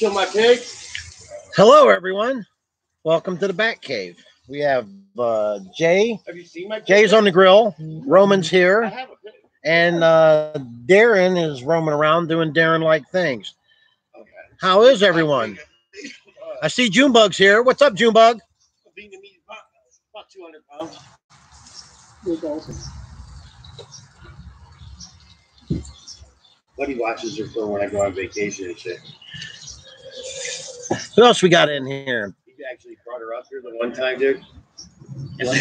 Kill my pig. Hello, everyone. Welcome to the Bat Cave. We have uh, Jay. Have you seen my pig? Jay's on the grill. Roman's I here, have a pig. and uh, Darren is roaming around doing Darren-like things. Okay. How is everyone? I see Junebug's here. What's up, Junebug? Vietnamese about, about 200 pounds. Buddy watches her for when I go on vacation and shit. Who else we got in here? He actually brought her up here the one time, dude. like,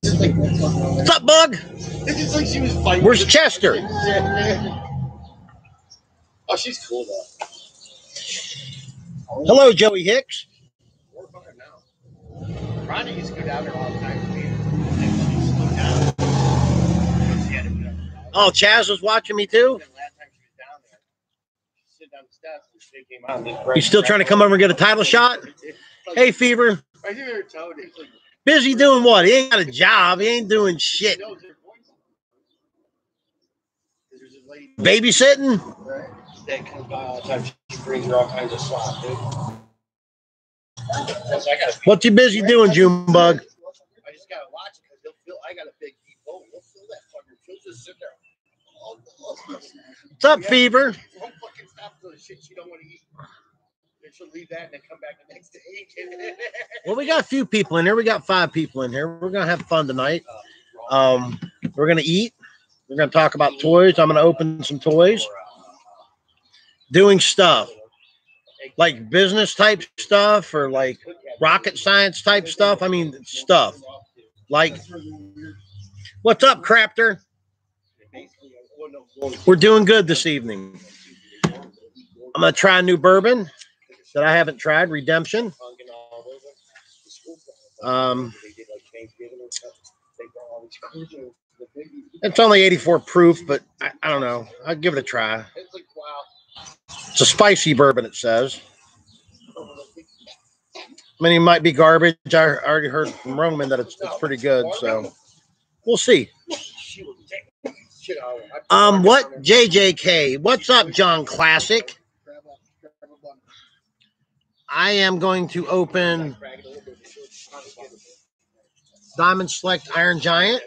What's up, Bug? it's like she was fighting. Where's Chester? oh, she's cool though. Hello, Joey Hicks. We're fine now. Ronnie used to go down there all the time. with me. And she slowed down. She had to put up with that. Oh, Chaz was watching me too. And last time she was down there, she sit down the steps and she came out. and just You still trying to come over and get a title shot? Hey, Fever. Busy doing what? He ain't got a job. He ain't doing shit. Babysitting? that comes by all the time. She brings her all kinds of What you busy doing, Junebug? I just gotta watch it because he'll feel. I got a big. What's up, Fever? Won't fucking stop doing shit she don't want to eat. Then she'll leave that and then come back the next day. Well, we got a few people in here. We got five people in here. We're gonna have fun tonight. Um, we're gonna eat. We're gonna talk about toys. I'm gonna open some toys. Doing stuff like business type stuff or like rocket science type stuff. I mean, stuff like what's up, Crapter? We're doing good this evening. I'm gonna try a new bourbon that I haven't tried. Redemption. Um, it's only 84 proof, but I, I don't know. I'll give it a try. It's a spicy bourbon, it says. I mean, it might be garbage. I already heard from Roman that it's, it's pretty good, so we'll see. Um, what JJK? What's up, John Classic? I am going to open Diamond Select Iron Giant,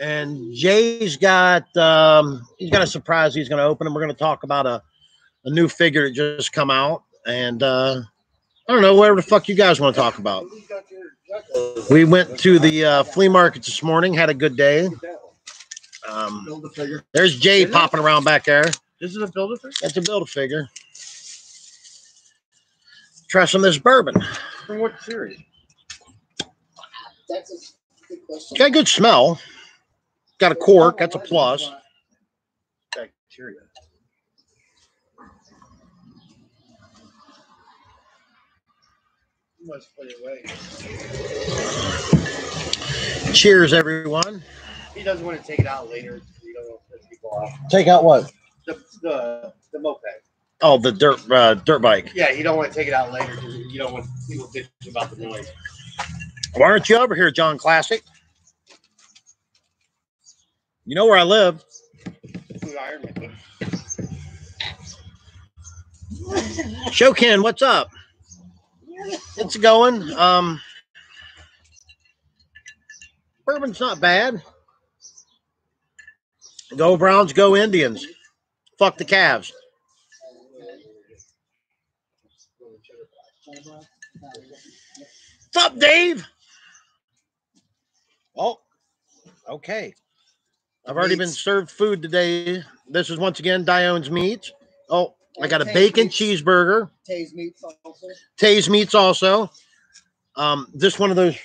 and Jay's got um, he's got a surprise. He's going to open, and we're going to talk about a, a new figure that just come out, and uh, I don't know whatever the fuck you guys want to talk about. We went to the uh, flea market this morning, had a good day. Um, Build a figure. there's Jay popping around back there. This is a build a figure? That's a build a figure. Try some of this bourbon. From what series? That's a good question. Got a good smell. Got a cork. That's a plus. Bacteria. Must put it away. Cheers, everyone. He doesn't want to take it out later. You don't want to piss people off. Take out what? The the the moped. Oh, the dirt uh, dirt bike. Yeah, you don't want to take it out later because you don't want people bitching about the noise. Why aren't you over here, John Classic? You know where I live. Man? Showkin, what's up? It's going. Um, bourbon's not bad. Go Browns, go Indians. Fuck the Cavs. What's up, Dave? Oh, okay. I've already been served food today. This is once again Dion's Meats. Oh, I got a bacon cheeseburger. Tay's meats also. Tay's Meats also. Um, this one of those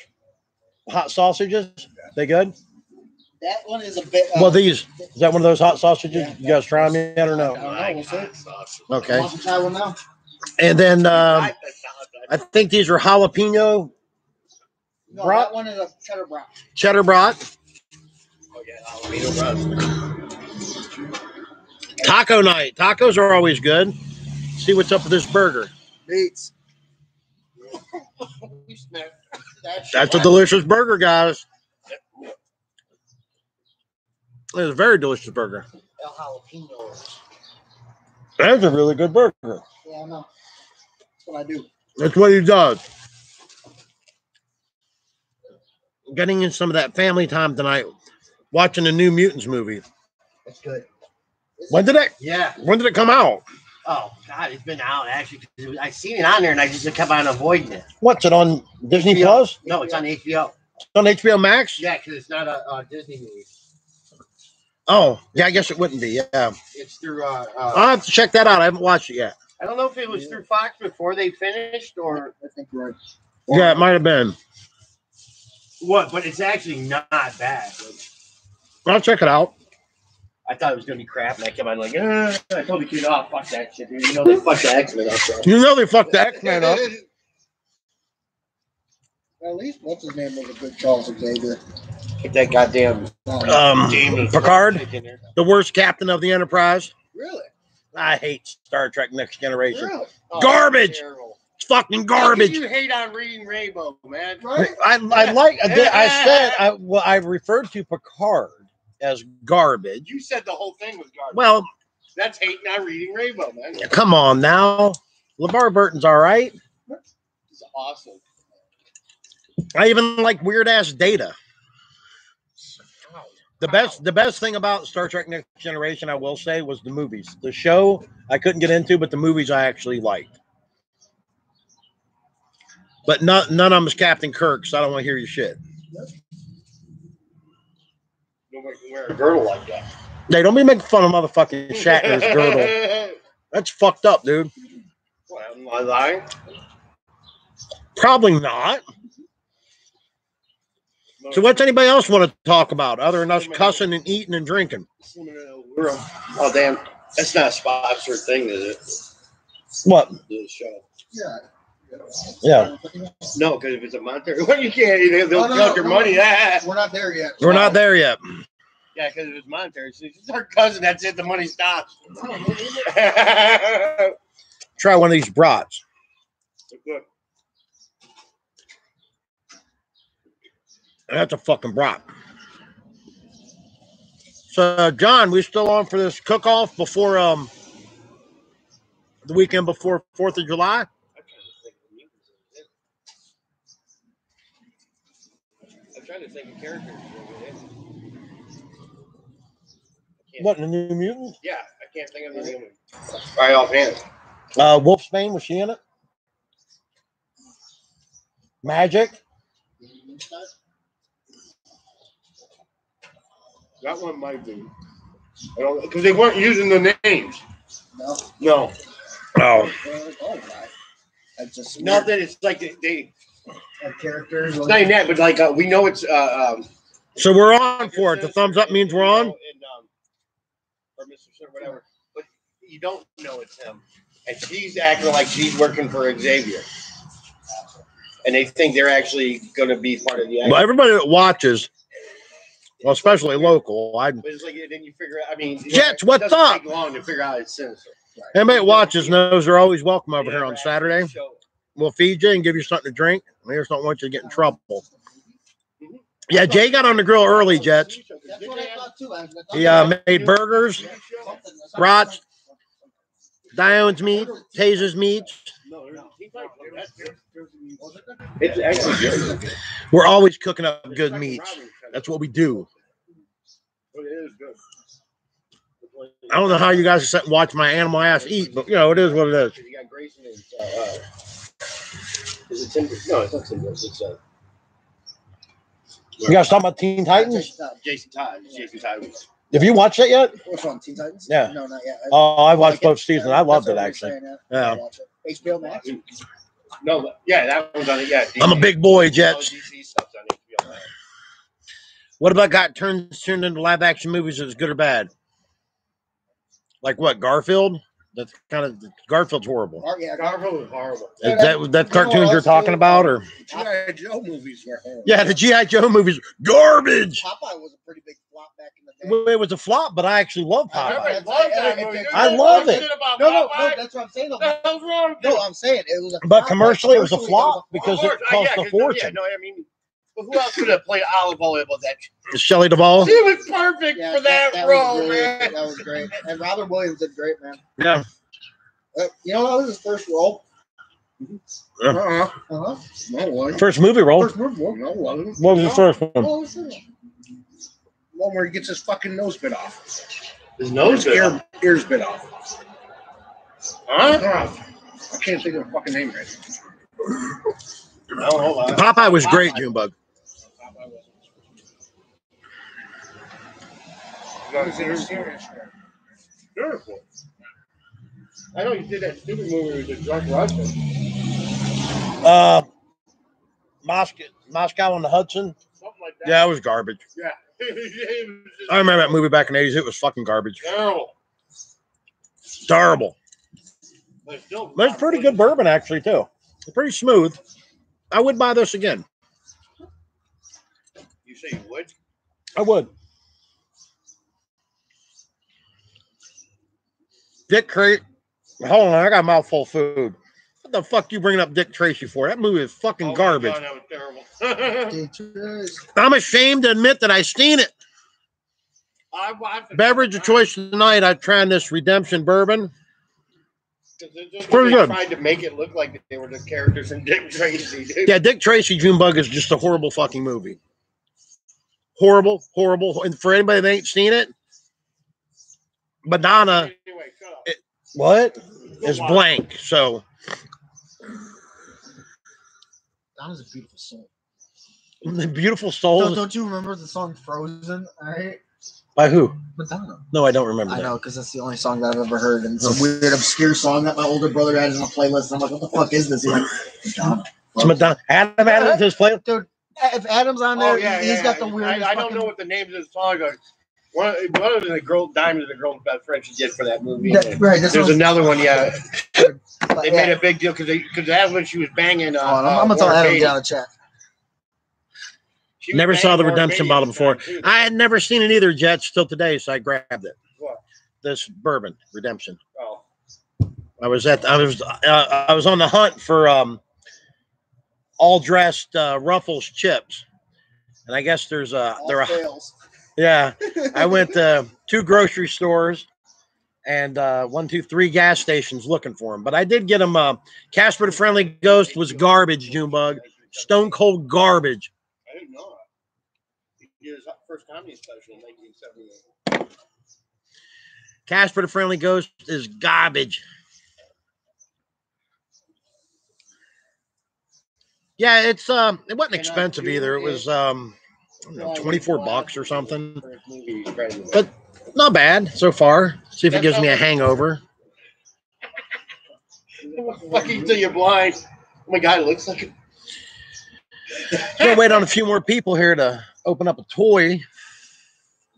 hot sausages. They good? That one is a bit. Uh, Well, these is that one of those hot sausages? You guys try them yet or I no? don't know. We'll see. Okay. Want to try one now? And then um, I think these are jalapeno No, Brat? that one is a cheddar brown. cheddar brat. Oh, yeah, jalapeno bread. Taco night. Tacos are always good. See what's up with this burger. Meats. That's a delicious burger, guys. It's a very delicious burger. El jalapenos. That's a really good burger. Yeah, I know. That's what I do. That's what he does. Getting in some of that family time tonight, watching the new Mutants movie. That's good. When did it? Yeah. When did it come out? Oh God, it's been out actually. was- I seen it on there and I just kept on avoiding it. What's it on Disney HBO. Plus? No, it's on HBO. It's on HBO Max? Yeah, because it's not a, a Disney movie. Oh, yeah, I guess it wouldn't be. Yeah. It's through. Uh, uh, I'll have to check that out. I haven't watched it yet. I don't know if it was through Fox before they finished or I think you're right. Yeah, it might have been. what, but it's actually not bad. I'll check it out. I thought it was gonna be crap, and I kept on like, "Uh," I told the kid, "Oh, fuck that shit, dude." You know they fucked the X Men up. So. You know they fucked the X Men up. At least what's his name was a good Charles Xavier. Get that goddamn Um, Jamie Picard, the worst captain of the Enterprise. Really? I hate Star Trek Next Generation. Really? Oh, Garbage. It's fucking How could garbage. You hate on reading Rainbow, man. Right? I, I like. I I said. I, well, I referred to Picard as garbage. You said the whole thing was garbage. Well, that's hating on reading Rainbow, man. come on now. LeVar Burton's all right. It's awesome. I even like weird ass Data. The best, the best thing about Star Trek Next Generation, I will say, was the movies. The show I couldn't get into, but the movies I actually liked. But not, none of them is Captain Kirk, so I don't want to hear your shit. Nobody can wear a girdle like that. They don't be making fun of motherfucking Shatner's girdle. That's fucked up, dude. What, am I lying? Probably not. So, what's anybody else want to talk about other than us cussing and eating and drinking? Oh damn, that's not a sponsored thing, is it? What? The show. Yeah. Yeah, No, because if it's a monetary, well, you can't. They'll, they'll Oh, no, cut no, your no. money. Ah. We're not there yet. we're not there yet. Yeah, because if it's monetary, so it's our cousin. That's it. The money stops. Try one of these brats. Good. That's a fucking brat. So, John, we still on for this cook off before um the weekend before Fourth of July? I'm trying to think of characters. What in the New Mutants? Yeah, I can't think of the name. Right offhand. Uh, Wolfsbane was she in it? Magic. That one might be. I don't because they weren't using the names. No. No, Oh, Oh, right. That's just nothing. It's like they. they Like characters. it's not even that, but like uh, we know it's. Uh, um, so we're on for it. The thumbs up means we're on. And, um, or Mr. Sir, whatever. But you don't know it's him, and she's acting like she's working for Xavier, and they think they're actually going to be part of the. Well, everybody that watches, well, especially local, I But it's like then you figure. out- I mean, Jets, it what's up? Take long to figure out it's sinister. anybody that watches knows they're always welcome over Yeah, here on right. Saturday. We'll feed you and give you something to drink. We just don't want you to get in trouble. Yeah, Jay got on the grill early, Jets. That's what I thought too. I, I thought He uh, made burgers, brats, Dion's meat, Taser's meats. No, he might- It's actually good. We're always cooking up good meats. That's what we do. It is good. I don't know how you guys sit and watch my animal ass eat, but you know, it is what it is. You got Grayson and uh, uh, is it Tim? No, it's not Tim. It's uh, You guys talking about Teen Titans? Jason Todd. Jason Todd. Have you watched that yet? Which one? Teen Titans? Yeah. No, not yet. Oh, I watched both seasons. I loved it actually. saying, Yeah. I watch it. HBO Max. No, but- yeah, that one's on it. Yeah, I'm a big boy, All Jets. DC stuff's on HBO. Max. What about got turned turned into live action movies that's good or bad? Like what, Garfield? That's kind of Garfield's horrible. Oh, yeah, Garfield was horrible. Is that that cartoons you're talking about, or G.I. Joe movies were horrible. yeah, the GI Joe movies, garbage. Popeye was a pretty big flop back in the day. Well, It was a flop, but I actually love I Popeye. remember. Love that movie. I love it. about No, no, no, that's what I'm saying. though. What the wrong No. I'm saying it was a But flop, commercially, it was a commercially, flop a because Of it course, I- cost yeah, a 'cause- Yeah, fortune. no, I mean, but who else could have played Olive Oyl about that? Shelley Duvall. She was perfect Yeah, for that, was role, really- man. That was great. And Robert Williams did great, man. Yeah. Uh, you know, that was his first role. Uh-uh. Uh-huh. No, it wasn't. First movie role. First movie role. No, it. What was the first one? What was it? One where he gets his fucking nose bit off. His nose His bit ear, ears bit off. Huh? I can't think of the fucking name right. I don't know. uh, Popeye was great, Junebug. Beautiful. I know you did that stupid movie with the drunk Russian. Uh, Moscow, Moscow on the Hudson. Something like that. Yeah, it was garbage. Yeah. Was I remember that movie back in the 80s. It was fucking garbage. Terrible. Terrible. But it's still. But it's pretty good bourbon, actually, too. It's pretty smooth. I would buy this again. You say you would? I would. Dick Tracy. Hold on, I got a mouthful of food. What the fuck you bringing up Dick Tracy for? That movie is fucking Oh my garbage. God, that was terrible. I'm ashamed to admit that I seen it. I watched it. Beverage of choice tonight. I tried this Redemption bourbon. Because just- Pretty good. tried to make it look like they were the characters in Dick Tracy, dude. Yeah, Dick Tracy Junebug is just a horrible fucking movie. Horrible, horrible. And for anybody that ain't seen it, Madonna, Anyway, shut up. What Go is blank? So That was a beautiful song. the beautiful Don't, don't you remember the song Frozen? All right. by who? Madonna. No, I don't remember I that. know, because that's the only song that I've ever heard. And it's a oh. weird, obscure song that my older brother has on a playlist. I'm like, what the fuck is this? He's like, Madonna. It's Madonna. Adam added to his play. If Adam's on oh, there, Oh, yeah, he's yeah, got yeah. the weirdest. I, I don't fucking- know what the names of the songs are. One, one of the girl diamonds, the girl's best friend she did for that movie. That- right. This There's one's- another one, yeah. They yeah. made a big deal because because that's when she was banging. Uh, on, I'm, uh, gonna tell Warren Adam Beatty. down the chat. She Never saw the redemption Beatty bottle at the time, before. too. I had never seen it either, Jets, till today, so I grabbed it. What? This bourbon redemption. Oh. I was at I was uh, I was on the hunt for um all dressed uh, Ruffles chips, and I guess there's a All there are fails. Yeah. I went to two grocery stores and uh, one, two, three gas stations looking for him. but I did get him. Uh, Casper the Friendly Ghost was garbage, Junebug, stone cold garbage. I didn't know that. He did his first comedy special in 1978. Casper the Friendly Ghost is garbage. Yeah, it's um, it wasn't uh, expensive either. It was um, know, twenty four bucks or something. First movie he's credited But- Not bad so far. See if it gives me a hangover. Fucking till you're blind. Oh my god, it looks like. Gonna wait on a few more people here to open up a toy.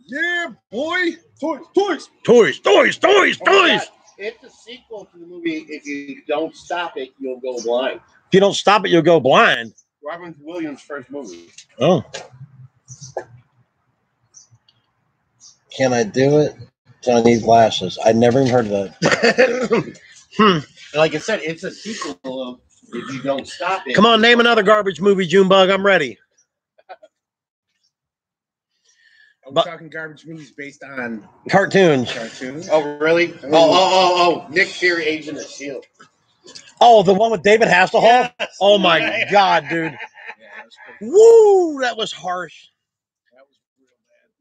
Yeah, boy. Toys, toys. Toys, toys, toys, Oh toys. God. It's a sequel to the movie. If you don't stop it, you'll go blind. If you don't stop it, you'll go blind. Robin Williams' first movie. Oh. Can I do it? So I need glasses. I never even heard of that. Hmm. Like I said, it's a sequel of If You Don't Stop It. Come on, name another garbage movie, Junebug. I'm ready. I'm But- talking garbage movies based on Cartoons. cartoons? Oh, really? Oh, oh, oh, oh. Nick Fury, Agent of S.H.I.E.L.D. Oh, the one with David Hasselhoff? Yes. Oh my god, dude. Yeah, that's pretty- Woo, that was harsh.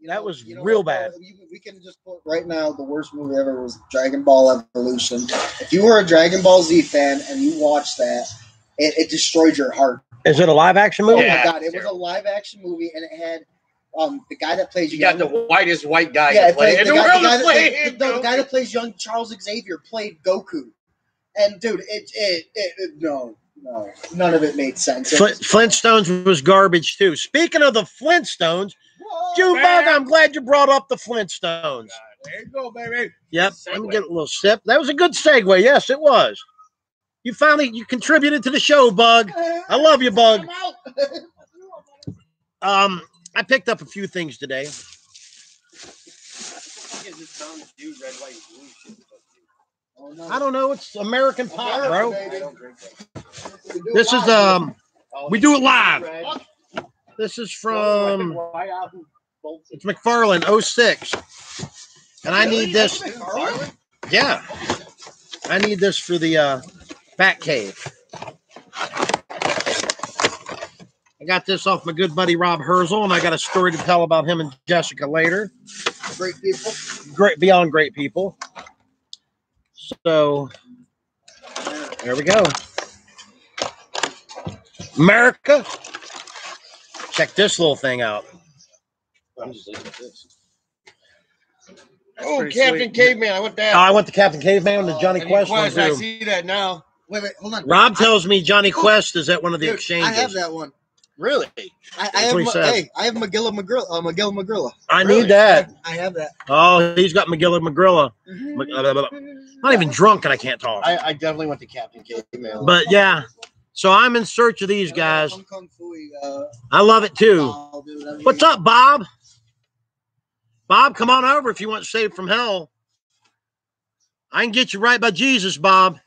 That was real bad. That was you know real what, bad. We, we can just put right now the worst movie ever was Dragon Ball Evolution. If you were a Dragon Ball Z fan and you watched that, it, it destroyed your heart. Is it a live action Oh movie? Yeah. my god, it was a live action movie and it had um the guy that plays You got the young- whitest white guy yeah, to it play. played, the, the guy, the, guy that, playing the, the him, guy that plays young Charles Xavier played Goku. And dude, it it, it, it no no none of it made sense. It Fl- was- Flintstones was garbage too. Speaking of the Flintstones, Whoa, Junebug, man. I'm glad you brought up the Flintstones. There you go, baby. Yep. Let me get a little sip. That was a good segue. Yes, it was. You finally you contributed to the show, Bug. I love you, Bug. Um, I picked up a few things today. I don't know. It's American pop, bro. baby. I don't drink that. We do it This is um. We do it live. This is from White Album, Bolton. it's McFarlane 06. And I need this. Yeah. I need this for the uh, Bat Cave. I got this off my good buddy Rob Herzl, and I got a story to tell about him and Jessica later. Great people. Great, beyond great people. So there we go. America, check this little thing out. I'm just looking at this. That's Oh, Captain sweet. Caveman, I want that. Oh, I went to Captain Caveman and the Jonny And Quest one Quest, I see that now. Wait, wait, hold on. Rob tells me Jonny Quest is at one of the Dude, exchanges. I have that one. Really? I, I have. what he hey, I have Magilla Magrilla. Uh, Magilla Magrilla. I Really? need that. I have that. Oh, he's got McGilla McGrilla. Mc- uh, blah, blah, blah. Not even drunk and I can't talk. I, I definitely went to Captain Caveman. But yeah, so I'm in search of these guys. Kung Kung Fui, uh, I love it too. doll, dude. I mean, What's up, Bob? Bob, come on over if you want saved from hell. I can get you right by Jesus, Bob.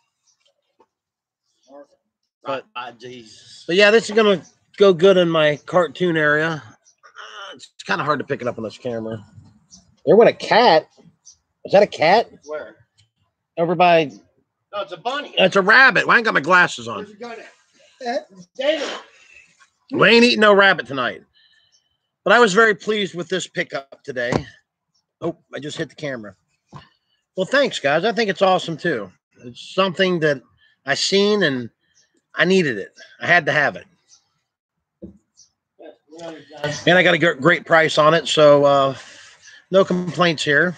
but by Jesus. But yeah, this is gonna go good in my cartoon area. Uh, it's kind of hard to pick it up on this camera. There went a cat. Is that a cat? Where? Over by. No, it's a bunny. It's a rabbit. Well, I ain't got my glasses on. We ain't eating no rabbit tonight. But I was very pleased with this pickup today. Oh, I just hit the camera. Well, thanks, guys. I think it's awesome too. It's something that I seen and I needed it. I had to have it. And I got a great price on it, so uh, no complaints here.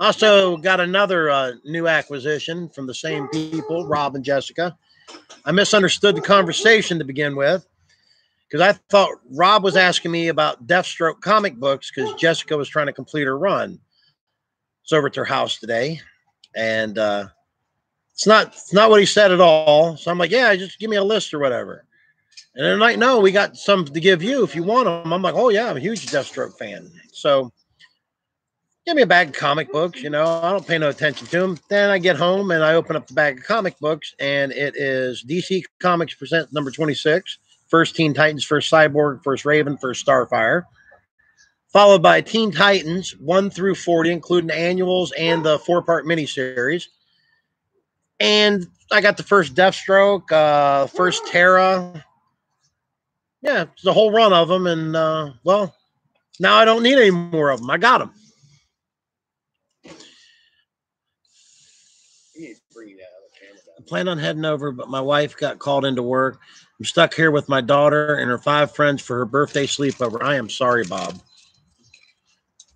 Also, got another uh, new acquisition from the same people, Rob and Jessica. I misunderstood the conversation to begin with because I thought Rob was asking me about Deathstroke comic books because Jessica was trying to complete her run. It's over at her house today, and uh, it's not it's not what he said at all. So I'm like, yeah, just give me a list or whatever. And they're like, no, we got some to give you if you want them. I'm like, oh yeah, I'm a huge Deathstroke fan. So give me a bag of comic books. You know, I don't pay no attention to them. Then I get home and I open up the bag of comic books, and it is DC Comics present number 26 first Teen Titans, first Cyborg, first Raven, first Starfire, followed by Teen Titans 1 through 40, including annuals and the four part miniseries. And I got the first Deathstroke, uh, first Terra. Yeah, it's the whole run of them. And, uh, well, now I don't need any more of them. I got them. You need to bring that other camera I down. planned on heading over, but my wife got called into work. I'm stuck here with my daughter and her five friends for her birthday sleepover. I am sorry, Bob.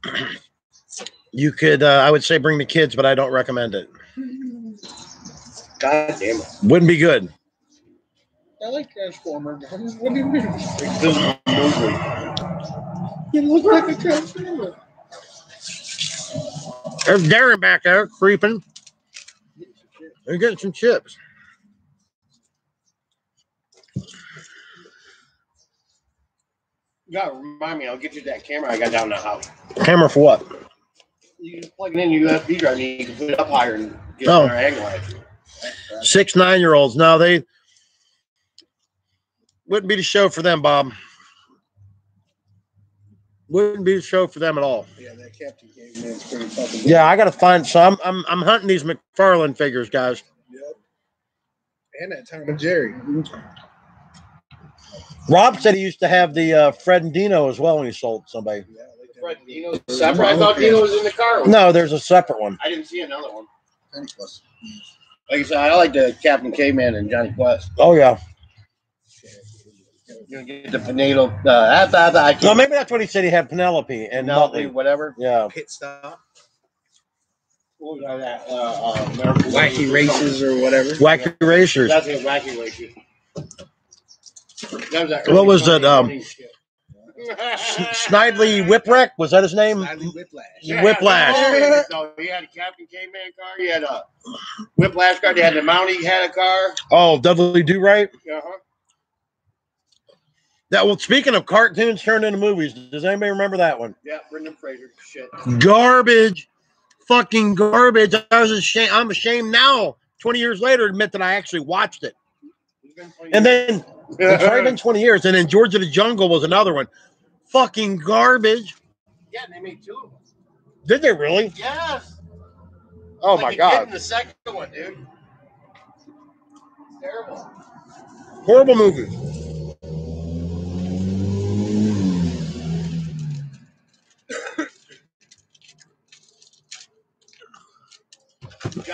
you could, uh, I would say, bring the kids, but I don't recommend it. God damn it. Wouldn't be good. I like Transformer. What do you mean? This movie. You look like a Transformer. There's Darren back there creeping. They're getting some chips. You gotta remind me, I'll get you that camera I got down the house. Camera for what? You just plug it in your USB drive and you can put it up higher and get Oh. a better angle at you. Six, nine year olds. No, they wouldn't be the show for them, Bob. Wouldn't be the show for them at all. Yeah, that Captain Caveman's pretty fucking. Yeah, I gotta find some. I'm, I'm I'm hunting these McFarlane figures, guys. Yep. And that Tom and Jerry. Rob said he used to have the uh, Fred and Dino as well when he sold somebody. Yeah, like that. Fred, Dino's separate. I thought Dino was in the car. No, there's a separate one. I didn't see another one. Penny plus. Like I said, I like the Captain Caveman and Jonny Quest. Oh yeah. You know, get the Pinado, uh, ah, ah, I No, maybe that's what he said. He had Penelope and Penelope, Nutley. whatever. Yeah. Pit stop. What was that? Uh, uh, Wacky races or whatever. Wacky Racers. That's a wacky races. That was that What was it, um, 20 shit. Snidely Whipwreck was that his name? Snidely Whiplash. Yeah. Whiplash. Oh, So he had a Captain Caveman car. He had a Whiplash car. They had the Mountie had a car. Oh, Dudley Do Right. Uh-huh. That well, speaking of cartoons turned into movies, does anybody remember that one? Yeah, Brendan Fraser. Shit. Garbage, fucking garbage. I was ashamed. I'm ashamed now, 20 years later, to admit that I actually watched it. Been 20 And then it's already been 20 years. And then George of the Jungle was another one. Fucking garbage. yeah, they made two of them. Did they really? Yes. Oh Like my god. the second one, dude. Terrible. Horrible movie.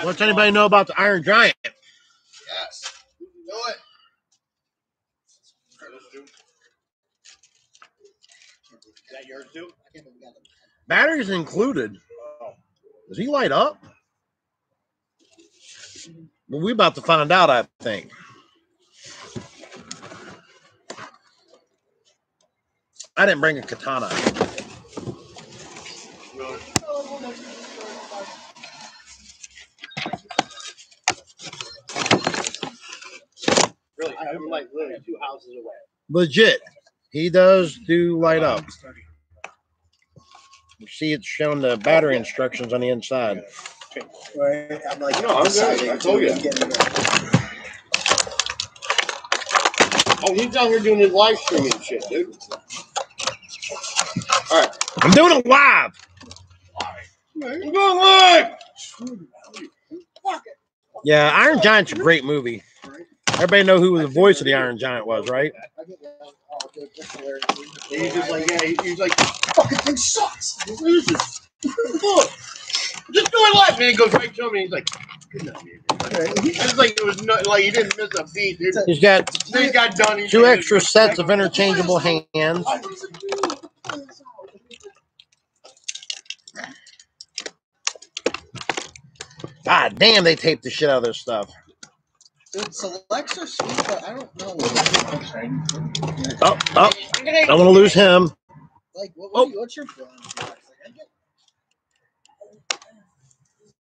What's anybody know about the Iron Giant? Yes. You can do it. Is that yours too? I can't believe we got them. Batteries included. Oh. Does he light up? Well, we're about to find out, I think. I didn't bring a katana. Really? I'm like literally two houses away. Legit. He does do light up. You see, it's showing the battery instructions on the inside. Right? I'm like, No, I'm good. deciding I told you. Oh, he's down here doing his live streaming shit, dude. All right. I'm doing it live. I'm going live. Yeah, Iron Giant's a great movie. Everybody know who the voice of the Iron Giant was, right? I get that. Dude, that's hilarious. And he's just like, yeah, he's like, fucking thing sucks. what is this? Look, just do it live. And he goes right to and he's like, good night, man. It's like it was not like he didn't miss a beat, dude. He's got he got done. Two extra sets of interchangeable hands. God damn, they taped the shit out of this stuff. Dude, selects are sweet, but I don't know. Oh, oh, I want to lose him. Like, what, Oh. what, what's your brand? Like, I get-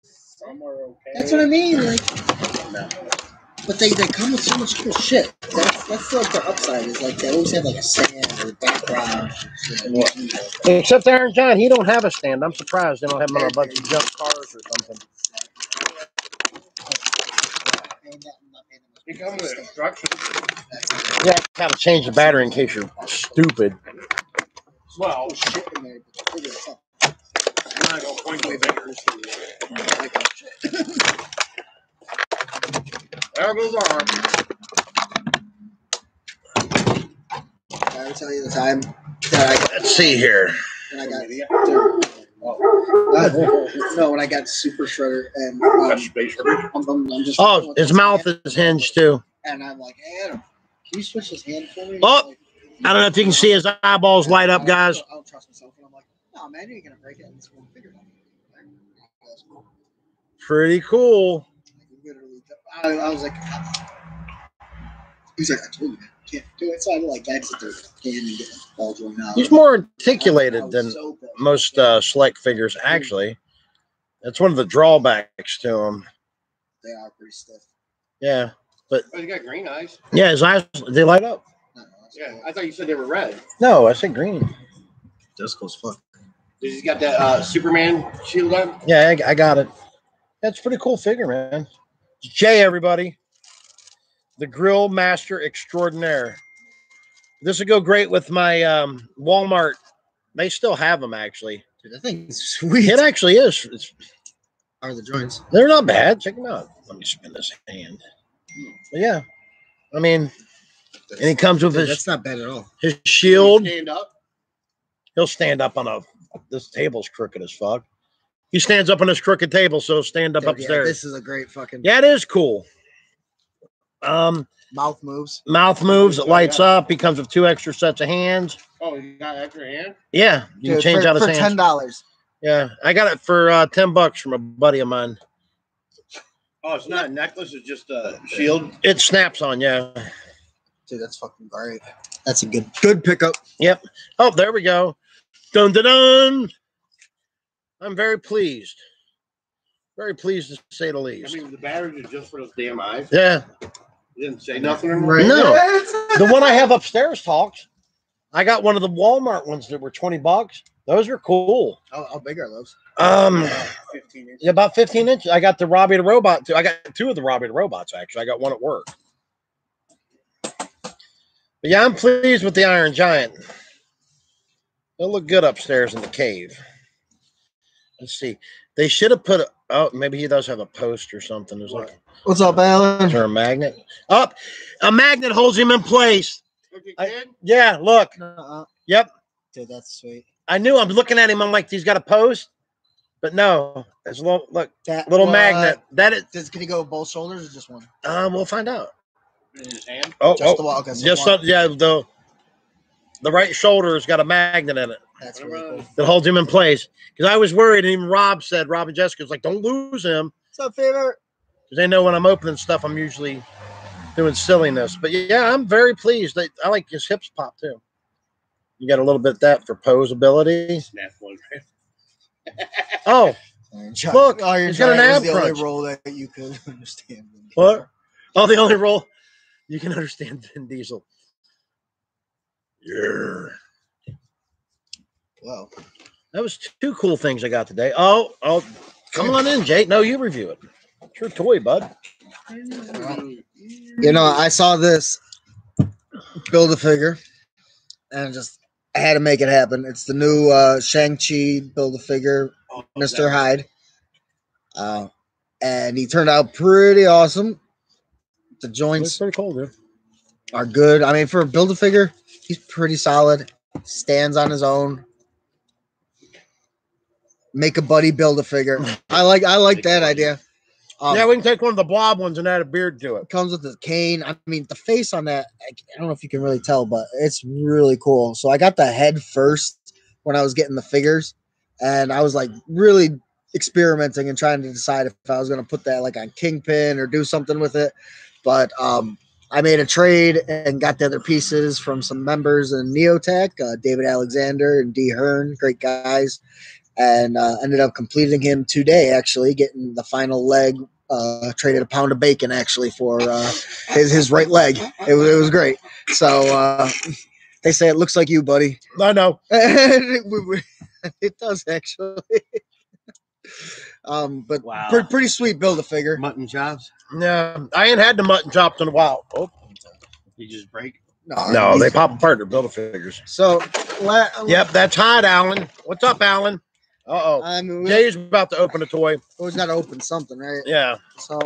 Some are okay. That's what I mean. Like, but they, they come with so much cool shit. That's that's like the upside is like they always have like a stand or a background. Except Iron Giant, he don't have a stand. I'm surprised they don't have him on a bunch of junk cars or something. He comes with instructions. Yeah, gotta change the battery in case you're stupid. Well, shit in there, but figure it out. I'm not gonna point my fingers. There goes our arm. Did I ever tell you the time that I, Let's see here. when I got dude, no when I got super shredder and um, I'm, I'm, I'm just Oh, his mouth is hinged too. and I'm like, hey, Adam, can you switch his hand for me? Oh, Like, I don't know if you can see his eyeballs light up, guys. I don't trust myself, and I'm like, no, man, you ain't gonna break it. I'm just gonna figure it out. Pretty cool. I, I was like, he's like, I told you can't do it. So I like exit the can and get all joined out. He's more articulated than so most uh, select figures, actually. That's one of the drawbacks to him. They are pretty stiff. Yeah. but Oh, he got green eyes. Yeah, his eyes, they light up. No, no, Yeah, cool. I thought you said they were red. No, I said green. That's cool as fuck. He's got that uh, Superman shield on. Yeah, I, I got it. That's a pretty cool figure, man. Jay, everybody. The Grill Master Extraordinaire. This would go great with my um, Walmart. They still have them, actually. Dude, that thing's sweet. It actually is. It's, Are the joints? they're not bad. Check them out. Let me spin this hand. But yeah. I mean, and he comes with Dude, his, that's not bad at all. his shield. Stand up. He'll stand up on a. This table's crooked as fuck. He stands up on this crooked table, so stand up Dude, yeah, upstairs. this is a great fucking Yeah, it is cool. Um, mouth moves. mouth moves, it lights up. He comes with two extra sets of hands. Oh, you got extra hand? Yeah, you can change for, out his for hands. ten dollars. Yeah, I got it for uh, ten bucks from a buddy of mine. Oh, it's not a necklace. It's just a shield. It snaps on, yeah. Dude, that's fucking great. That's a good good pickup. Yep. Oh, there we go. Dun dun dun. I'm very pleased. Very pleased to say the least. I mean, the batteries are just for those damn eyes. Yeah, You didn't say nothing. Right. No. the one I have upstairs talks. I got one of the Walmart ones that were twenty bucks. Those are cool. How, how big are those? Um, 15 inches. Yeah, about 15 inches. I got the Robbie the Robot too. I got two of the Robbie the Robots actually. I got one at work. But yeah, I'm pleased with the Iron Giant. They'll look good upstairs in the cave. Let's see. They should have put. A, oh, maybe he does have a post or something. There's like What's up, Alan? is there a magnet? Up, a magnet holds him in place. I- kid? Yeah, look. Uh-uh. Yep. Dude, that's sweet. I knew. I'm looking at him. I'm like, he's got a post, but no, it's a little look That little what- magnet. That is. Does can he go both shoulders or just one? Um, we'll find out. In his hand? Oh, Just oh, the one. Okay, so just one. some- yeah. The the right shoulder's got a magnet in it That's really cool. that holds him in place. Because I was worried, and even Rob said, Rob and Jessica was like, "Don't lose him," What's up, favorite? because they know when I'm opening stuff, I'm usually doing silliness. But yeah, I'm very pleased. They, I like his hips pop too. You got a little bit of that for posability. Snap one. Oh, Look, oh, he's got an giant ab the only crunch. role that you could understand. what? Oh, the only role you can understand Vin Diesel. Yeah. Wow. That was two cool things I got today. Oh, oh, come on in, Jake. No, you review it. It's your toy, bud. You know, I saw this build a figure, and just I had to make it happen. It's the new uh, Shang Chi build a figure, Oh, Mister Hyde, uh, and he turned out pretty awesome. The It's joints pretty cool, dude. are good. I mean, for a build a figure, he's pretty solid. Stands on his own. Make a buddy build a figure. I like I like that idea. Um, yeah, we can take one of the blob ones and add a beard to it. comes with the cane. I mean, the face on that, I I don't know if you can really tell, but it's really cool. So I got the head first when I was getting the figures, and I was like really experimenting and trying to decide if I was going to put that like on Kingpin or do something with it. But um, I made a trade and got the other pieces from some members in Neotech, uh, David Alexander and D Hearn, great guys, and uh, ended up completing him today. Actually, getting the final leg uh, traded a pound of bacon actually for uh, his his right leg. It was it was great. So uh, they say it looks like you, buddy. I know. it, it does actually. um, but Wow. pretty, pretty sweet build a figure. Mutton chops. Yeah, I ain't had the mutton chops in a while. Oh, You just break. No, no, they pop apart. They're build a figures. So, la- Yep, that's hot, Alan. What's up, Alan? Uh oh. I mean, Jay's about to open a toy. always got to open something, right? Yeah. So,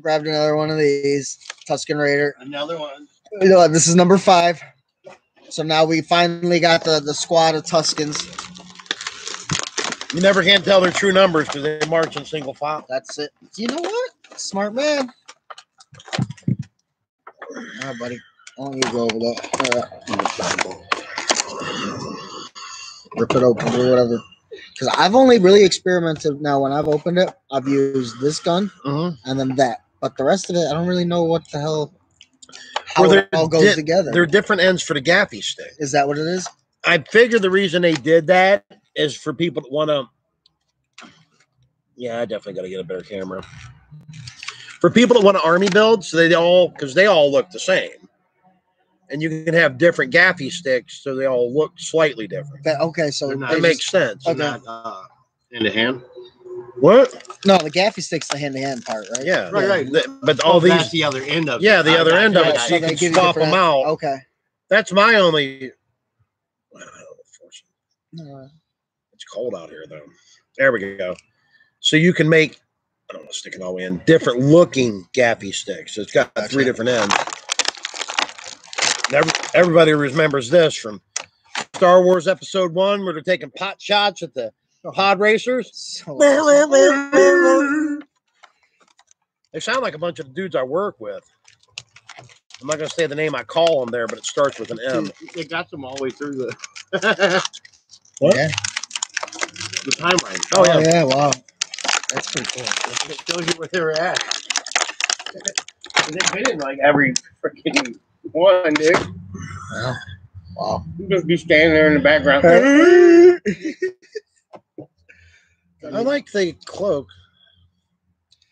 grabbed another one of these Tusken Raider. Another one. You know, this is number five. So now we finally got the, the squad of Tuskens. You never can tell their true numbers because they march in single file. That's it. You know what? Smart man. All right, buddy. Why don't you go over that? Right. Rip it open or whatever. Because I've only really experimented now when I've opened it. I've used this gun Mm-hmm. and then that. But the rest of it, I don't really know what the hell, how Well, it all goes di- together. They're different ends for the gaffi stick. Is that what it is? I figure the reason they did that is for people that want to. Yeah, I definitely got to get a better camera. For people that want to army build, so they all because they all look the same, and you can have different gaffi sticks, so they all look slightly different. That, okay, so They're not- they That just- makes sense. Okay. Not uh, in the hand. What? no, the gaffi stick's the hand to hand part, right? Yeah, Right, right. Th- But all Oh, these, the other end of. yeah, the I other got end of it, so you can give you swap them out. Okay. That's my only. Uh, It's cold out here though. There we go. So you can make, I don't want to stick it all the way in, different looking gaffi sticks. It's got three different ends. Every, everybody remembers this from Star Wars Episode One, where they're taking pot shots at the oh. pod racers. So, They sound like a bunch of dudes I work with. I'm not gonna say the name I call them there, but it starts with an M. It got them all the way through the. What? Yeah. The timeline. Oh yeah, Oh, yeah, wow. That's pretty cool. It shows you where they were at. They've been in like every freaking one, dude. Wow. Wow. You just be standing there in the background. I like the cloak.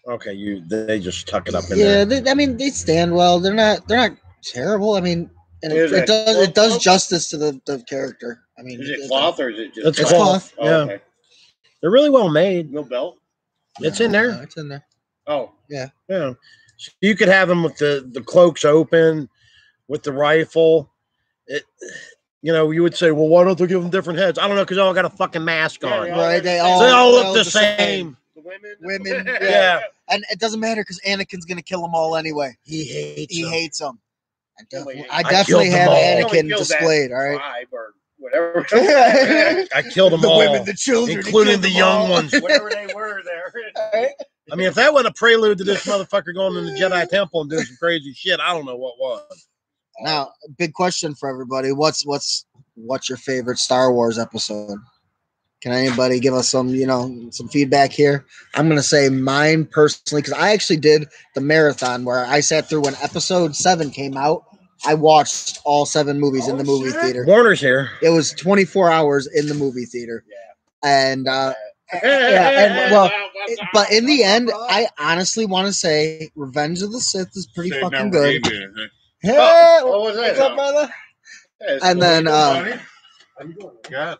Okay, you they just tuck it up in Yeah, there. they, I mean they stand well. They're not they're not terrible. I mean, and it it does cloth it does justice to the, the character. I mean, Is it it's- cloth or is it just? It's It's cloth. cloth. Oh, Yeah, okay. They're really well made. No belt. It's in there. No, it's in there. Oh, Yeah, so you could have them with the the cloaks open, with the rifle. It you know, you would say, well, why don't they give them different heads? I don't know, because they all got a fucking mask on. they Right? They They all they all they look the same. The women. Women, Yeah. and it doesn't matter because Anakin's gonna kill them all anyway. He hates He them. hates them. I, Yeah, def- but I I definitely killed have all. He only Anakin displayed. All right. Tribe or whatever. I killed them the all, women, the children, including the young all. ones. whatever they were there. I mean, if that wasn't a prelude to this motherfucker going in the Jedi Temple and doing some crazy shit, I don't know what was. Now, big question for everybody: What's what's what's your favorite Star Wars episode? Can anybody give us some, you know, some feedback here? I'm gonna say mine personally because I actually did the marathon where I sat through when Episode Seven came out. I watched all seven movies in the Oh, movie shit. theater. Warner's here. It was 24 hours in the movie theater, and uh, Yeah. yeah, and well, it- but in the end, I honestly want to say Revenge of the Sith is pretty They fucking good. gave me anything. Hey, What was what's up, brother? Yeah, And then, uh, Yeah.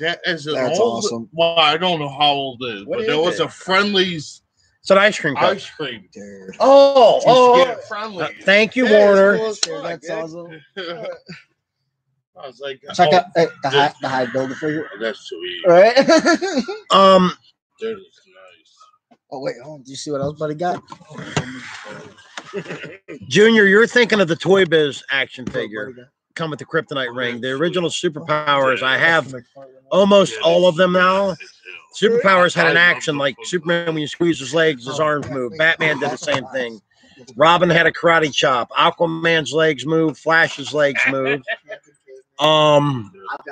That is an That's old. awesome. Well, I don't know how old it is, What but there is was it? a friendly's It's an ice cream cup. ice cream. Dude. Oh, Just oh, get friendly. uh, thank you, Yeah, Warner. cool as that's yeah. awesome. I was like, Check oh, out hey, the high the high builder figure. That's sweet. Right? Um, That is nice. oh wait, hold on. Do you see what else buddy got? Junior, you're thinking of the Toy Biz action figure. Come with the kryptonite ring. The original superpowers. I have almost all of them now. Superpowers had an action like Superman when you squeeze his legs, his arms move. Batman did the same thing. Robin had a karate chop. Aquaman's legs move. Flash's legs move. Um,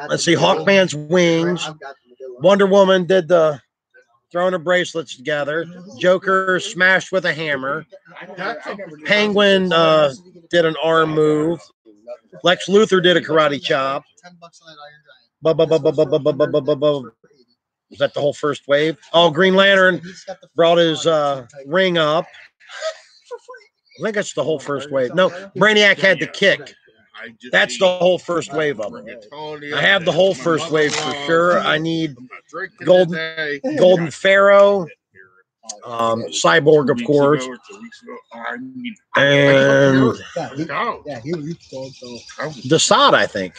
let's see, Hawkman's wings. Wonder Woman did the throwing her bracelets together. Joker smashed with a hammer. Penguin uh, did an arm move. Lex Luthor did a karate chop. Was that the whole first wave? Oh, Green Lantern brought his uh, ring up. I think that's the whole first wave. No, Brainiac had the kick. That's the whole first wave of it. I have the whole first wave for sure. I need Golden- Golden Pharaoh, um, Cyborg, of course, and Desaad, I think.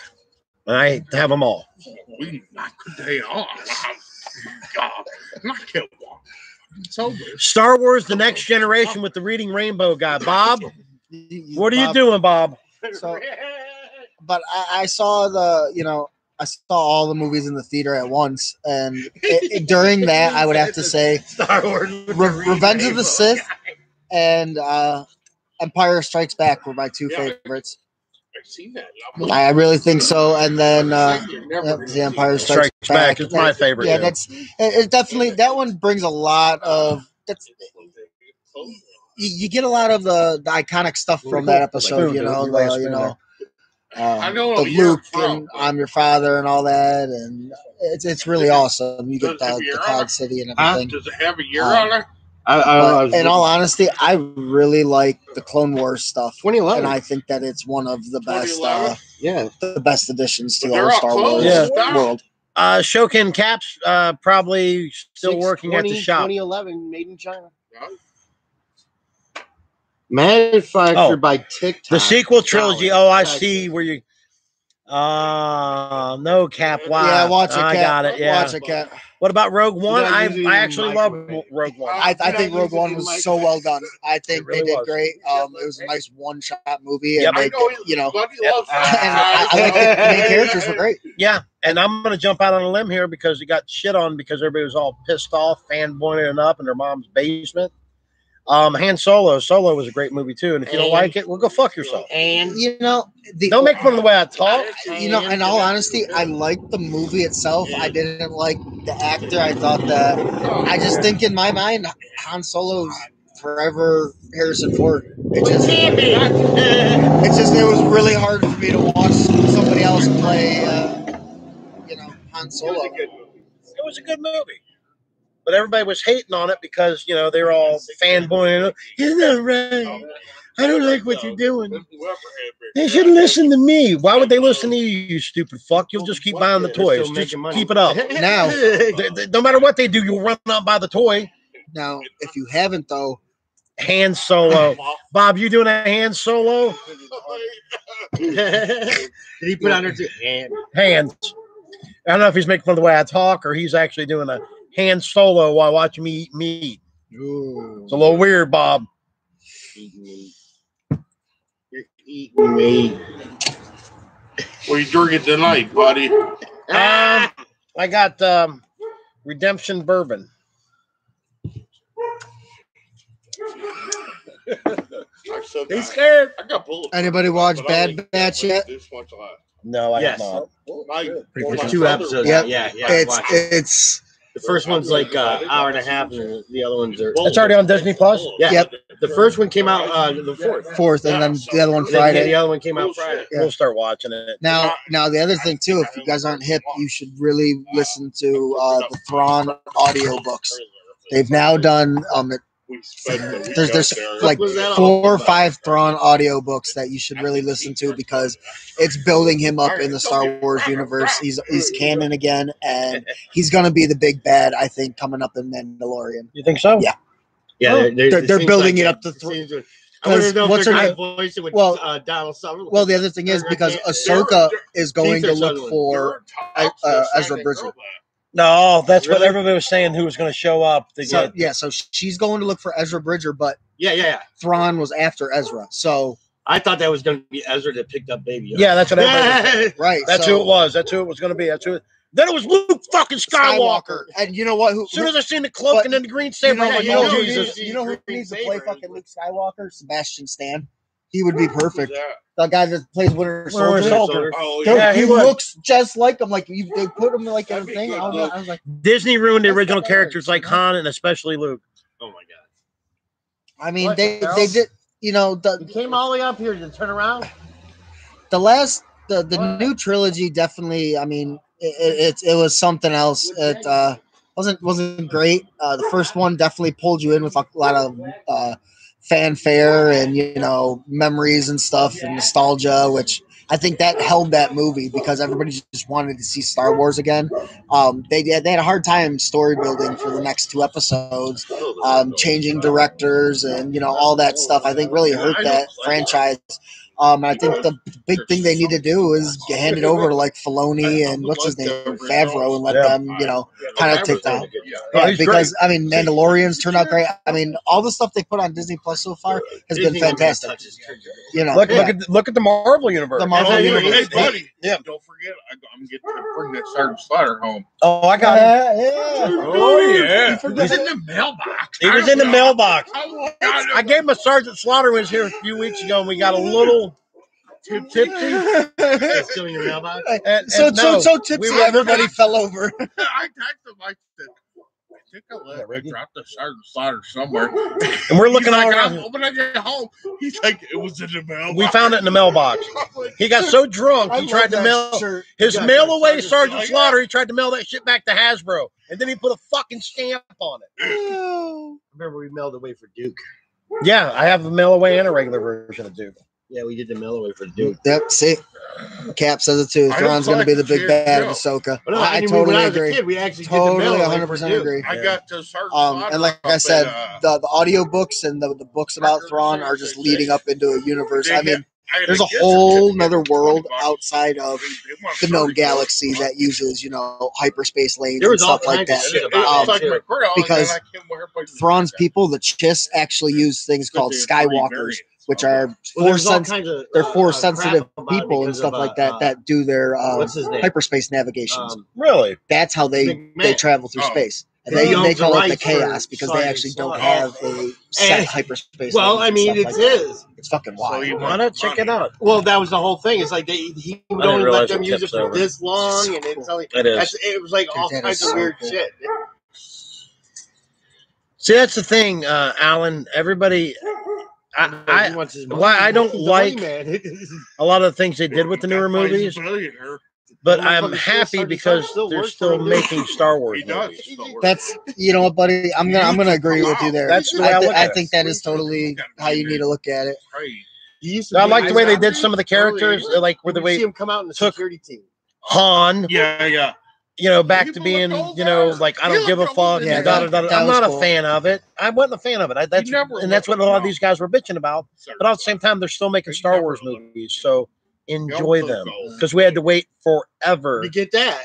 I have them all. We day off. God, not kill one. It's over. Star Wars: The Next Generation with the Reading Rainbow guy, Bob. What are you doing, Bob? So, but I, I saw the, you know, I saw all the movies in the theater at once, and it, it- during that, I would have to say Star Wars: Re- Reading Revenge of the Rainbow. Sith and uh, Empire Strikes Back were my two Yeah. favorites. I see that. I really think so. And then uh, You're never yeah, gonna the Empire Strikes, Strikes Back is my That- favorite. Yeah, too. that's it, it definitely that one brings a lot of that's you, you get a lot of the, the iconic stuff from that episode. You know, the, you know, I um, know the Luke from, and I'm your father and all that, and it's it's really awesome. You get the, the Cloud? City and everything. Does it have a year Um, on it? I, I, I was But in all honesty, I really like the Clone Wars stuff, 2011. and I think that it's one of the best, uh, yeah. the best additions to But the they're all Star closed Wars Yeah. world. Uh, Shokin Caps uh, probably still Six- working at the shop. 2011, made in China. No? Manufactured Oh. by TikTok. The sequel trilogy. Oh, I see where you. Uh no cap. Wow. Yeah, watch it, I got it. Yeah. Watch it, cap. What about Rogue One? I I actually love. Rogue One. I, I think Rogue One was so well done. I think really they did was. great. Um, it was a nice one shot movie, Yep. and they, you know, Yep. and I, I like the main characters were great. Yeah, and I'm gonna jump out on a limb here because it got shit on because everybody was all pissed off, fanboying it up in their mom's basement. Um, Han Solo. Solo was a great movie too, and if you don't like it, well, go fuck yourself. And You know, the Don't make fun of the way I talk. you know, in all honesty, I liked the movie itself. I didn't like the actor. I thought that I just think in my mind, Han Solo's forever Harrison Ford. It just, it just, it was really hard for me to watch somebody else play, uh, you know, Han Solo. It was a good movie. But everybody was hating on it because, you know, they're all fanboying. Isn't that right? I don't like what you're doing. They should listen to me. Why would they listen to you, you stupid fuck? You'll just keep buying the toys. Just keep it up. Now- They- they- no matter what they do, you'll run out by the toy. Now, if you haven't though, hand Solo. Bob, you doing a hand Solo? Did he put on there too? And Hands. I don't know if he's making fun of the way I talk or he's actually doing a Han Solo while watching me eat meat. It's a little weird, Bob. eating meat. You're eating meat. What are you drinking tonight, buddy? Um, I got um, Redemption Bourbon. I still scared. I got bullets. Anybody watch Bad think Batch yet? This much left. No, I Yes. have not. My, There's my two episodes. Yep. Yeah, yeah. I It's it. it's the first one's like uh, hour and a half, and the other ones are. It's already on Disney Plus? Yeah. Yep. The first one came out uh, the fourth. fourth, and then the other one Friday. The other one came out Friday. Yeah. We'll start watching it. Now, now the other thing too, if you guys aren't hip, you should really listen to uh, the Thrawn audiobooks. They've now done um, We spent the week there's there's there. like four or five Thrawn audiobooks that you should really listen to because it's building him up in the Star Wars universe. He's he's canon again, and he's gonna be the big bad. I think coming up in Mandalorian. You think so? Yeah. Yeah, Oh, there- there- they're- they're building like it up to it thr- seems like- I wonder if what's they're her name? voice it with Well- uh, Donald Sutherland. Well, the other thing is because Ahsoka is going to look for uh, uh, Ezra Bridger. No, that's what everybody was saying who was going to show up to So get. yeah, so she's going to look for Ezra Bridger, but yeah, yeah, yeah. Thrawn was after Ezra. So I thought that was going to be Ezra that picked up Baby Yoda. Yeah, that's what everybody was Yeah. right, That's so, who it was. That's who it was going to be. That's who. It, then it was Luke fucking Skywalker. And you know what? Who, As soon as I seen the cloak But- and then the green you saber, know, I'm like, you know oh who needs, you know who needs to play fucking Luke Skywalker? Sebastian Stan. He would be perfect. The guy that plays Winter Winter Soldier. Soldier. Oh, Dude, Yeah, he, he looks just like him. Like you, they put him like in a That'd be thing. I was. I was like, Disney ruined the original characters bad, like you? Han and especially Luke. Oh my god. I mean, What they the hell? they did. You know, the You came all the way up here to turn around. the last the the What? new trilogy definitely. I mean, it, it it was something else. It uh wasn't wasn't great. Uh, the first one definitely pulled you in with a lot of uh, fanfare and you know memories and stuff and nostalgia, which I think that held that movie because everybody just wanted to see Star Wars again. Um, they they had a hard time story building for the next two episodes, um, changing directors and you know all that stuff. I think really hurt that franchise. Um, I think the big thing they need to do is hand it over to like Filoni and what's his name Favreau and let them you know kind of take that. Yeah. Oh, Yeah, he's because I mean, Mandalorians turned out great. I mean, all the stuff they put on Disney Plus so far has been Disney ain't gonna fantastic. touch his trigger. You know, Look, yeah. look at look at the Marvel universe. The Marvel Hey, hey, universe. hey, buddy. Yeah. Don't forget, I, I'm getting to bring that Sergeant Slaughter home. oh, I got him. yeah, yeah. Oh, yeah. You forget He's in the mailbox. He was in the mailbox. I, I gave him a Sergeant Slaughter was here a few weeks ago, and we got a little tip tipsy. It's still in your mailbox. And, uh, So and so no, so tipsy, we were- everybody fell over. I texted him. I said, I think I let I dropped the Sergeant Slaughter somewhere. and we're looking He's all like, around. When I get home, he's like, it was in the mailbox. We found it in the mailbox. Like, He got so drunk, I he tried to mail shirt. his oh, Yeah, mail away Sergeant Sergeant Slaughter. Slaughter. He tried to mail that shit back to Hasbro, and then he put a fucking stamp on it. Remember we mailed away for Duke. Yeah, I have a mail away and a regular version of Duke. Yeah, we did the mail away for Duke. Yep. See, Cap says it too. I Thrawn's going to be the like big kid, bad of yeah. Ahsoka. But no, I, I mean, totally when I was agree. a kid, we actually Totally, did the mail away 100 for percent Duke. agree. I got the Sergeant Um, and like I said, at, uh, the the audio books and the, the books about Thrawn are just leading up into a universe. I mean, I there's a whole certificate nother for world outside of They- they want the known galaxy that uses you know hyperspace lanes and stuff like that. shit It- about Um, like too. McCrae, and because then I came where everybody- Thrawn's people, the Chiss, actually use things called Skywalkers, variants which of it. are Well, force there's kinds of They're uh, force uh, sensitive crap about it people and stuff of, like uh, that uh, that do their um, what's his name? hyperspace navigations. Um, Really? That's how they McMahon. they travel through Oh. space. And He they, owns they the call it the chaos because they actually don't Slaughter. have a set And- hyperspace. well, I mean, stuff it's like that. It's fucking So wild. you want to check it out? Well, that was the whole thing. It's like they, he would didn't only let them use it for over. this long, So and it's only It is. it was like Dude, all kinds of so weird cool. shit. See, that's the thing, uh, Alan. Everybody, I, He I, wants his money. why I don't He's money like- a lot of the things they did with the newer That guy's a movies, but I'm happy because they're still making Star Wars movies. That's you know what, buddy. I'm gonna I'm gonna agree with you there. That's the way I I, look I at it. think that is totally how you need to look at it. Crazy. He used to I like the way they did some of the characters, like with the you would see way him come out in the took- security team. Han, Yeah, yeah. You know, back to being, you know, like I don't give a fuck. there. and da, da, da, da. I'm was not a fan of it. I wasn't a fan of it. I, that's and that's what a were, lot of these guys were bitching about. But at the same time, they're still making You Star Wars look. movies, so enjoy them because we had to wait forever. To get that.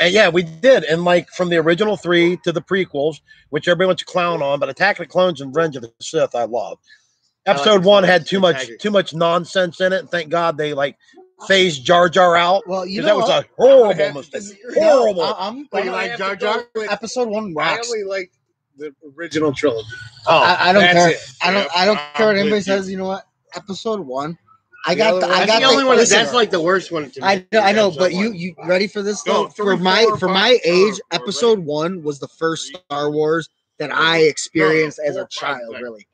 And yeah, we did. And like from the original three to the prequels, which everybody wants to clown on, but Attack of the Clones and Revenge of the Sith, I love. I like Episode one had too much too much nonsense in it, and thank God they like phased Jar Jar out. Well, you know that was what? a horrible have mistake. Horrible. I- I'm, But you I'm like Jar Jar? episode one rocks. I rocks. only like the original trilogy. Oh, I, I don't care. it. I don't. Yep, I don't care what anybody you. says. You know what? Episode one. I The got the. I got the only one. listen, That's like the worst one to me. I I know, but you one. you ready for this No, though? three, for my four, for my four, age, four, episode one was the first Star Wars that I experienced as a child. Really,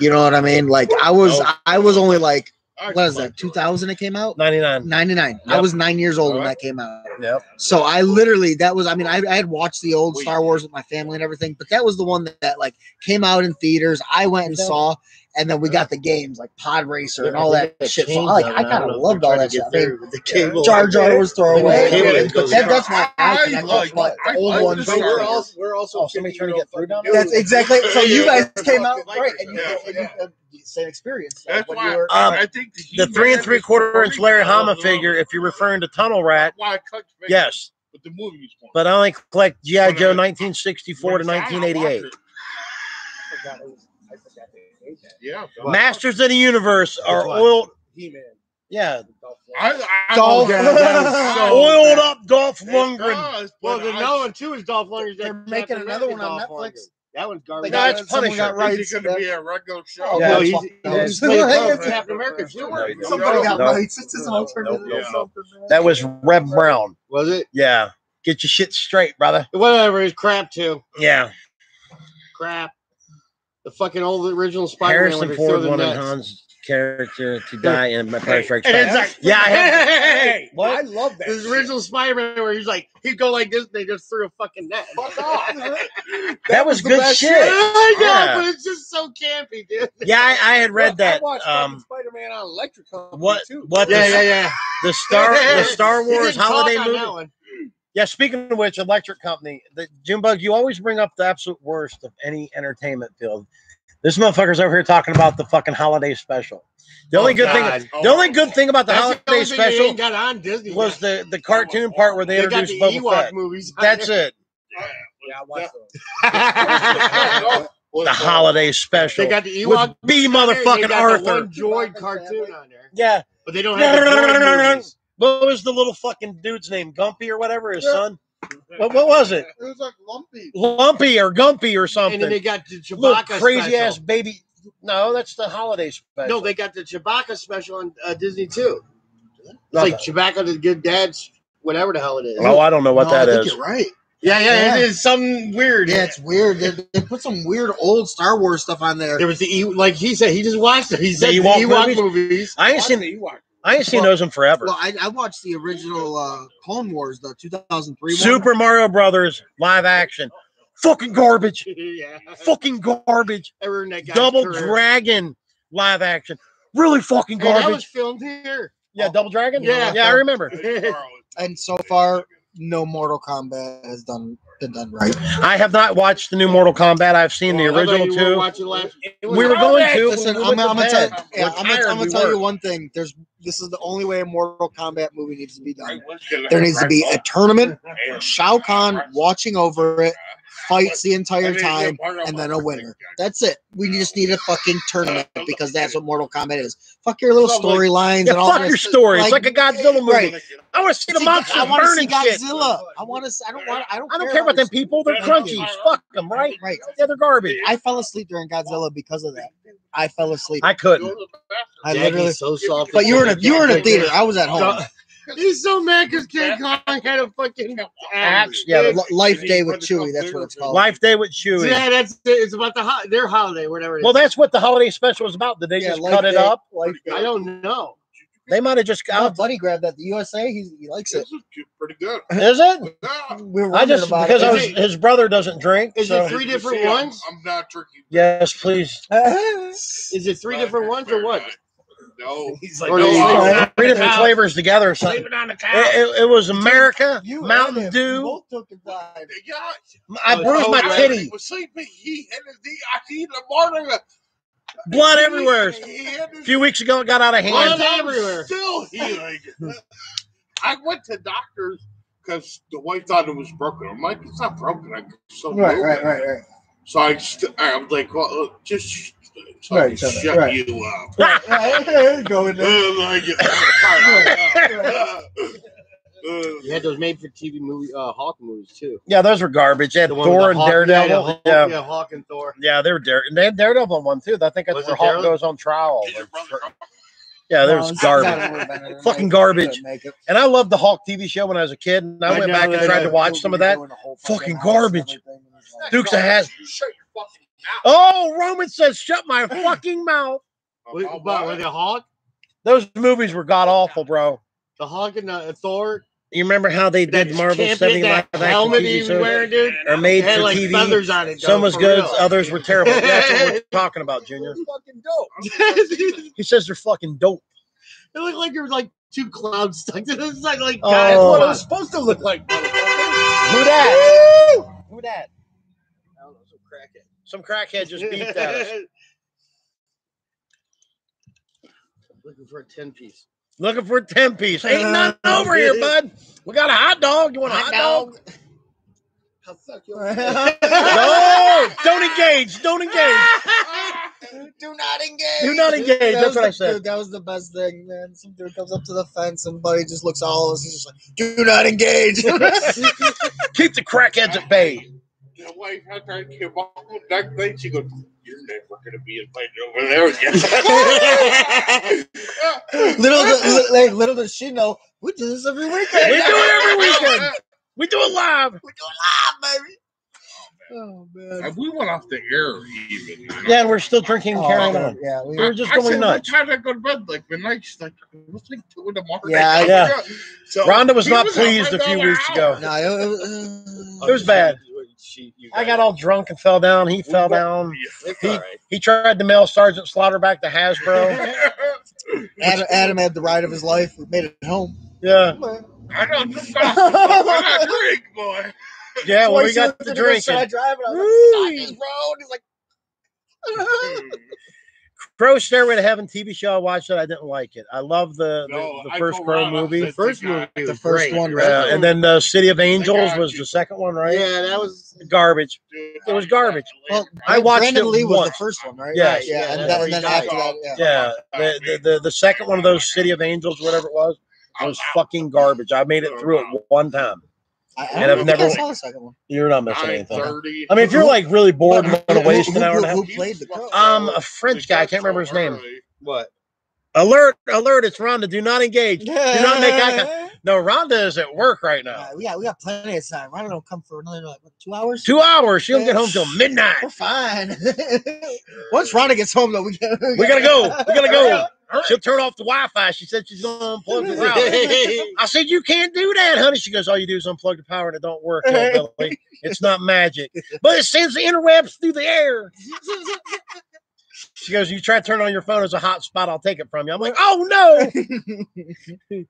you know what I mean? Like I was I was only like I what is like that? Two thousand it came out. 99. 99. I was nine years old when that came out. Yep. So I literally that was I mean I, I had watched the old Star Wars with my family and everything, but that was the one that, that like came out in theaters. I went and saw, and then we got the games like Pod Racer and all that shit. So I like I kind of loved all that shit. I mean, the cable. Jar Jar was throwaway, Cable but that, that's my I I like- with I old like ones. the we're also we're also Oh, somebody trying to get through down there? That's exactly. So you guys came out right, and you, yeah, and you yeah. had the same experience. That's when why you were- Um, I think The three and three quarter inch Larry Hama figure, if you're referring to Tunnel Rat, Why I cut the figure, yes. But the movie was But I only collect G.I. Joe 1964 to 1988. Yeah. Masters of the Universe are What? oiled. He-Man. Yeah. I, I Dolph- Yeah, So oiled bad. up Dolph It Lundgren. does, Well, the I- no one too is Dolph Lundgren. They're making another one America on Dolph Netflix. Lundgren. That one's garbage. No, it's someone Punisher. got Is rights. it going to be a regular show? Oh, Yeah. no, that's he's, fucked up. he's Yeah, playing yeah, Captain yeah. America too. No, he Somebody got Nope. rights. It's his alternate. Nope, nope, something, man. That was Reb Brown. Was it? Yeah. Get your shit straight, brother. Whatever. It's crap too. Yeah. Crap. The fucking old original Spider-Man. Harrison when they Ford the wanted nets. Han's character to die in My Price Strikes And it's like, Yeah, I have- Hey, What? I love that. This original Spider-Man where he's like, he'd go like this, and they just threw a fucking net. Fuck off. That was the good best shit. I know, Yeah. but it's just so campy, dude. Yeah, I, I had read that. I watched Um, Spider-Man on Electric Company what? too. What? Yeah, the, yeah, yeah. the Star the Star Wars didn't talk holiday on movie. That one. Yeah, speaking of which, Electric Company, the Junebug, you always bring up the absolute worst of any entertainment field. This motherfucker's over here talking about the fucking holiday special. The only Oh, good God. thing, the only good thing about the That's holiday the only thing special got on Disney was yet. the the cartoon part where they, they got introduced the Boba Ewok Fett. movies. That's there. it. Yeah, I watched The holiday special. They got the With Ewok B movies on there, motherfucking they got the Arthur. one droid cartoon on there, Yeah. but they don't have the droid movies. What was the little fucking dude's name? Gumpy or whatever, his son? What, what was it? It was like lumpy. Lumpy or Gumpy or something. And then they got the little Chewbacca crazy special. ass baby. No, that's the holiday special. No, they got the Chewbacca special on uh, Disney too. It's Nothing. like Chewbacca the Good Dad's whatever the hell it is. Oh, I don't know what that is. No, that I think is. You're right. yeah, yeah, Yeah. it is something weird. Yeah, it's weird. They, they put some weird old Star Wars stuff on there. There was the E- like he said he just watched it. He said the Ewok Ewok, movies? movies. I ain't Watch seen. the Ewok. I ain't seen Well- those in forever. Well, I, I watched the original uh, Clone Wars, the 2003 one. Super Mario Brothers live action. Fucking garbage. yeah, Fucking garbage. Double career. Dragon live action. Really fucking Hey, that was filmed here. yeah, Double Dragon. Yeah. yeah, I remember. And so far, no Mortal Kombat has done been done right. I have not watched the new Mortal Kombat. I've seen the Well, I thought original you were two. We were going to. Listen, we I'm, I'm gonna tell, yeah, I'm gonna, I'm gonna tell you one thing. There's this is the only way a Mortal Kombat movie needs to be done. There needs to be a tournament, Shao Kahn watching over it, fights the entire time, and then a winner. That's it. We just need a fucking tournament because that's what Mortal Kombat is. Fuck your little storylines Yeah, and all fuck this. your story. it's like a Godzilla movie. Right. I want to see the See, monsters I want to see burning shit. Godzilla. I want to. I don't want. I don't. I don't care about them people. They're Thank crunchies. Fuck them, right? Right. Yeah, they're garbage. I fell asleep during Godzilla because of that. I fell asleep. I couldn't. I literally. so soft. But you were in a you were in a theater. I was at home. He's so mad because King Kong had a fucking axe. Yeah, Li- Life Day with Chewy. That's what it's called. Life Day with Chewy. Yeah, that's it. it's about the ho- their holiday, whatever. It is. Well, that's what the holiday special was about. Did they Yeah, just Life cut it up? Life I don't know. They might have just Our got. buddy grabbed that. The USA. He's, he likes it. This is pretty good. Is it? Yeah, We were I just because. I was his brother doesn't drink. Is so- it three different See, I'm- ones? I'm not drinking. Yes, please. Is it three different ones or what? No. He's like, Or no, you- I'm Three different couch. flavors together or something. On the It, couch. it- it was America, You Mountain him, Dew. both took a dive. Yeah. I bruised my I titty. was sleeping. He had his knee. I see the morning. uh, Blood he- everywhere. he A few weeks ago, it got out of hand. thumb everywhere. Still healing. I went to doctors because the wife thought it was broken. I'm like, it's not broken. I'm still Right, move right, right, right. So I, st- I was like, well, just sh- so I Right, can shut right. you up. right, right. Go in there. Like, uh, You had those made for TV movie, uh, Hulk movies too. Yeah, those were garbage. They had The Thor the and Hulk- Daredevil. Yeah, the Hulk, Yeah, yeah, Hulk and Thor. yeah, they were Dare. They had Daredevil in one too. I think that's Was where Hulk Daredevil? goes on trial. Did your? Yeah, there No, was it's garbage. not a little better. Fucking garbage. And I loved the Hulk TV show when I was a kid. And I, I went know back and tried to watch some of that. Doing the whole Fucking garbage. everything. Dukes of Haz- You shut your fucking mouth. Oh, Roman says, "Shut my fucking mouth." Wait, About but what? with the Hulk, Those movies were god awful, bro. the Hulk and the Thor. You remember how they That did Marvel champion, 70 live that action helmet he TV was shows? wearing, dude. Or made had for like TV. feathers on it. Some was good, real. others were terrible. That's what we're talking about, Junior. Fucking dope. He says they're fucking dope. It looked like there was like two clouds stuck to this. Like, like Oh. guys, what come it was supposed to look like. Who that? Who that? Some crackhead just beeped at us. Looking for a ten piece. Looking for a 10 piece. Ain't nothing over here, bud. We got a hot dog. You want a hot, dog? I'll suck your No! Don't engage. Don't engage. Do not engage. Do not engage. That That's was what I said. dude, that was the best thing, man. Some dude comes up to the fence and buddy just looks at all of us. He's just like, "Do not engage." Keep the crackheads at bay. The wife had to came up with that thing. She goes, "You're never gonna be invited over there again." little, li- like, little does she know, we do this every weekend. We do it every weekend. We do it live. We do it live, baby. Oh man. Oh, and we went off the air even. Yeah, and we're still drinking and Oh, carrying on. Yeah, we, We were just I going said, nuts. What time did I go to bed? Like midnight. She's like, it was like two in the morning. Yeah, oh yeah. So Rhonda was not out pleased a few weeks hour. ago. no, it, it, uh, It was bad. She, you I got all drunk and fell down. He fell down. It's He- all right. He tried to mail Sergeant Slaughter back to Hasbro. Adam, Adam had the ride of his life. We made it home. Yeah. I don't drink, drink, boy. Yeah, well, we got the drink. gonna start drinking. driving. I was Woo. like, "Stop this road." He's like, hmm. Crow Stairway to Heaven TV show. I watched it. I didn't like it. I love the, No, the, the first told Crow Ron, I movie. The first movie it." The first great. one, Uh, right? and then the City of Angels was you. the second one, right? Yeah, that was. Garbage. Dude, It was garbage. well, I watched Brandon it Lee was the first one, right? Yes. yeah, Yeah, and, then, and then after that, yeah. Yeah, the, the, the, the second one of those City of Angels, whatever it was, was fucking garbage. I made it through it one time. I, I And don't I've never- saw the second one. You're not missing anything. 9:30. I mean, if you're like really bored and want to waste who- an hour and a who- half, played the crow? um, a French guy, I can't remember his name. What? Alert, alert! It's Rhonda. Do not engage. Do not make eye contact. No, Rhonda is at work right now. Uh, we got we got plenty of time. Ronald will come for another like what, two hours. Two hours. She don't get home till midnight. We're fine. Once Rhonda gets home, though, we gotta We gotta go. We gotta go. She'll turn off the Wi-Fi. She said she's gonna unplug the router. I said you can't do that, honey. She goes, all you do is unplug the power and it don't work. hillbilly. It's not magic, but it sends the interwebs through the air. She goes, you try to turn on your phone as a hotspot, I'll take it from you. I'm like, oh no,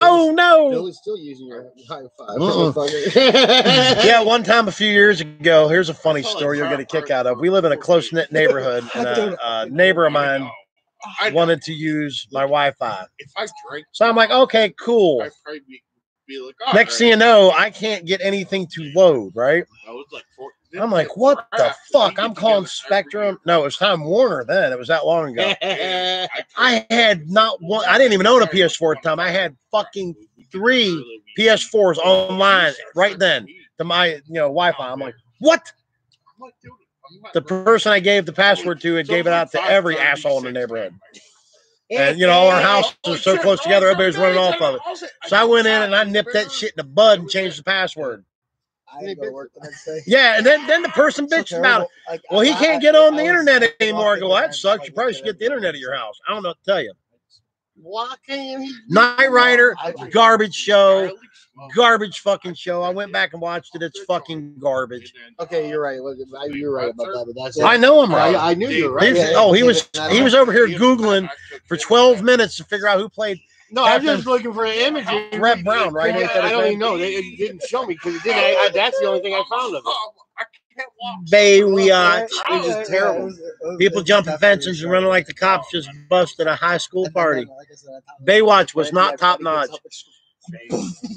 oh no. Billy's still using your high five. Uh-uh. Yeah, one time a few years ago. Here's a funny story you'll get a kick out of. We live in a close knit neighborhood, and a, a neighbor of mine I wanted to use my Wi-Fi. If I drink, So I'm like, okay, cool. Be, be like, all Next right. thing you know, I can't get anything to load, right? I was like, four, I'm like, what the fuck? I'm calling Spectrum. No, it was Time Warner then. It was that long ago. I had not one, I didn't even own a PS4 at the time. I had fucking three PS4s online right then to my, you know, Wi-Fi. I'm like, what? The person I gave the password to had gave it out to every asshole in the neighborhood. And you know, our houses are so close together, everybody's running off of it. So I went in and I nipped that shit in the bud and changed the password. I didn't go to work the next day. Yeah, and then then the person So bitched about it. Well, he can't get on the internet anymore. I go, that sucks. You probably should get the internet at your house. I don't know what to tell you. Why can't he? Knight Rider, garbage show, Oh, garbage fucking show. I went back and watched it. It's fucking garbage. Okay, you're right. Look, I- You're right about that, but that's. I know I'm right. I, I knew you were right. He's- oh, he was he was over here googling for 12 minutes to figure out who played. No, I'm just looking for an image. Reb Brown, right? I, I don't even know. They it didn't show me because it didn't. I, I, that's the only thing I found of it. Oh, I. Baywatch. It was terrible. People jumping fences and running like the cops just busted a high school party. Baywatch was not top notch.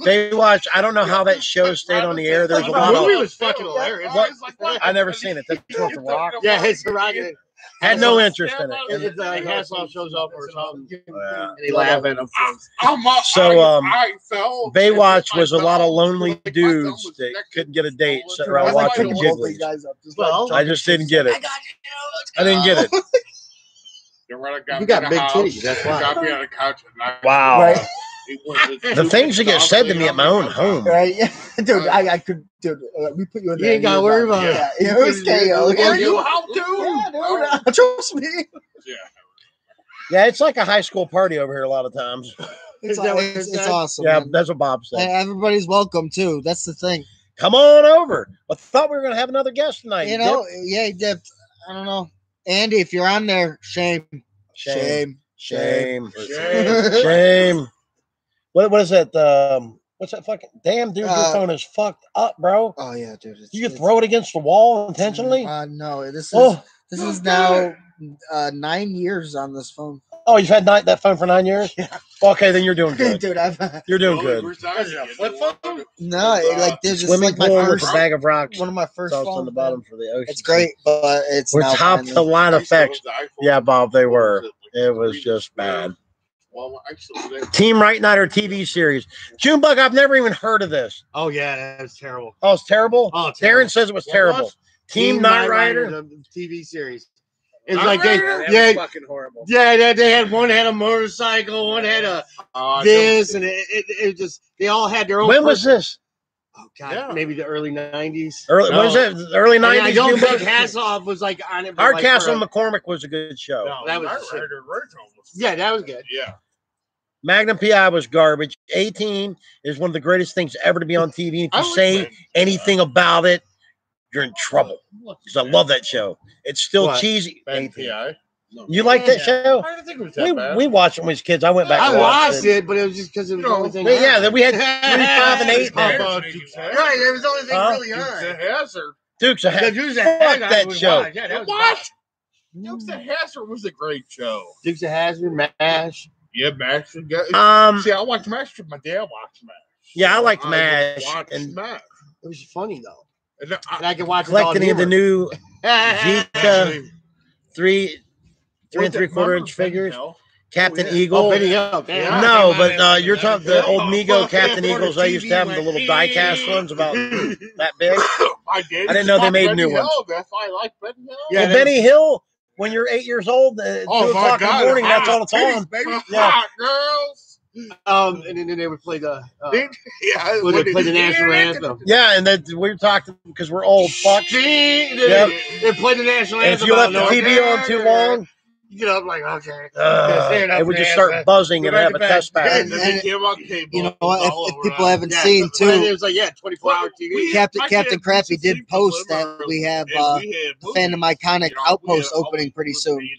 Baywatch, I don't know how that show stayed on the air. There's a The lot movie of. was fucking hilarious. What? I never seen it. That's what the rock. Yeah, it's a rocket. Had no interest in it. It's like Hasselhoff shows up or something, Yeah. and they laugh at him. I'm up, So, I- um, I fell- Baywatch was a lot of lonely Like, my thumb dudes that couldn't get a date to- sitting around I watching to Jiggly. Well, I just didn't get it. I didn't get it. They were like, got You got big titties, that's they why. Got me on the couch. Wow. Right. It was a The things that get said to me at my own home. Right? Yeah, dude, I, I could, dude. Uh, we put you in You there. ain't gotta worry about yeah. it. Yeah, it was KO. Yeah, Are you- you how to? Yeah, dude, trust me. Yeah. Yeah, it's like a high school party over here a lot of times. It's, that what it's, it's said? awesome. Yeah, man. that's what Bob And said. everybody's welcome too. That's the thing. Come on over. I thought we were going to have another guest tonight. You know, yeah, he dipped. I don't know. Andy, if you're on there, shame. Shame. Shame. Shame. Yeah. Shame. What, what is that? Um, what's that fucking damn dude? Your Uh, phone is fucked up, bro. Oh yeah, dude. It's, You it's- throw it against the wall intentionally. Uh, no, this is Oh, this is now uh, nine years on this phone. oh, you've had nine, that phone for nine years. Yeah. Okay, then you're doing good. dude, I've You're doing good. Flip phone? no, it, like this is Swimming like my first a bag of rocks. one of my first Sauce phones. on the bottom for the ocean. It's great, but it's We're top finally- to line effects. Yeah, Bob, they were. It was just bad. Well, actually, Team Right Nighter TV series. Junebug, I've never even heard of this. Oh yeah, that's terrible. Oh, it's terrible. Oh, Darren terrible. says it was What terrible. was? Team, Knight Rider. the TV series. It's Knight like they, Rider? yeah, fucking horrible. yeah, they, they had one had a motorcycle, one had a oh, I this, and it, it, it just they all had their own. When was this? Oh god, Yeah. maybe the early nineties. Early. What is it? Early I, mean, I nineties. don't think Hasselhoff was like on it. but like Hardcastle a- McCormick was a good show. No, that was Knight the shit. Rider was- Yeah, that was good. Yeah. Magnum PI was garbage. 18 is one of the greatest things ever to be on TV. If you like say that. anything about it, you're in trouble. Because I love that show. It's still What? cheesy. Ben 18. PI. You like that Yeah. show? I didn't think it was that We, bad. we watched it when we was kids. I went back. I and watched it, but it was just because it was the only thing. Yeah, on. then we had three, five, and eight How there. about Dukes of Hazzard? Right, it was the only thing Huh? really Dukes on. of Hazzard. Dukes of hazard. Hazzard. Dukes of Fuck that show. Yeah, that was What? bad. Dukes of Hazzard was a great show. Dukes of Hazzard, Mash. Yeah, Max. would get- Um, See, I watched Max because my dad watched Max. Yeah, I liked just MASH, and- Max. It was funny though, And then I- and I could watch it all collecting of the new Zika three three and three quarter inch figures. Hill? Captain Oh, yeah. Eagle. Oh, Benny Hill. Damn. No, but uh, you're talking the old Oh, Mego Captain Eagles. I used to have them, the little die cast ones about that big. I did. I didn't know they made Benny new Hill. ones. That's why I like Benny Hill. Yeah, well, that- Benny Hill, when you're eight years old, uh, two Oh my o'clock in the morning, that's all it's titties, on. Baby. Yeah. Hot girls. Um, and then they would play the. Uh, They- yeah, would when they play the national anthem? Yeah, and then we were talking because we're old fucks. Yep. they, they played the national And if anthem. you left the TV on too long, you get up like okay. uh, stand it would and just dance, start buzzing and have to a back. test And pattern. And- then and- they came. You know what? If, if people haven't Yeah, seen but it too, was like yeah, twenty four hour TV. Captain my Captain Crappy did post that we have and uh, we the Phantom Iconic you know, Outpost opening pretty always soon. Vino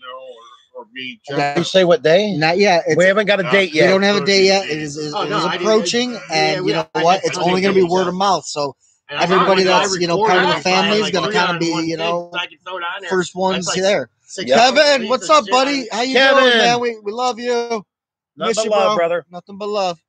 Or, or me, You say what day? Not yet. It's, We haven't got a date yet. we don't have a date yet. It is, it is, Oh, it no, is I didn't- approaching, yeah, and you know I- what? I It's don't only going to be word up. of mouth. So And everybody that's, I you know, part of the it, so I had, family is like, gonna kinda be, you know, so I could throw it on first ones like there. Six Yep. hours Kevin, what's up, buddy? How you Kevin. doing, man? We, we love you. Nothing Miss but you, love, bro. brother. Nothing but love.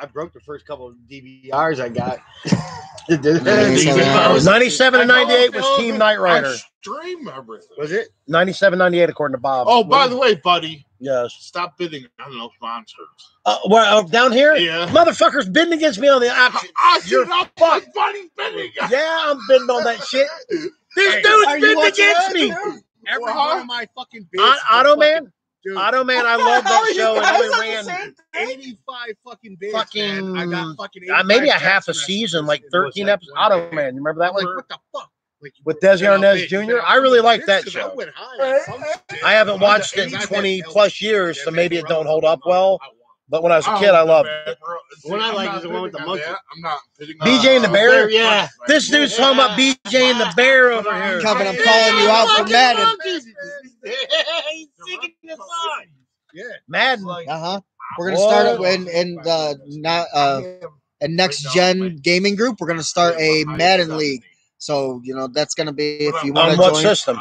I broke the first couple of DVRs I got. Yeah, was, 97 and 98 was Team Knight Rider. I stream everything. was it? 97, 98 according to Bob. Oh, by the way, buddy, Yes. stop bidding on those monsters. Uh, well, uh, down here? Yeah. Motherfuckers bidding against me on the auction. I see You're that fucked. buddy bidding. Yeah, I'm bidding on that shit. These Hey, dudes Are bidding against me. Every Well, one of my fucking bids. Au- were Auto fucking- Man? Dude, Automan, I love that show, and I only ran 85 fucking bids. Fucking- man. I got fucking uh, maybe a half a season, like 13 like episodes. one Auto day. Man, you remember that I'm like, one? what the fuck? Like, With Desi I'll Arnaz Jr.? I'll really bitch, like that 'cause show. I went high on some shit. I haven't watched it in 20 plus years, so maybe it don't hold up well. But when I was a kid, I loved it. The one I like is the one with the monkey. I'm not bidding BJ and the that. Bear? Yeah. This dude's talking about BJ and the Bear over here. Coming, I'm calling you out for Madden. He's singing the song. Madden. Uh huh. We're gonna start it What? in in the not uh a next gen gaming group. We're gonna start a Madden league. So you know that's gonna be if you want On to what join system?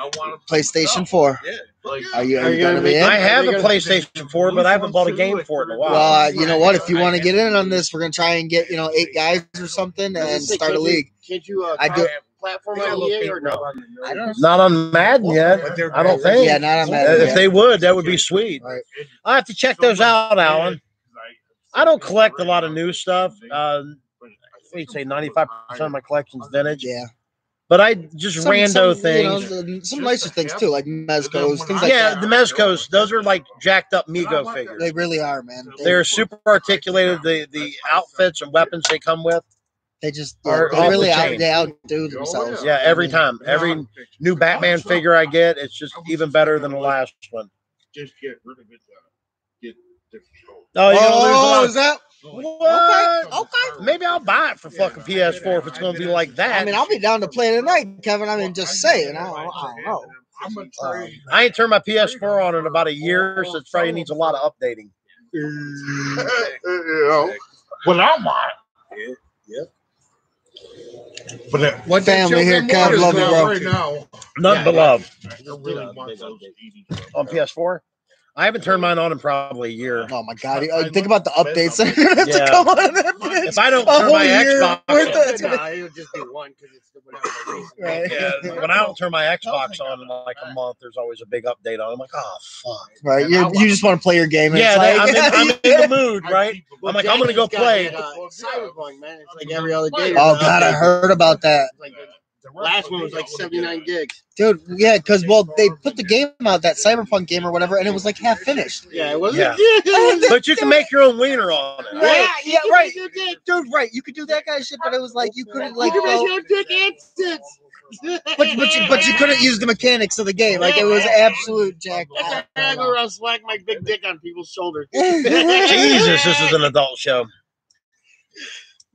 PlayStation Four. Are you, are you gonna be in? I have a PlayStation 4, but I haven't bought a game for it in a while. Well, uh, you know what? If you want to get in on this, we're gonna try and get you know eight guys or something and start a league. Can't you uh, I do- platform on EA or no? I don't. Not on Madden yet. I don't think. Yeah, not on Madden. If yet. they would, that would be sweet. Right. I have to check those out, Alan. I don't collect a lot of new stuff. Uh, we'd say 95% of my collection's vintage, Yeah. But I just Some- rando some, you things. know, some nicer things too, like mezcos, things like yeah, that. the Mezcos, those are like jacked up Mego figures. They really are, man. They, They're super articulated. The the outfits and weapons they come with. they just are they off really the out, they outdo themselves. Yeah, every time, every new Batman figure I get, it's just even better than the last one. Just get rid of it. Get different Oh, you Oh, know, is that? What? Okay. Maybe I'll buy it for fucking PS4 if it's going to be like that. I mean, I'll be down to play tonight, Kevin. I mean, just saying. I don't, I don't know. I'm a Um. I ain't turned my PS4 on in about a year, so it probably needs a lot of updating. you know, but I'm on. Yeah. But uh, what Family here, Kev, love you, bro. right now. None Yeah, but yeah. love really want those ED on PS4. I haven't turned mine on in probably a year. Oh my god! Uh, think about the updates that are gonna have Yeah. to come on that bitch. If I don't A turn whole my year Xbox on, It's gonna- No, it'll just be one because it's whatever the reason. Right. yeah, when I don't turn my Xbox on in like a month, there's always a big update on. it. I'm like, oh fuck. Right, you, you just want to play your game. And Yeah, it's like, I'm, in, I'm in the mood, right? I'm like, I'm gonna go play. Cyberpunk, man. It's like every other day. oh god, I heard about that, Like the, the last one was like 79 gigs. dude. Yeah, because well, they put the game out, that Cyberpunk game or whatever, and it was like half finished. Yeah, it wasn't. Yeah. But you can make your own wiener on it. Right, yeah, right, You did. dude. Right, you could do that kind of shit, but it was like you couldn't like. you can make your dick instance. but but you but you couldn't use the mechanics of the game. Like it was absolute jack. That's why I go around slack my big dick on people's shoulders. Jesus, this is an adult show.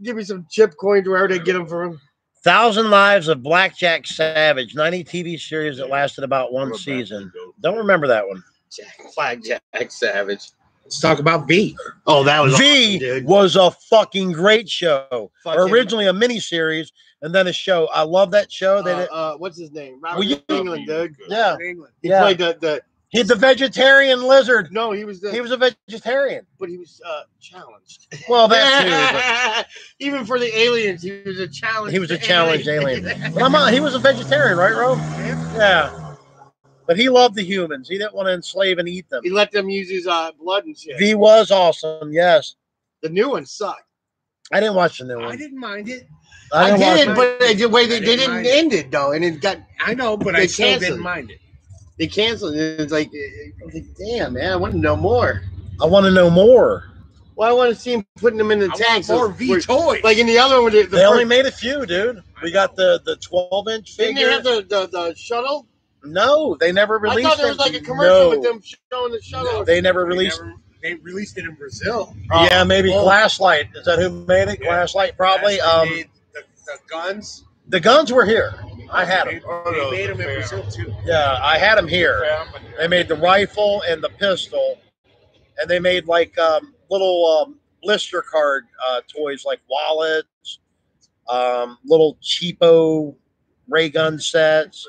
Give me some chip coins wherever they get them from. Thousand Lives of Blackjack Savage, 90 TV series that lasted about one season. Don't remember that one. Jack, Flag Jack Savage. Let's talk about V. Oh, that was V awesome, dude. was a fucking great show. Fucking- Originally a miniseries and then a show. I love that show. They Uh, did, uh, what's his name? Robert Well, you- Englund, dude. Yeah. Englund. He Yeah. played the, the he's the vegetarian lizard. no, he was the He was a vegetarian. but he was uh challenged. Well, that Even for the aliens, he was a challenge. He was a challenged alien. But I'm not, he was a vegetarian, right, Ro? Yeah. But he loved the humans. He didn't want to enslave and eat them. He let them use his uh, blood and shit. He was awesome. Yes. the new one sucked. I didn't watch the new one. I didn't mind it. I, didn't did, but the way they, they didn't didn't mind it. end it though, and it got I know, but They I still canceled. didn't mind it. They canceled. it. It's like, I like, damn man, I want to know more. I want to know more. Well, I want to see him putting them in the I tanks. want more So V toys. Like in the other one, the, the They only made a few, dude. We got the the 12 inch didn't they figure. have the, the, the shuttle? No, they never released. I released thought there it. was like a commercial no, with them showing the shuttle. they never They released. never- They released it in Brazil. yeah, maybe oh. Glasslite. Is that who made it? Yeah. Glasslite, probably. They Um, made the, the guns. The guns were here. I had them. they made them in Brazil too. Yeah, I had them here. They made the rifle and the pistol, and they made like um, little um, blister card uh, toys, like wallets, um, little cheapo ray gun sets,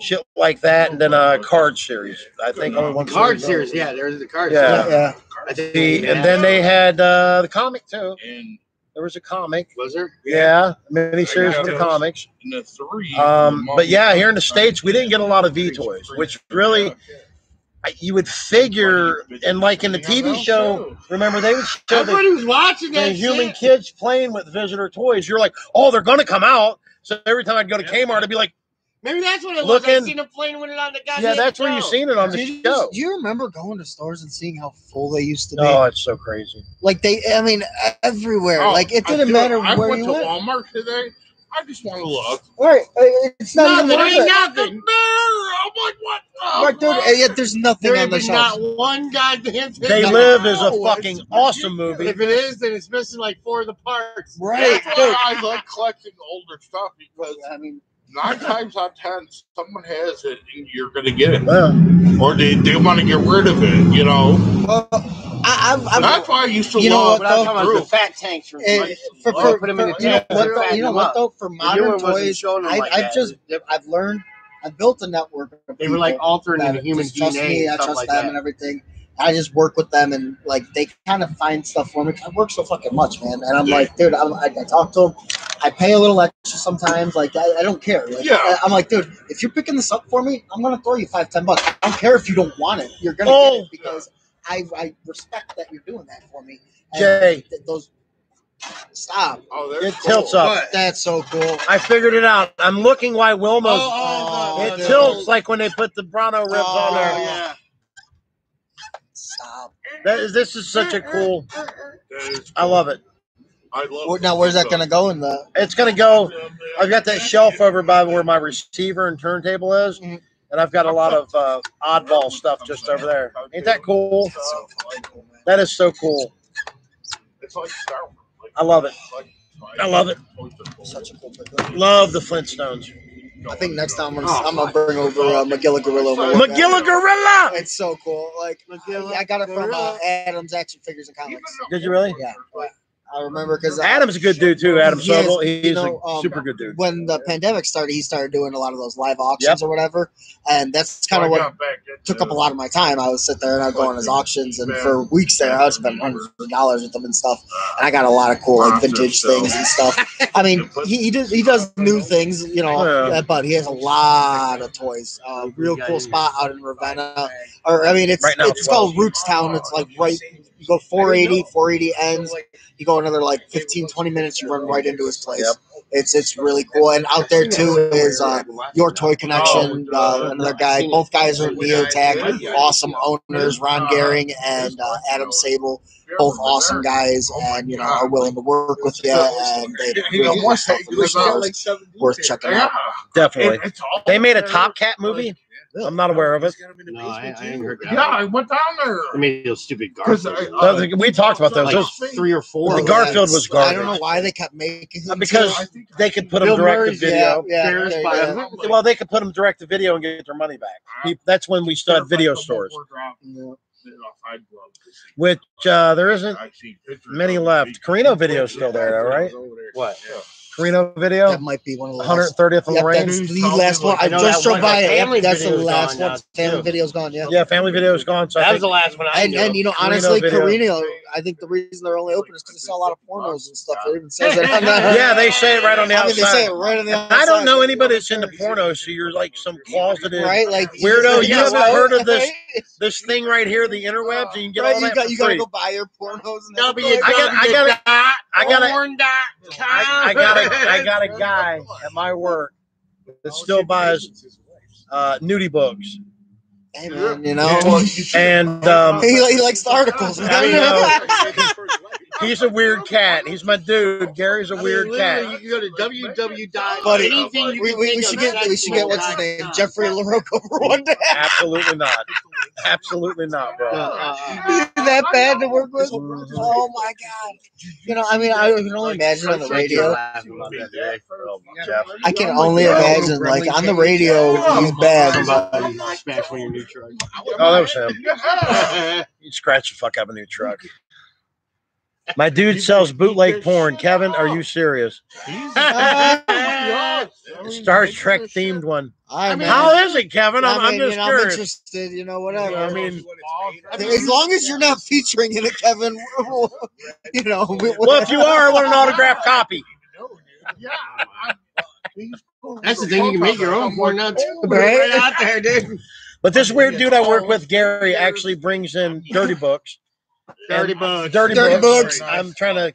shit like that, and then a card series. I think only one card series. series, yeah, there's the card Yeah. series. Yeah, I think The- yeah. and then they had uh, the comic too. And There was a comic. was there? Yeah, miniseries I for got the comics. the three. Um, but yeah, here in the states, we didn't get a lot of V toys, which really I- you would figure, and like in the TV show, remember they would show the, was watching the that human shit. kids playing with visitor toys. You're like, oh, they're gonna come out. So every time I'd go to Yeah. Kmart, I'd be like, Maybe that's what it was. I Looking- seen them playing with it on the goddamn yeah, that's where you've seen it on the you, show. do you remember going to stores and seeing how full they used to be? Oh, it's so crazy. Like they, I mean, everywhere. Oh, like it didn't do- matter I where went you to went. Walmart today. I just want to look. Right, uh, it's not Nothing, even ain't worth it. nothing. I'm like, what? the Right, dude, fuck? and yet there's nothing There on the shelf. not one goddamn thing. They No. Live is a fucking it's awesome ridiculous. movie. If it is, then it's missing like four of the parts. Right, That's dude. why I like collecting older stuff because I mean, nine times out of ten, someone has it and you're gonna get it, Well, or they, they want to get rid of it. You know, Well, I, I'm, I'm, that's why I used to You know love what, though? talking about the fat tanks from for, Oh, for, put 'em in for- the you know tank, what they're though, fattening you know them what up. though for The new modern one wasn't toys showing them I, like I've that. just I've learned I've built a network of They were like people altering that the human just trust DNA me and I stuff trust like them that. and everything I just work with them and like they kind of find stuff for me. I work so fucking much, man, and I'm like, dude, I'm, I, I talk to them. I pay a little extra sometimes. Like I, I don't care. Like, Yeah. I, am like, dude, if you're picking this up for me, I'm gonna throw you five, ten bucks. I don't care if you don't want it. You're gonna Oh. get it oh. because I, I respect that you're doing that for me. And Jay. th- those stop. Oh, it that's tilts cool. up. That's so cool. I figured it out. I'm looking why Wilma's. Oh, oh it dude. tilts like when they put the Bronto ribs oh, on Oh, there. yeah. Stop. That is, this is such a cool. That is I love it. I love Where- Now, where's that gonna go in the? It's gonna go. I've got that shelf over by where my receiver and turntable is, Mhm. and I've got a lot of uh, oddball stuff just over there. Ain't that cool? That is so cool. It's like Star Wars. I love it. I love it. Such a cool picture. Love the Flintstones. I think next time I'm gonna, I'm gonna bring over uh, Magilla Gorilla. Magilla Gorilla. It's so cool. Like I got it from uh, Adam's Action Figures and Comics. Did you really? Yeah, I remember because Adam's a good dude too. Adam He is, Sobel. you He's know, a um, super good dude. when the pandemic started, he started doing a lot of those live auctions or whatever, and that's kind of what took up a lot of my time. I would sit there and I'd go on his auctions, and for weeks there, I would spend hundreds of dollars with them and stuff. And I got a lot of cool like vintage things and stuff. I mean, he, he does he does new things, you know, Yeah. but he has a lot of toys. Uh, real cool spot out in Ravenna, or I mean, it's Right now it's it's called Rootstown. It's like right. You go 480, 480 ends. You go another like 15, 20 minutes. You run right into his place. Yep. It's it's really cool. And out there too is uh, your toy connection. Uh, another guy. Both guys are Neotech. Awesome owners, Ron Gehring and uh, Adam Sable. Both awesome guys, and you know are willing to work with you. And they You know, really stuff they- the stars. worth checking out. Definitely. They made a. Top Cat movie. I'm not aware of it. No, I, I ain't heard that. Yeah, I went down there. I mean, those stupid 'Cause Garfield. I- Those- we talked about those. like Those three or four. The of Garfield them. was I don't know why they kept making them Because too. they could put them Bill direct to video. Yeah, yeah, yeah, yeah. Well, they could put them direct to video and get their money back. That's when we still had video stores, Yeah. I'd love to see. which uh, there isn't I see pictures many left. the- Carino Video's still there, though, right? What? Yeah. Carino Video, That might be one of the last. 130th and Yep, Lorain. that's the last one. I, I know just that drove by but it. Yep, Family that's the last one. now, Family too. video's gone. Yeah. Yeah, Family Video's gone. So I That was the last one I And, knew. and you know, honestly, Video. Carino, I think the reason they're only open is because they sell a lot of pornos and stuff. It even says it on the. yeah, they say it right on the I mean, they say it right on the outside. I don't know anybody that's into porno, so you're like some closeted Right, like Weirdo, you haven't heard of this- this thing right here, the interwebs, and you can get Right, all you that got for you got to go buy your pornos. And W. everything. I got- I got- I got a- Porn dot com. I, I got a I got a guy at my work that still buys uh, nudie books, Hey man, you know, and um, he, he likes the articles. Man. I he's a weird cat. He's my dude. Gary's a weird cat. You go to www. Buddy, anything we, we, we should get we should get what's his name, Jeffrey LaRocco for one day. Absolutely not. Absolutely not, bro. Uh, Is that bad to work with? Oh my god! You know, I mean, I can only imagine on the radio. I can only imagine, like on the radio, he's bad. Somebody smash one your new truck. Oh, that was him. you scratch the fuck out of a new truck. My dude sells bootleg porn. Kevin, are you serious? Star Trek themed one. I mean, How is it, Kevin? I'm, I I'm mean, just you know, I'm interested. You know, whatever. I mean, as long as you're not featuring in it, Kevin. You know. we- well, if you are, I want an autographed copy. Yeah. That's the thing. You can make your own porn now. too. Right? Right out there, dude. But this weird dude I work with, Gary, actually brings in dirty books. Dirty And bugs. Dirty, Dirty books. books. I'm trying to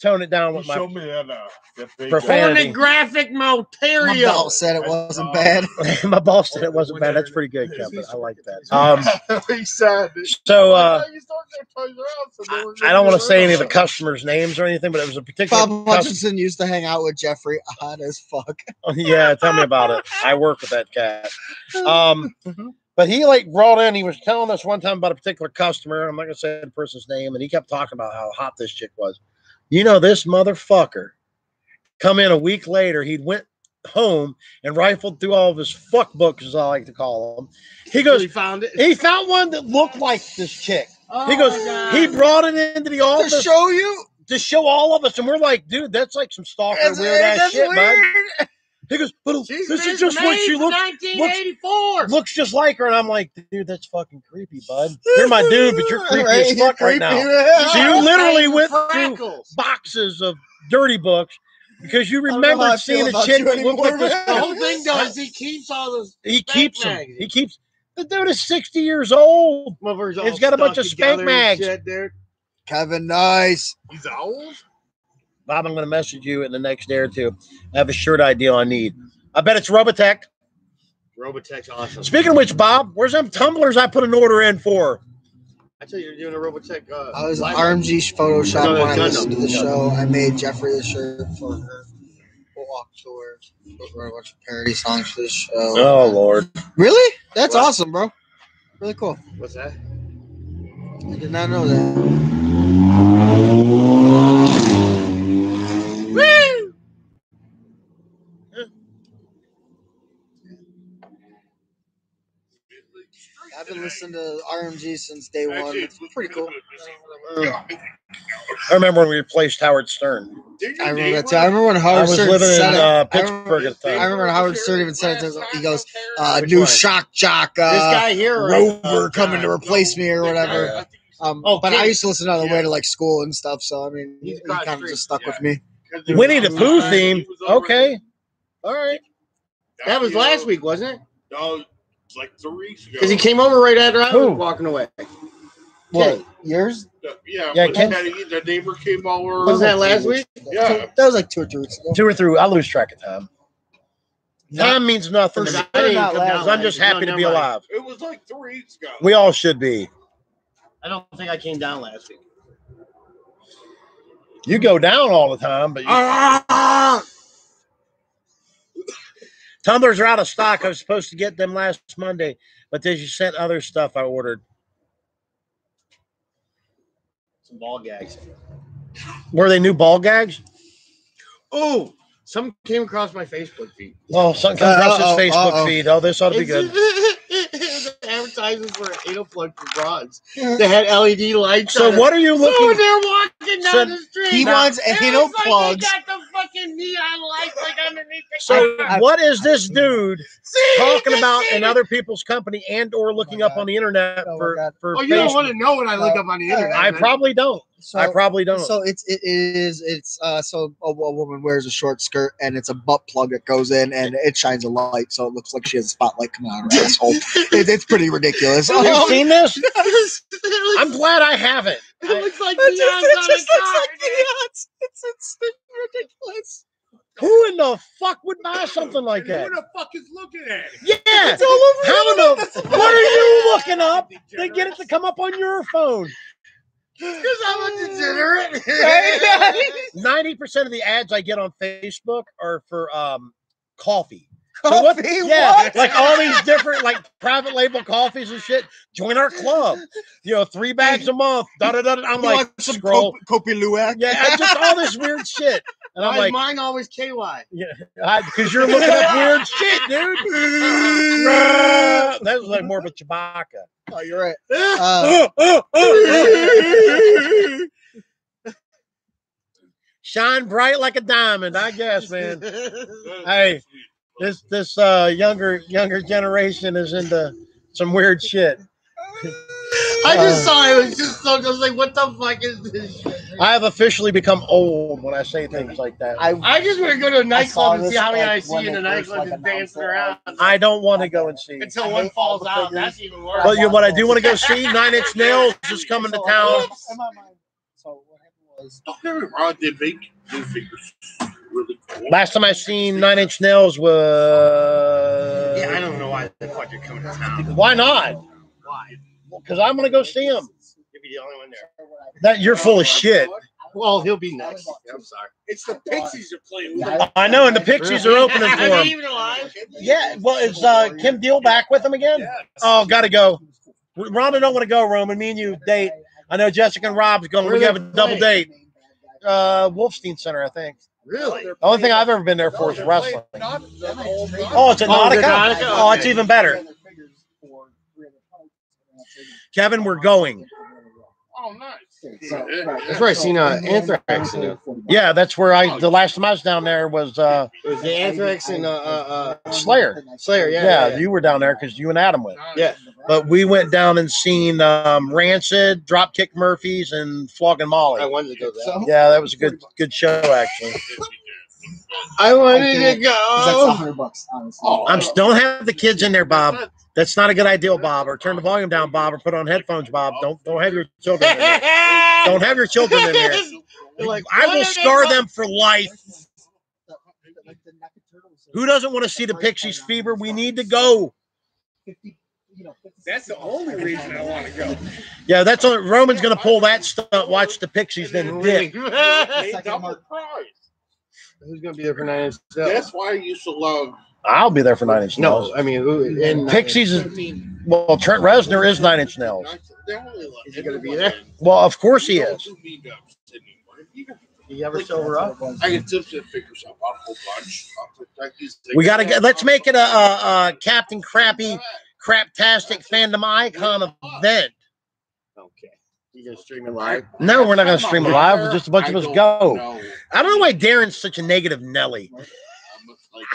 tone it down You with my show me that, uh, that big Profanity. Pornographic My material. boss said it wasn't bad. my boss said it wasn't bad. That's pretty good, Kevin. I like that. Um, he said. so uh, "Yeah, you start their Toys R Us, and they were I don't want to say any of the customers' names or anything, but it was a particular. Bob cus- Hutchinson used to hang out with Jeffrey odd as fuck. yeah, tell me about it. I work with that cat. Um, but he like brought in. He was telling us one time about a particular customer. I'm not gonna say the person's name, and he kept talking about how hot this chick was. You know, this motherfucker come in a week later. He went home and rifled through all of his fuck books, as I like to call them. He goes, found it. he found one that looked like this chick. Oh He goes, he brought it into the office To show you. to show all of us, and we're like, dude, that's like some stalker weird ass shit, bud. Weird. He goes, but She's this is just what she looks 1984. looks just like her, and I'm like, dude, that's fucking creepy, bud. You're my dude, but you're creepy Right, as you're fuck right now. yeah. So you literally Same went through boxes of dirty books because you I don't know how remembered I feel seeing a about chick that looked like this. The whole thing does, he keeps all those He keeps them. magazines. He keeps. The dude is 60 years old. motherfuckers all It's got a bunch of spank mags. Shit, dude. Kevin, nice. He's old. Bob, I'm going to message you in the next day or two. I have a shirt idea I need. I bet it's Robotech. Robotech's awesome. Speaking of which, Bob, where's them tumblers I put an order in for? I tell you, you're doing a Robotech. Uh, I was live- RMG Photoshop No, no, when I no, listened no, to the no. show. I made Jeffrey a shirt for her. We'll walk tour. Wrote a bunch of parody songs for the show. Oh, Lord. Really? That's What? awesome, bro. Really cool. What's that? I did not know that. Been listening to RMG since day one. It's pretty cool. I remember when we replaced Howard Stern. I remember that too. I remember when I Howard was Stern living in said it. uh, I remember- Pittsburgh at the I remember when Howard Stern even said it. He goes, uh, "New one? shock jock, this uh, guy here, Rover uh, coming to replace me or whatever." Yeah. Um, Oh, but I used to listen on the way to like school and stuff. So I mean, he, He's across kind of just street, stuck with me. Winnie the Pooh theme. Okay. All right. That was last week, wasn't it? No, it's like three weeks ago. Because he came over right after I Who? was walking away. What yours? Yeah, Yeah, but Ken- that- the neighbor came over. Was that last week? Yeah. that was like two or three weeks ago. Two or three. I lose track of time. Time means nothing. To me. sure didn't not come last I'm just last happy No, to be never mind. alive. It was like three weeks ago. We all should be. I don't think I came down last week. You go down all the time, but you, Ah! Tumblers are out of stock. I was supposed to get them last Monday, but then you sent other stuff I ordered. Some ball gags. Were they new ball gags? Oh, some came across my Facebook feed. Oh, something comes across Uh-oh, his Facebook uh-oh. feed. Oh, this ought to be good. It's advertising for anal plug for bras. They had LED lights. So on what are you it. So looking? they're walking down So the street. He Now- wants It anal like plugs. Got the fucking neon lights like underneath the So car. what is this dude See, talking about see in other people's company and or looking my up on the internet Oh for for Oh, you don't want to know what I look up on the Uh, internet. I man. probably don't. So, I probably don't. So it's it is it's uh so a, a woman wears a short skirt and it's a butt plug that goes in and it shines a light so it looks like she has a spotlight coming out of her asshole. It, it's pretty ridiculous. Have you seen this? looks, I'm glad I haven't. it looks like It just, it just looks car. like neons. It's, it's ridiculous. Who in the fuck would buy something like that? Who the fuck is looking at it? Yeah. It's all over How the the what are you looking up to get it to come up on your phone? Because I'm a degenerate. Ninety percent of the ads I get on Facebook are for um coffee. So what- Coffee? yeah, What? like all these different like private label coffees and shit. Join our club. You know, three bags a month. Da da da. da. I'm You like want some scroll. Cop- Kopi Luwak? Yeah, I just all this weird shit, and I'm Why is like, mine always KY? Yeah, because you're looking up weird shit, dude. that was like more of a Chewbacca. Oh, you're right. Uh, Shine bright like a diamond, I guess, man. Hey, this this uh younger younger generation is into some weird shit. I just Uh, saw it. It was just so. I was like, "What the fuck is this?" Shit? I have officially become old when I say things like that. I, I I just want to go to a nightclub and see how many like, I see in a they first, nightclub like, just announced dancing around I don't want to go and see. until one falls out. figures. That's even worse. But you, what I do want to go see, Nine Inch Nails is coming to town. in my mind- So what happened was Don't get me wrong, they make new figures really cool. Last time I seen Nine Inch Nails was. yeah, I don't know why the fuck you're coming to town. Why not? Why? Because I'm gonna go see him. You'll be the only one there. That you're full of shit. Well, he'll be next. I'm sorry. It's the Pixies are playing with I know, and the Pixies are opening for Are him. Yeah, well, is uh, Kim Deal back with him again? Oh, gotta go. Rhonda don't want to go, Roman. Me and you date. I know Jessica and Rob's going. Where We they have a double date. Uh, Wolstein Center, I think. Really? The only thing I've ever been there for is wrestling. they're playing not- the whole night. Oh, it's a Oh, Nautica? Nautica? Oh, it's even better. Kevin, we're going. Oh, nice. That's where I seen uh, Anthrax. In it. Yeah, that's where I. The last time I was down there was uh was the Anthrax and uh, uh, uh, Slayer. Slayer. Yeah, Yeah, yeah. you were down there because you and Adam went. Yeah. But we went down and seen um, Rancid, Dropkick Murphys, and Flogging Molly. I wanted to go there. Yeah, that was a good good show actually. I wanted to go. That's a go. hundred bucks, honestly. Oh, I'm don't have the kids in there, Bob. That's not a good idea, Bob. Or turn the volume down, Bob, or put on headphones, Bob. Don't don't have your children in there. Don't have your children in there. They're like, I will scar them for life. Who doesn't want to see the Pixies fever? We need to go. That's the only reason I want to go. Yeah, that's on Roman's gonna pull that stunt, watch the Pixies, then dick. They. Who's gonna be there for nine? That's why I used to love. I'll be there for nine inch nails. No, I mean, who, and Pixies is well, Trent Reznor is nine inch nails. Is he gonna be there? Well, of course he is. You ever sober up? I can tips and figure something out a whole bunch. We gotta get let's make it a, a, a Captain Crappy Craptastic fandom icon event. Okay. You gonna stream it live? No, we're not gonna stream it live. Just a bunch of us go. No. I don't know why Darren's such a negative Nelly.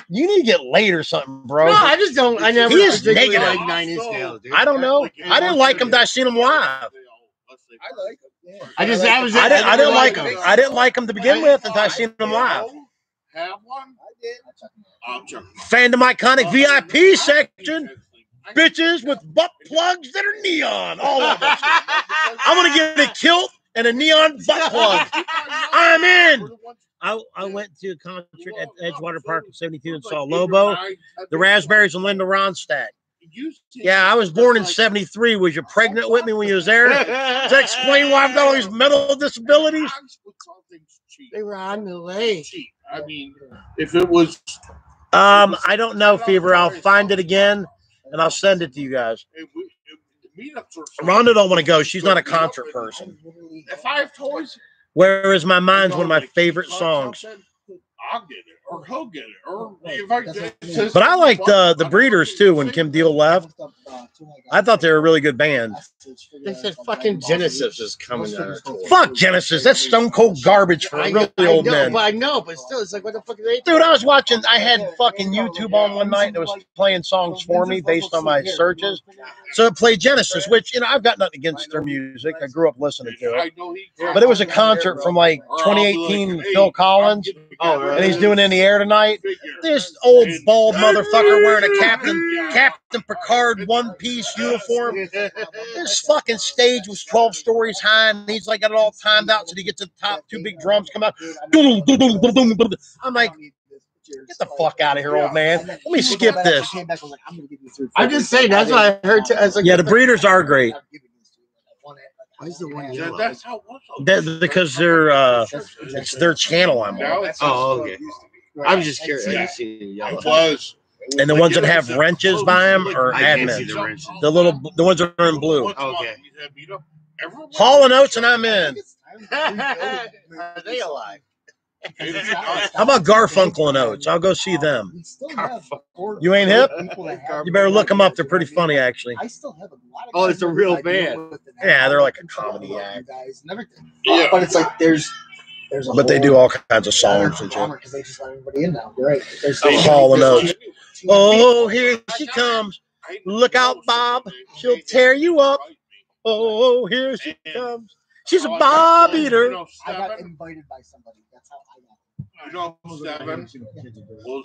You need to get laid or something, bro. No, I just don't. I never. He is negative. Like nine inch nails, dude. I don't know. I didn't like him. till I seen him live. I like him. I just. I was. I didn't. I didn't like liked him. I didn't like him to begin with until I seen him live. Have one? I'll check. Fandom iconic VIP section. Bitches with butt plugs that are neon. All of us. I'm gonna get a kilt and a neon butt plug. I'm in. I, I went to a concert at Edgewater Park in 72 and saw Lobo, the Raspberries, and Linda Ronstadt. Yeah, I was born in 73. Was you pregnant with me when you was there? Does that explain why I've got all these mental disabilities? They were on the way. I mean, if it was, Um, I don't know, Fever. I'll find it again and I'll send it to you guys. if we, if the meetups are. Rhonda don't want to go. She's not a concert person. If I have toys, Where is my mind's one of my favorite songs. I'll get it, or he'll get it, or if I. But I liked uh, the Breeders too when Kim Deal left. I thought they were a really good band. They said fucking Genesis is coming on our tour. Fuck Genesis. That's stone cold garbage for I really know, old I know, men. But I know, but still, it's like, what the fuck are they Dude, I was watching. I had fucking YouTube on one night that was playing songs for me based on my searches. So it played Genesis, which you know I've got nothing against their music. I grew up listening to it. I know he. But it was a concert from like 2018 Phil Collins, Oh, and he's doing in the air tonight. This old bald motherfucker wearing a Captain Captain Picard one piece uniform. This fucking stage was 12 stories high, and he's like got it all timed out so he gets to the top. Two big drums come out. I'm like, get the fuck out of here, old man. Let me skip this. I'm just saying, that's what I heard. Too. I was like, Yeah, the breeders are great. Why's the one Yeah, that's how it was. That- because they're uh, it's their channel I'm Now on. Oh, okay. I was just curious. I didn't see the yellow. It was. and the ones that have wrenches by them are I can't admins. the wrenches. The little, the ones that are in blue. Okay. Hall and Oates, and I'm in. Are they alive? How about Garfunkel and Oates? I'll go see them. You ain't hip? You better look them up. They're pretty funny, actually. I still have a lot of Oh, it's a real that I deal band. Yeah, they're like a I'm trouble comedy with act. guys and everything. Yeah. But it's like there's there's a But they do all kinds of songs and shit. because they just let everybody in now. You're. There's Oh, Hall and Oates. Oh, here she comes. Look out, Bob. She'll tear you up. Oh, here she comes. She's a bob eater. I got invited by somebody. That's how I got. You know.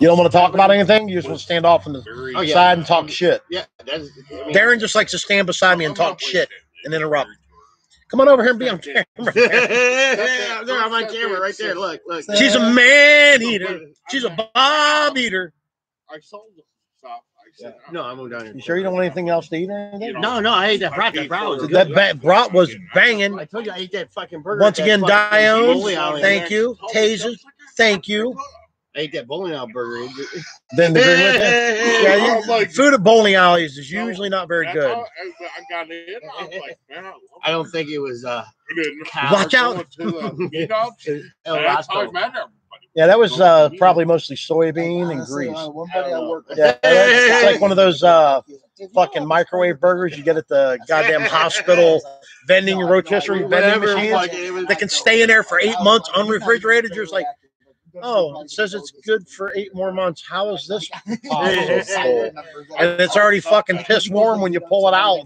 You don't want to talk about anything? You just want to stand off on the Oh, yeah. side and talk shit. Yeah, that's. I mean, Darren just likes to stand beside me and talk shit and interrupt. Come on over here and be on camera. yeah, they're on my camera right there. Look, look. She's a man eater. She's a bob eater. I sold the stuff. I said, No, I'm moving down here. You sure you don't want anything else to eat or anything? No, no, I ate that brat. That brat was. That ba- brat was banging. I told you I ate that fucking burger. Once again, that fucking Diones, bowling thank you. Tasers, thank you. I ate that bowling alley burger. Then the green with it. Yeah, you, food at bowling alleys is usually not very That's good. how- I got in. I was like, man, I I don't think it was uh. Watch out. To the meetups, El That's how I Roscoe. met everybody. Yeah, that was uh, probably mostly soybean and grease. One buddy I work with. Yeah, it's like one of those uh, fucking microwave burgers you get at the goddamn hospital vending rotisserie vending Whatever, machines like, it was- that can stay in there for eight months unrefrigerated. You're just like, oh, it says it's good for eight more months. How is this? And it's already fucking piss warm when you pull it out.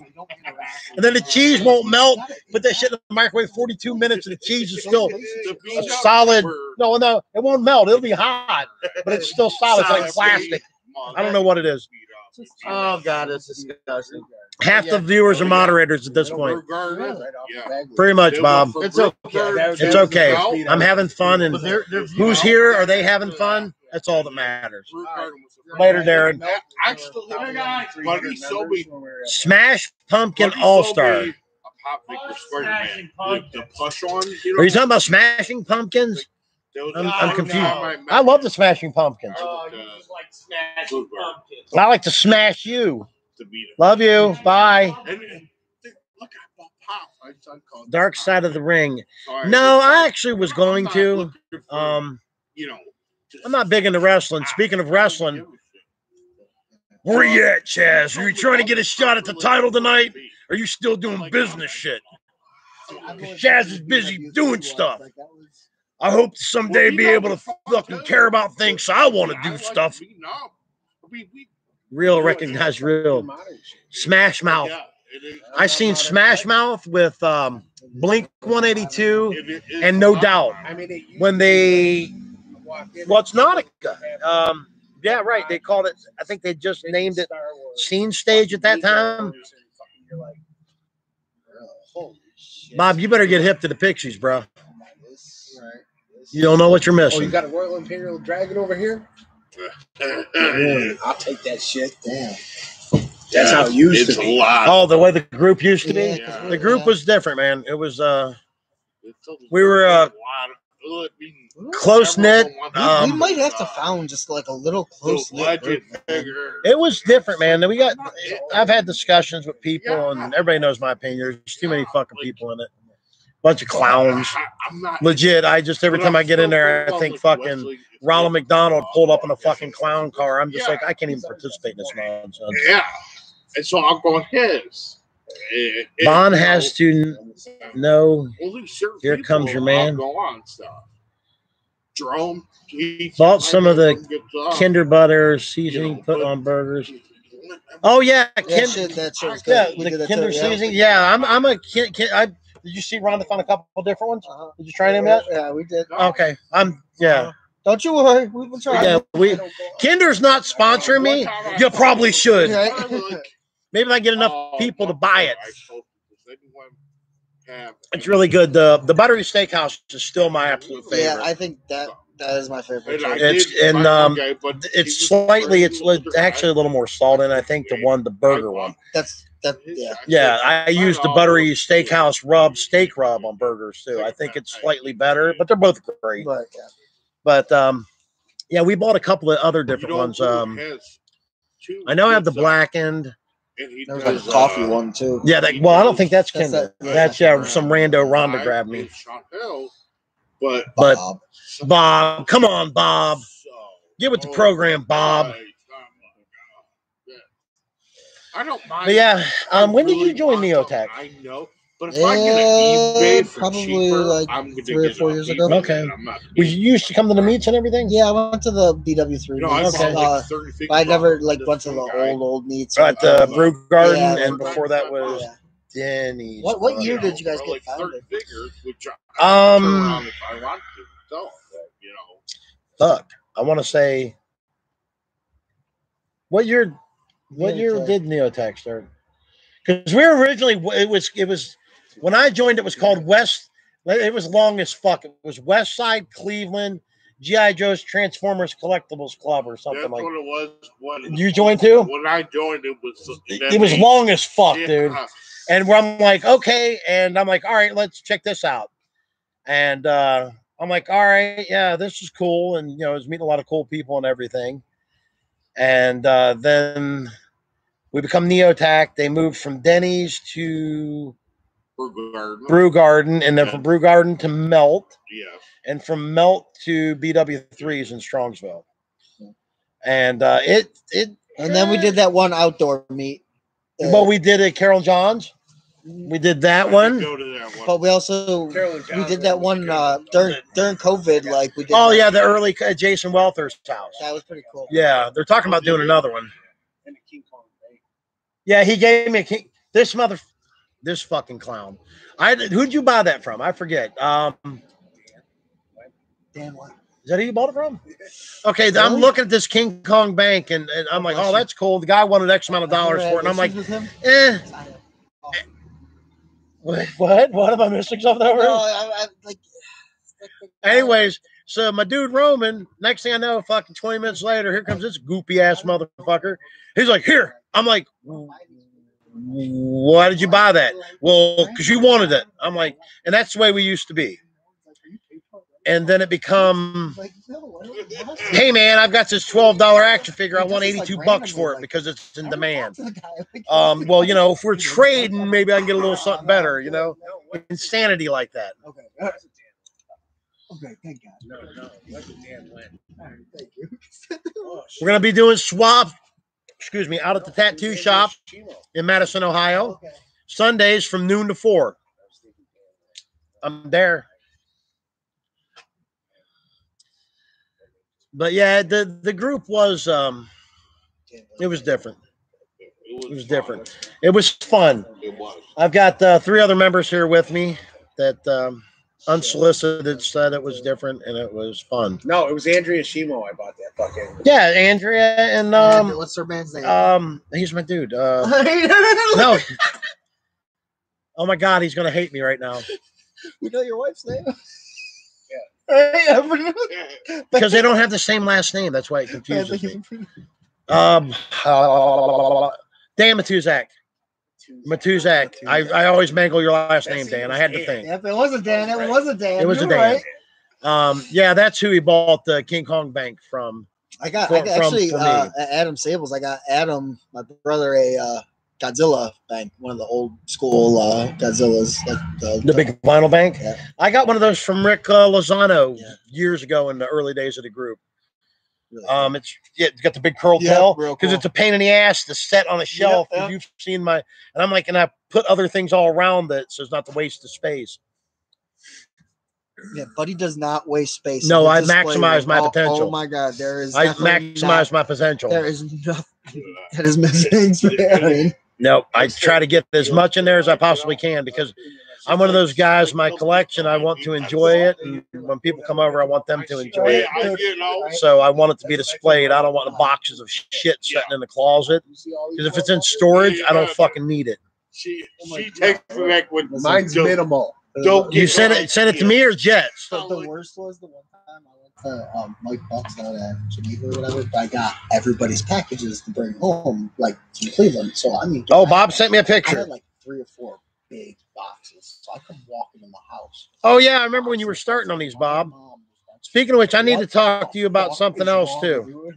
And then the cheese won't melt. Put that shit in the microwave 42 minutes and the cheese is still a solid. No, no, it won't melt. It'll be hot, but it's still solid. It's like plastic. I don't know what it is. Oh god, it's disgusting. Half the viewers are moderators at this point. Regardless, yeah. Pretty much, Bob. It's okay. It's okay. I'm having fun, and they're, they're who's here? Are they having fun? That's all that matters. Later, Darren. Actually, buddy, so we Smash Pumpkin All Star. me a pop maker Spider-Man. The, the plush one. You Are you talking about Smashing Pumpkins? I'm- a I'm confused. I I love the Smashing Pumpkins. Oh, you uh, just like smashing pumpkins. I like to smash you. To beat him. Love you. Bye. And, and look at Pop. My son called Dark Pop. Side of the Ring. Sorry. No, I actually was going to. for, Um, you know, I'm not big into wrestling. Speaking of wrestling, where you at, Chaz? Are you trying to get a shot at the title tonight? Or are you still doing business shit? Chaz is busy doing stuff. I hope to someday be able to fucking care about things so I want to do stuff. Real recognize real. Smash Mouth. I've seen Smash Mouth with um, Blink 182 and No Doubt I mean, when they what's Nautica. Um, yeah, right. They called it. I think they just named it Scene Stage at that time. Bob, you better get hip to the Pixies, bro. You don't know what you're missing. Oh, you got a Royal Imperial Dragon over here? I'll take that shit. Damn. That's how it used it's to be. a lot. Oh, the way the group used to be. Yeah. The group was different, man. It was uh It's we were, uh, lot of- I mean, close knit. everyone wants- we Um, might have to found just like a little close knit legend group. figure. It was different, man. We got. I've had discussions with people, and everybody knows my opinion. There's too many fucking people in it. Bunch of clowns. I- I'm not. Legit. I just every time I get in there, I think fucking Ronald McDonald pulled up in a fucking clown car. I'm just like, I can't even participate in this nonsense. Yeah, and so I'm going his. Bond you has to know. Only Here comes your man. Go on stuff. Jerome. he- Bought some of the Kinder butter seasoning put on burgers. Oh yeah, That Kinder. shit, that shit was Yeah. We the Kinder too, yeah. seasoning. Yeah, I'm. I'm a kid. kid I did you see Rhonda found a couple different ones? Uh-huh. Did you try them yet? Yeah, we did. Okay, I'm. Yeah, Don't you worry. We've been trying. yeah. We Kinder's not sponsoring me. You probably should. Maybe if I get enough Oh, people to buy it. I told you, does anyone have- It's really good. The the buttery steakhouse is still my absolute favorite. Yeah. I think that that is my favorite. And It's- and, um, one guy, but it's slightly. It's li- actually a little more salt in. I think the one, the burger one. That's that. Yeah. Yeah, I use the buttery steakhouse rub steak rub on burgers too. I think it's slightly better, but they're both great. But yeah. But um, yeah, we bought a couple of other different ones. Um, I know I have the blackened. and he There was like a coffee uh, one too. Yeah, that, well, I don't think that's That's Kinder. that- yeah. That's yeah, some rando Rhonda grabbed me. is Sean Hill, but But Bob. Bob, come on, Bob, so, get with the oh, program, Bob. my Yeah. I don't mind. But yeah, um, I when did you join Neotech? I know, but if I get an eBay for probably cheaper, like I'm gonna three or get four an years ago. Okay. and I'm not. Was you used to come to the meets and everything? Yeah, I went to the BW3. No, I meets, Okay. bought like uh, 30, 50 I never like from went to the guy. old old meets. At the Uh, Brew Garden, yeah, and before that was yeah. Denny's. What- what year did you guys get like 30 founded? figures, which I Um, if I want to. So, you know, fuck. I want to say, what year? What year Neotech. did Neotech start? Because we were originally it was it was when I joined. It was called West. It was long as fuck. It was West Side Cleveland GI Joe's Transformers Collectibles Club or that's something like. what it was. When, You joined too? When I joined, it was. It was long as fuck, Yeah. dude. And where I'm like, okay, and I'm like, all right, let's check this out. And uh, I'm like, all right, yeah, this is cool, and you know, I was meeting a lot of cool people and everything. And uh, then we become Neotac. They moved from Denny's to Brew Garden. Brew Garden, and then Yeah. from Brew Garden to Melt, Yes. and from Melt to BW3s in Strongsville. And uh, it it And then we did that one outdoor meet. Uh, well, we did it Carol Johns. We did that one. Go to that one. but we also Carolyn we Johnson. did that one uh, during during COVID. Like we did. Oh yeah, the early uh, Jason Welter's house. that was pretty cool. Yeah, they're talking about doing another one. And the King Kong Bay. Yeah, he gave me a king. This mother, this fucking clown. I who'd you buy that from? I forget. Um, Damn what? Is that who you bought it from? Okay, I'm looking at this King Kong Bank, and, and I'm like, oh, that's cool. The guy wanted X amount of dollars for it, and I'm like, With him? eh. What? What? What am I missing something over? No, I, I, like. Anyways, so my dude Roman, next thing I know, fucking 20 minutes later, here comes this goopy ass motherfucker. He's like, here. I'm like, why did you buy that? Well, because you wanted it. I'm like, and that's the way we used to be. And then it become, hey man, I've got this $12 action figure. I want 82 like, bucks for it because it's in demand. Um, well, you know, if we're trading, maybe I can get a little something better, you know, insanity like that. Okay. Okay, thank God. No, no. Let the damn win. Thank you. We're gonna be doing swap, excuse me, out at the tattoo shop in Madison, Ohio, Sundays from noon to four. I'm there. But yeah, the the group was um it was different. It was fun. different. It was fun. I've got uh, three other members here with me that um, unsolicited said it was different and it was fun. No, it was Andrea Shimo. I bought that fucking. Yeah, Andrea and Um, um what's her man's name? um he's my dude. Uh no. Oh my god, he's gonna hate me right now. We know your wife's name. Because they don't have the same last name. That's why it confuses me. Um uh, Dan Matuzak. Matuzak. I, I always mangle your last name, Dan. I had to think. Yep, it was a Dan. It was a Dan. It was a You're Dan. right. Um, yeah, that's who he bought the King Kong Bank from. I got, For- I got from- actually me. uh, Adam Sables. I got Adam, my brother, a uh, Godzilla bank, one of the old school uh, Godzillas, like the, The big vinyl bank. Yeah. I got one of those from Rick uh, Lozano Yeah. years ago in the early days of the group. Really Um, it's yeah, it's got the big curl Yeah, tail because cool. it's a pain in the ass to set on a shelf. yeah. You've seen my, and I'm like, and I put other things all around it so it's not to waste the space. yeah, Buddy does not waste space. No, I maximize my Oh- potential. Oh my god, there is. I maximize not- my potential. There is nothing that is missing. So, yeah, I No, I try to get as much in there as I possibly can because I'm one of those guys. My collection, I want to enjoy it, and when people come over, I want them to enjoy it. I, you know, So I want it to be displayed. I don't want the boxes of shit sitting in the closet because if it's in storage, I don't fucking need it. she she takes me back when Mine's minimal. Don't You get send it, send it to me or Jets. the, the worst was the one time I went um, Mike Buck's out at Geneva or whatever. But I got everybody's packages to bring home, like from Cleveland. So I mean, Oh, Bob sent me a picture. had like three or four big boxes, so I come walking in the house. Oh yeah, I remember when you were starting on these, Bob. Speaking of which, I need to talk to you about something else too.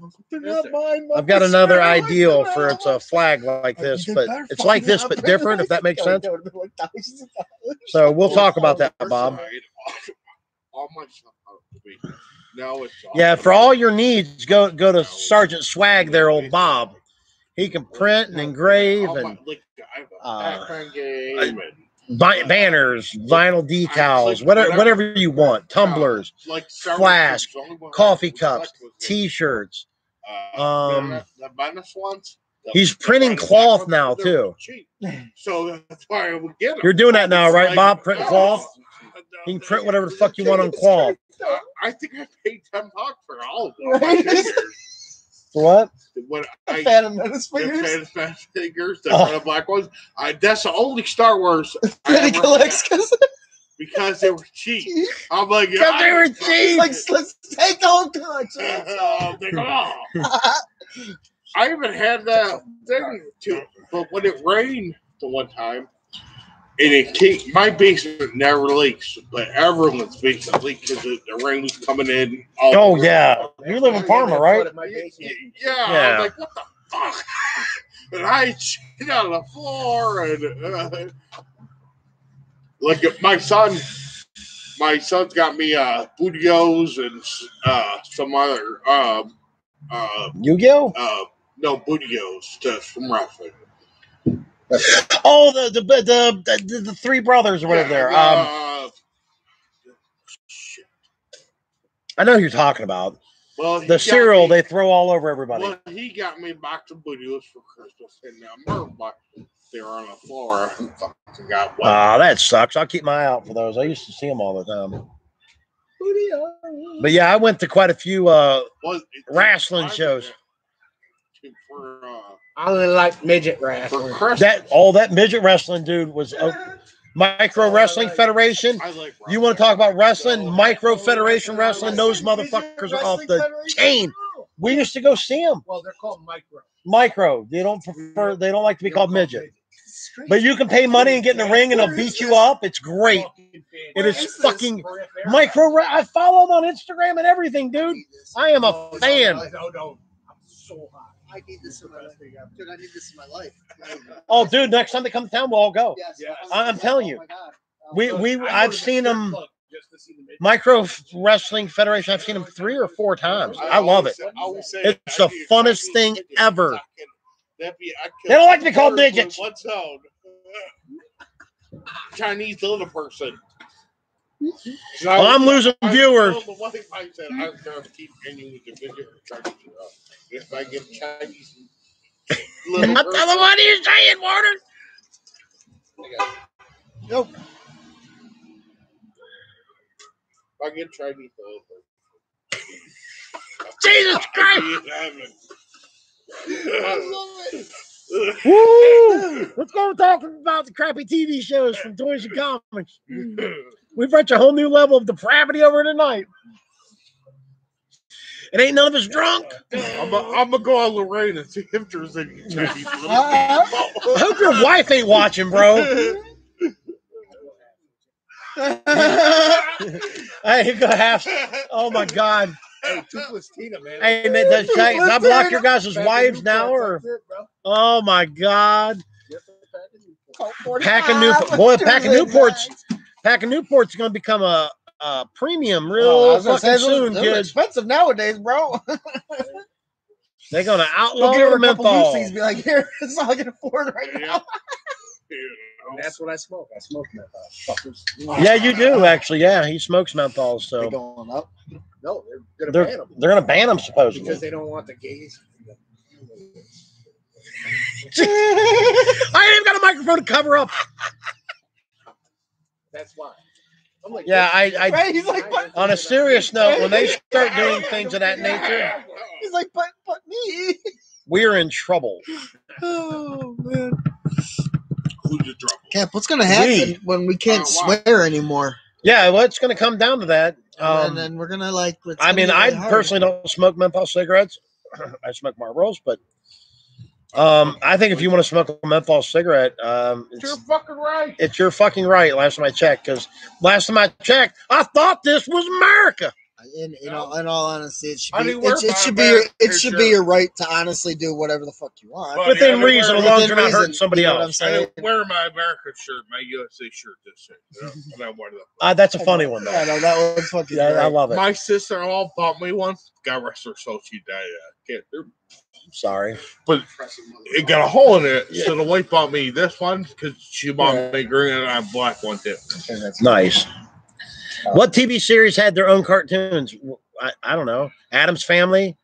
I've got another ideal for it's a flag like this, but it's like this but different. If that makes sense. So we'll talk about that, Bob. All my stuff out to be. Now it's Yeah, for all your needs, go go to Sergeant Swag there, old Bob. He can print and engrave and like, I have a uh, background game and bi- banners, vinyl decals, whatever whatever you want, tumblers, like Flask, was the only one I coffee cups, select was the, T-shirts. uh, um, the, the ones. He's printing cloth now, too. cheap. So that's why I would get them. You're doing that now, right, Bob? Printing oh, cloth. You can print whatever the fuck you want on cloth. I- I think I paid ten bucks for all of them. my figures. For what? When I Phantom Menace the figures. Phantom Menace figures, the Oh. red black ones. I, that's the only Star Wars I That he collects had, 'cause because they were cheap. I'm like, Because they were cheap. like, let's take the whole collection. I'm like, oh. I even had that thing too, but when it rained the one time, and it came, my basement never leaks, but everyone's basement leaked because the, the rain was coming in. all Oh over. yeah, you live in Parma, right? Yeah, yeah, I Yeah. was like, what the fuck? and I shit on the floor, and uh, like my son, my son's got me uh Booty-O's and uh some other um uh Yu-Gi-Oh. uh no Booty-O's to from wrestling. Oh, the the the the, the, three brothers or whatever. There. Um, Uh, I know who you're talking about. well, The cereal me- they throw all over everybody. Well, he got me box of Booty-O's for Christmas, and Merv they're on the floor. Fucking got wet. Ah, that sucks. I'll keep my eye out for those. I used to see them all the time. But yeah, I went to quite a few. uh Well, wrestling shows. For, uh, I only like midget wrestling. That all that midget wrestling dude was uh, Micro Wrestling Federation. You want to talk about wrestling? Micro Federation Wrestling. Those motherfuckers are off the chain. We used to go see them. Well, they're called micro. Micro. They don't prefer. They don't like to be called midget. But you can pay money and get in the ring and they'll beat you up. It's great. It is fucking Micro. I follow them on Instagram and everything, dude. I am a fan. No, no, I'm so hot. I need this in my life. Dude, I need this in my life. Oh, dude, next time they come to town, we'll all go. Yes. Yes. Oh, I'm telling you. Oh my God. We we I go I've seen them. club just to see the. Micro Wrestling Federation. I've seen them three or four times. I love it. say- I It's the funnest thing midget. ever. I can- that'd be- I could- They don't like to be called With midgets. One zone. Chinese little person. Well, I'm losing I viewers. told the wife, I said, I'm gonna keep hanging with the midget for Chinese. If I get Chinese little What the person, what are saying, Warner? Nope. if I get Chinese. Jesus Christ! Christ! Woo! Let's go talk about the crappy TV shows from Toys and Comics. We've reached a whole new level of depravity over tonight. It ain't none of us drunk. I'm gonna go on Lorain and see if there's any Chinese. I hope your wife ain't watching, bro. I ain't gonna have. Oh my God! Hey, toothless Tina, man. Hey, man, does, should I, can I block your guys' wives now, or oh my God? Pack of Newport, boy, a pack of Newports, pack of Newports gonna become a, a premium oh, real Oh, I was gonna fucking say, soon, those, those are expensive nowadays, bro. They're gonna We'll outlaw her a menthol. Lucy's, be like, here, this is all I can afford right now. And that's what I smoke. I smoke menthol. Fuckers. Yeah, you do actually. Yeah, he smokes menthol, They so going up. No, they're gonna they're ban them they're gonna ban them supposedly. because they don't want the gays. I ain't even got a microphone to cover up. That's why. I'm like, Yeah, I, I Right? He's like, but, on a serious note, when they start doing things of that nature, he's like, but, but me. we're in trouble. Oh man. Who's the trouble? Cap, what's gonna happen We. when we can't Oh, wow. swear anymore? Yeah, well, it's going to come down to that. Um, and then we're gonna like. it's I mean, I hard. personally don't smoke menthol cigarettes. I smoke Marlboros, but um, I think if you want to smoke a menthol cigarette, um, You're it's, fucking right. it's your fucking right. Last time I checked, because last time I checked, I thought this was America. In, in, all, in all honesty, it should be didn't it, it should be your it should sure. be your right to honestly do whatever the fuck you want. But- Within yeah, reason, as long as you're not reason, hurting somebody you know what I'm else. saying? I wear my American shirt, my USA shirt this year. You know, and I them. Uh, that's a funny one, though. I know that was fucking. Yeah, I love it. My sister-in-law bought me one. God rest her soul, she died. Uh, cancer. Sorry. But it got a hole in it, so the wife bought me this one because she bought me green and I black one too. Nice. What TV series had their own cartoons? I, I don't know. Addams Family,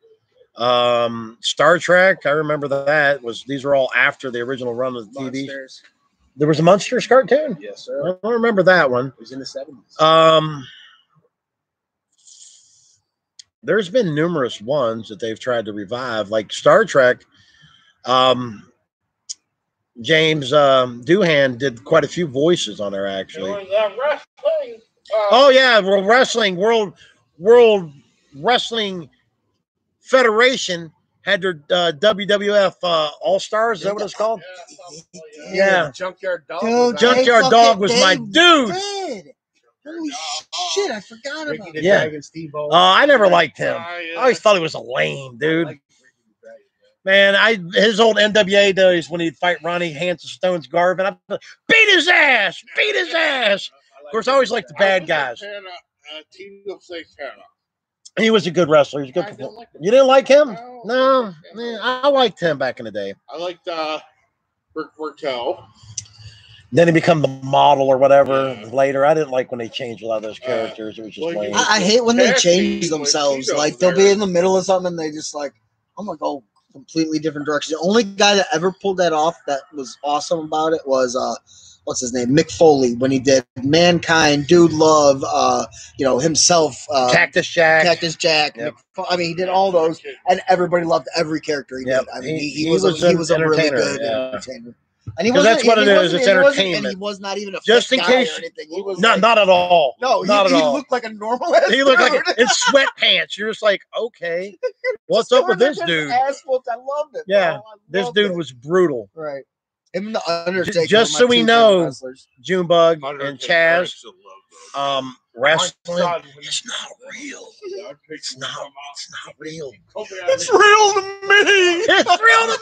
um, Star Trek. I remember that was these were all after the original run of the TV. Monsters. There was a Monsters cartoon. Yes, I sir. don't remember that one. It was in the seventies. Um, there's been numerous ones that they've tried to revive, like Star Trek. Um, James um, Doohan did quite a few voices on there, actually. Wrestling. Oh yeah, World Wrestling World World Wrestling Federation had their uh, WWF uh, All Stars. Is that what it's called? Yeah. Junkyard Dog. Dude, was on Junk- it. Junkyard Dog was my they dude. Did. Holy shit! I forgot Ricky about. Yeah. Dragon Steve O. Oh, I never liked him. I, I always thought he was a lame dude. Like Ricky the Dragon, Man, I his old NWA days when he'd fight Ronnie Hanson Stone's Garvin. I beat his ass, beat his ass. Of course, I always like the bad was a guys. fan of, uh, Tito Santana. He was a good wrestler. He was a good. I performer. don't like. You didn't like him? No, No, I like him. man, I liked him back in the day. I liked uh, Rick Martel. Then he become the model or whatever Yeah. later. I didn't like when they changed a lot of those Uh, characters. It was just well, lame. I, I hate when they change themselves. Tito Like they'll be in the middle of something, and they just like, I'm gonna go completely different direction. The only guy that ever pulled that off that was awesome about it was uh, what's his name, Mick Foley, when he did Mankind, Dude Love, uh, you know himself, uh, Cactus Jack. Cactus Jack. Yep. Mick Fo- I mean, he did all those, and everybody loved every character he Yep. did. I mean, He- he, he, he was, was a, he was a really good yeah. entertainer. And he wasn't, that's what he it is, wasn't- it's he and entertainment. he was not even a Just fit in guy case- or anything. He was Not, like, not at all. no, he, not at all. he all. looked like a normal. He looked like dude. in sweatpants. You're just like, okay, what's up with this dude? Ass whooped. I loved it. Yeah, bro. I This dude it. was brutal. right. Him and the Undertaker. just so we know, wrestlers. Junebug and Undertaker, Chaz, I still love those. um, wrestling. It's not real. It's not. It's not real. It's real to me. It's real to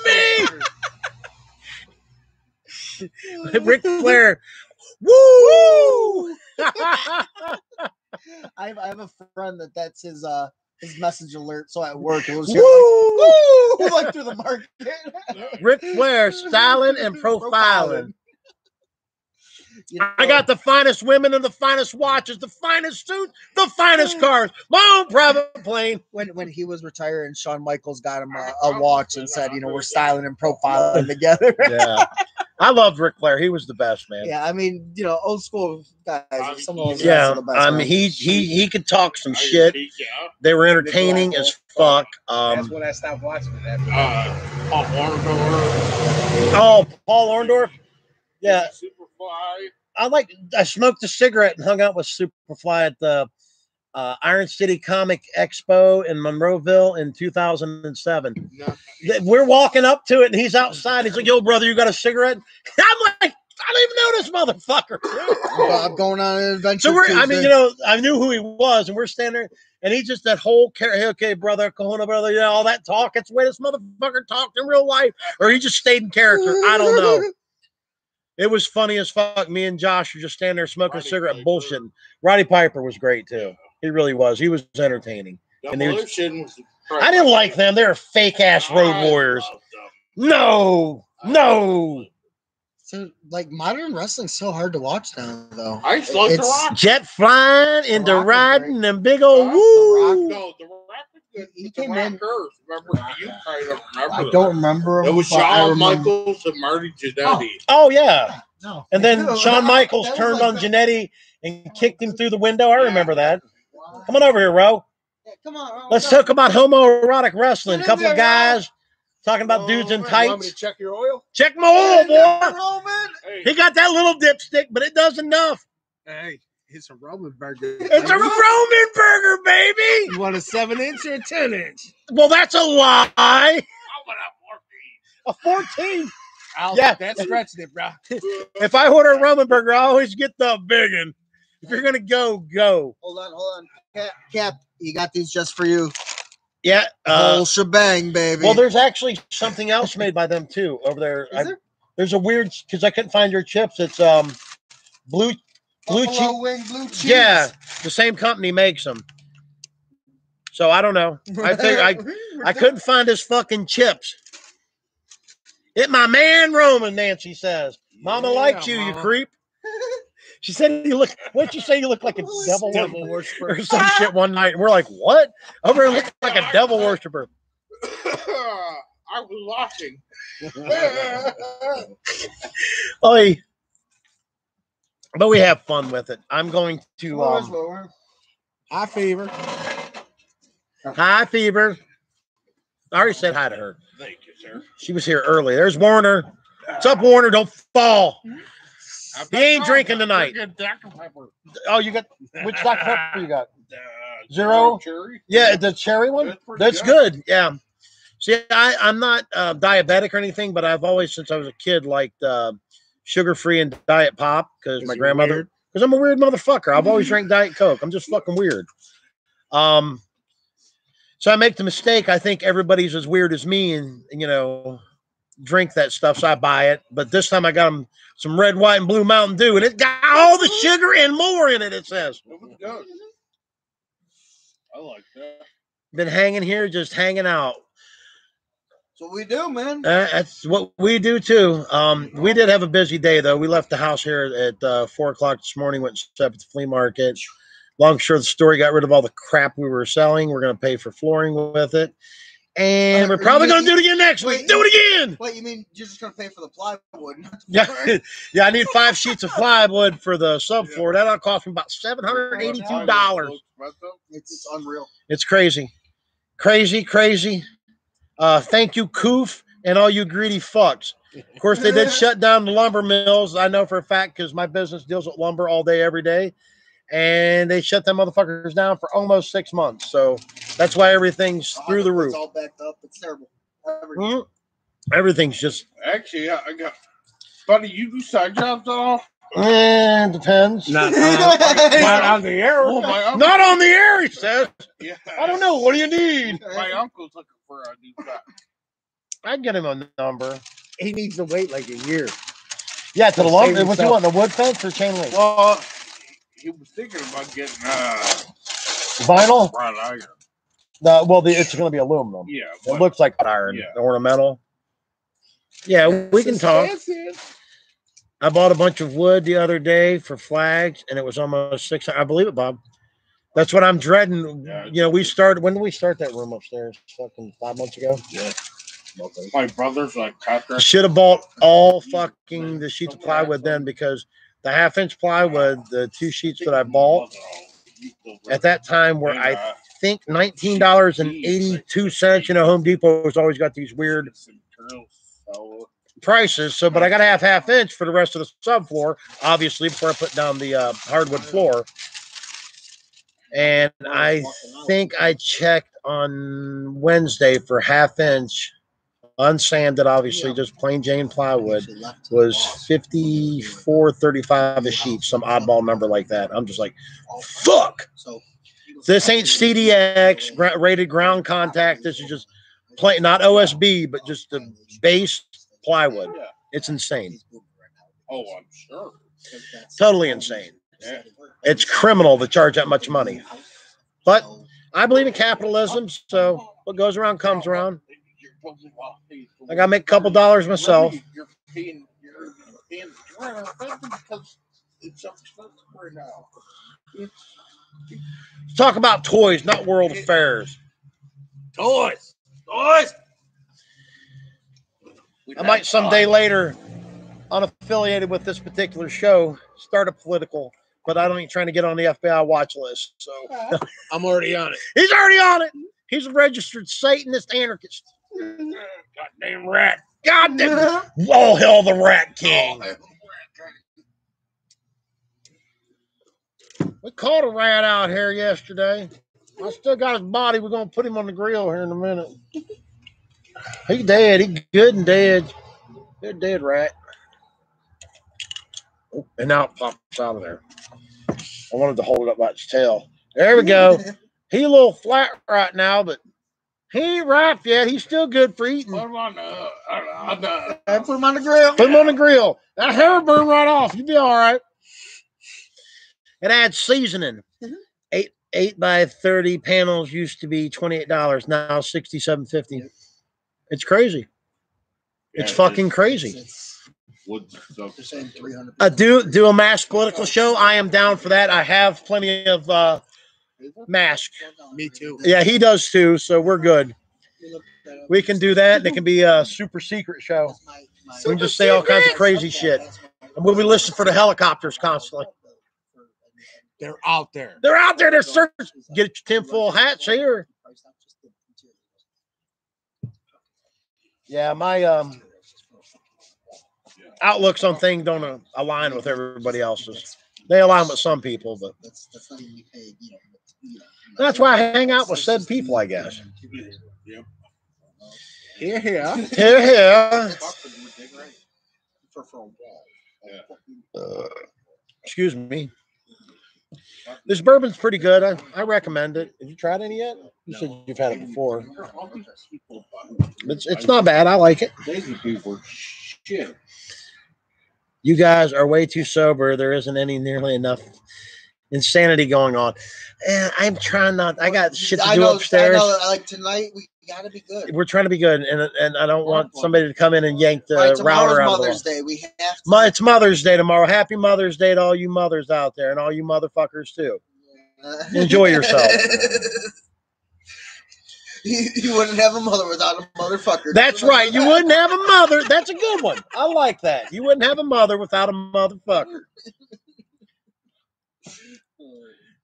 me. Ric Flair. Woo! I have, I have a friend that that's his uh his message alert. So at work it was here, Woo! like, woo, like through the market. Ric Flair styling and profiling. You know, I got the finest women and the finest watches, the finest suits, the finest cars, my own private plane. when when he was retiring, Shawn Michaels got him a, a watch and said, you know, we're styling and profiling together. Yeah. I loved Ric Flair. He was the best, man. yeah, I mean, you know, old school guys. Some of those guys Yeah, are the best. I mean, man. he he he could talk some shit. peek. They were entertaining as fuck. That's Um, when I stopped watching that. Uh, Paul Orndorff. oh, Paul Orndorff. Yeah, Superfly. I like. I smoked a cigarette and hung out with Superfly at the uh, Iron City Comic Expo in Monroeville in 2007. No, We're walking up to it, and he's outside. He's like, "Yo, brother, you got a cigarette?" I'm like, "I don't even know this motherfucker." I'm going on an adventure. So we're, I mean, you know, I knew who he was, and we're standing there, and he just that whole character, okay, brother, Kahuna, brother, you know, all that talk. It's the way this motherfucker talked in real life, or he just stayed in character. I don't know. It was funny as fuck. Me and Josh were just standing there smoking a cigarette, Piper. bullshitting. Roddy Piper was great too. He really was. He was entertaining. And he was- Demolition was. I didn't like them. They were fake ass road warriors. loved them. No, no. So, like modern wrestling's so hard to watch now, though. I used to like The It's- Rock. Jet flying into Rock riding them big old The woo. The Rock was good. He came in- Rockers. Remember? You probably don't remember. I don't remember. It was Shawn remember- Michaels and Marty oh, Jannetty. Oh yeah. No. And then No, Shawn Michaels that turned like on that- Jannetty and kicked him through the window. I remember that. Come on over here, Ro. Yeah, come on. Ron, Let's what's talk about homoerotic wrestling. A couple of there, Ron. guys talking about dudes in You want me to tights. check your oil? Check my oil, boy. Hey, He got that little dipstick, but it does enough. Hey, it's a Roman burger. It's a Roman burger, baby. You want a seven inch or a ten inch? Well, that's a lie. I went up A 14. I'll, Yeah. that's stretching it, bro. If I order a Roman burger, I always get the big one. If you're gonna go, go. Hold on, hold on. Cap, Cap, you got these just for you. Yeah. Uh, Whole shebang, baby. well, there's actually something else made by them too over there. Is I- there? there's a weird because I couldn't find your chips. It's um blue blue cheese. wing, blue cheese. Yeah, the same company makes them. So I don't know. I think I I couldn't find his fucking chips. It my man Roman, Nancy says. Mama Yeah, likes you, you creep. She said you look what'd you say you look like a devil Devil worshiper or some shit one night. And we're like, what? Over here looking like a devil worshiper. I was watching. Oi. But we have fun with it. I'm going to um High fever. hi fever. I already said hi to her. Thank you, sir. She was here early. There's Warner. What's up, Warner? Don't fall. He ain't drinking tonight. Drinking Dr. Pepper. Oh, you got which Dr. Pepper you got? Uh, Zero? Yeah, the cherry one. That's good. good. Yeah. See, I, I'm not uh, diabetic or anything, but I've always, since I was a kid, liked uh, sugar free and diet pop because my grandmother. Because I'm a weird motherfucker. I've always drank diet coke. I'm just fucking weird. Um. So I make the mistake. I think everybody's as weird as me, and you know, drink that stuff. So I buy it. But this time I got them some red, white, and blue Mountain Dew, and it got all the sugar and more in it. It says. It was good. I like that. Been hanging here, just hanging out. What we do, man. Uh, that's what we do too. Um, we did have a busy day though. We left the house here at uh, four o'clock this morning. Went and stepped at the flea market. Long short of the story, got rid of all the crap we were selling. We're going to pay for flooring with it, and we're probably going to do it again next week. Wait, Do it again. Wait, you mean you're just gonna pay for the plywood? the Yeah, yeah. I need five sheets of plywood for the subfloor. That'll cost me about seven hundred eighty-two dollars. It's, it's unreal. It's crazy, crazy, crazy. Uh, thank you, Coof, and all you greedy fucks. Of course, they did shut down the lumber mills. I know for a fact because my business deals with lumber all day, every day, and they shut them motherfuckers down for almost six months. So that's why everything's through the roof. It's all backed up. It's terrible. Everything. Mhm. Everything's just Actually, I I got. Buddy, you do side jobs at all? eh, depends. Not, uh, not on the air. Oh, my uncle. Not on the air, he says. Yeah. I don't know. What do you need? My uncle's looking for a new job. I'd get him a number. He needs to wait like a year. Yeah, to the long. lumber. What you want? The wood fence or chain link? Well, he was thinking about getting uh, Vinyl. wrought iron. The, well, the, it's going to be aluminum. Yeah. It looks like iron, Yeah. ornamental. Yeah, we can talk. I bought a bunch of wood the other day for flags, and it was almost six. I believe it, Bob. That's what I'm dreading. Yeah. You know, we started. When did we start that room upstairs? Fucking five months ago. Yeah. My brother's like contractor. Should have bought all fucking the sheets of plywood then, because the half inch plywood, the two sheets that I bought at that time were I think nineteen dollars and eighty two cents. You know, Home Depot's always got these weird prices. So, but I got to have half inch for the rest of the subfloor, obviously, before I put down the uh, hardwood floor. And I think I checked on Wednesday for half inch, unsanded, obviously, just plain Jane plywood was fifty four thirty five a sheet, some oddball number like that. I'm just like, fuck. This ain't CDX rated ground contact. This is just plain, not OSB, but just the base plywood. It's insane. Oh, I'm sure. Totally insane. It's criminal to charge that much money. But I believe in capitalism, so what goes around comes around. I gotta make a couple dollars myself. You're paying, you're paying, because it's expensive right now. Let's talk about toys, not world affairs. Toys. Toys. I might someday later, unaffiliated with this particular show, start a political, but I don't ain't trying to get on the FBI watch list. So uh-huh. I'm already on it. he's already on it. He's a registered Satanist anarchist. Goddamn rat. God damn. Oh, hell, the Rat King. We caught a rat out here yesterday. I still got his body. We're going to put him on the grill here in a minute. He dead. He good and dead. Good dead rat. Oh, And now it pops out of there. I wanted to hold it up by its tail. There we go. He a little flat right now, but he ain't ripe yet. He's still good for eating. Put 'em on the, on the, put him on the grill. Put him on the grill. That hair will burn right off. You'll be all right. It adds seasoning. Mhm. Eight eight by thirty panels used to be twenty eight dollars. Now sixty seven fifty. It's crazy. It's Yeah, fucking crazy. It's, wood stuff. they're saying 300. Uh, do do a mass political show. I am down for that. I have plenty of uh, mask. Me too. Yeah, he does too. So we're good. We can do that. and It can be a super secret show. We can just say all kinds of crazy shit. And we'll be listening for the helicopters constantly. They're out there. They're out there. They're searching. Get your tinfoil hats here. Yeah, my um outlooks on things don't uh, align with everybody else's. They align with some people, but That's, that's not even paid, you know, you know. that's why I hang out with said people, I guess. Here, here. Here, here. For, for a wall. Uh, excuse me. This bourbon's pretty good. I, I recommend it. Have you tried any yet? You said you've had it before. It's, it's not bad. I like it. Daisy people, shit. You guys are way too sober. There isn't any nearly enough insanity going on. And I'm trying not. I got shit to do know, upstairs. I know, like tonight, we gotta be good. We're trying to be good, and and I don't want somebody to come in and yank the Right, router out Mother's. Day. We have. It's Mother's Day tomorrow. Happy Mother's Day to all you mothers out there and all you motherfuckers too. Enjoy yourself. you, you wouldn't have a mother without a motherfucker. That's right. You wouldn't have a mother. That's a good one. I like that. You wouldn't have a mother without a motherfucker.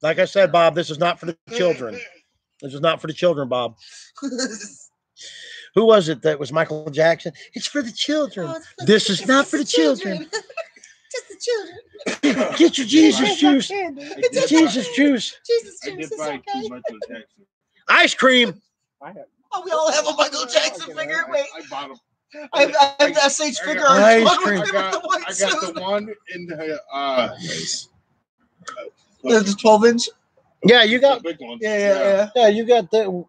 Like I said, Bob, this is not for the children. This is not for the children, Bob. Who was it that was Michael Jackson? It's for the children. Oh, this is not for the children. Just the children. Get your Jesus juice. Jesus juice. Jesus, I did Jesus, buy okay. too much of Jackson. Ice cream. I have. Oh, we all have a Michael Jackson figure. Wait, I bought them. I have, I have the SH I got- on one I in got, the white I got suit. the one in the uh, The 12 inch. Yeah, you got. the big one. Yeah, yeah, yeah. Yeah, you got the.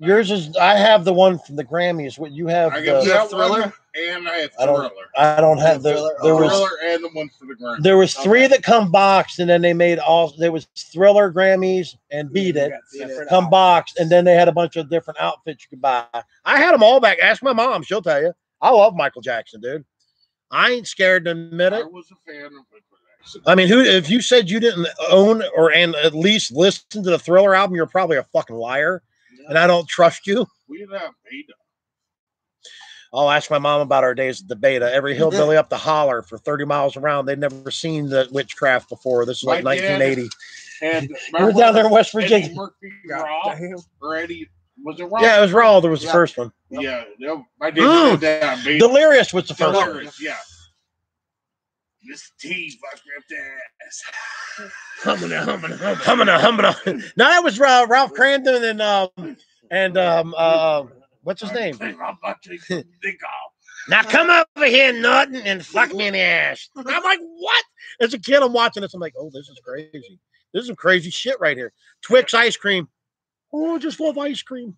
Yours is. I have the one from the Grammys. What you have? I got You have that one, Thriller? And I have I don't- Thriller. I don't have the. Thriller? There was. Thriller and the one for the ground. There was three Okay. that come boxed, and then they made all. There was Thriller Grammys and Beat It come boxed, and then they had a bunch of different outfits you could buy. I had them all back. Ask my mom; she'll tell you. I love Michael Jackson, dude. I ain't scared to admit it. I it. was a fan of Michael Jackson. I mean, who? If you said you didn't own or and at least listen to the Thriller album, you're probably a fucking liar, and I don't trust you. We have Beta. Uh, I'll ask my mom about our days at the Beta. Every hillbilly up the holler for 30 miles around. They'd never seen the witchcraft before. This is like My 1980. And We're down there in West Eddie Virginia. Murphy Raw or Eddie was it Raw? Yeah, it was Raw. There was the first one. Yeah, no, my dad Mm. had that on Delirious was the first one. Delirious, yeah. This T fuck up that ass. Humming, humming, humming, humming. No, that was uh, Ralph Kramden and um and um uh what's his name? Now come over here, Norton, and fuck me in the ass. I'm like, what? As a kid, I'm watching this. I'm like, oh, this is crazy. This is some crazy shit right here. Twix ice cream. Oh, just love ice cream.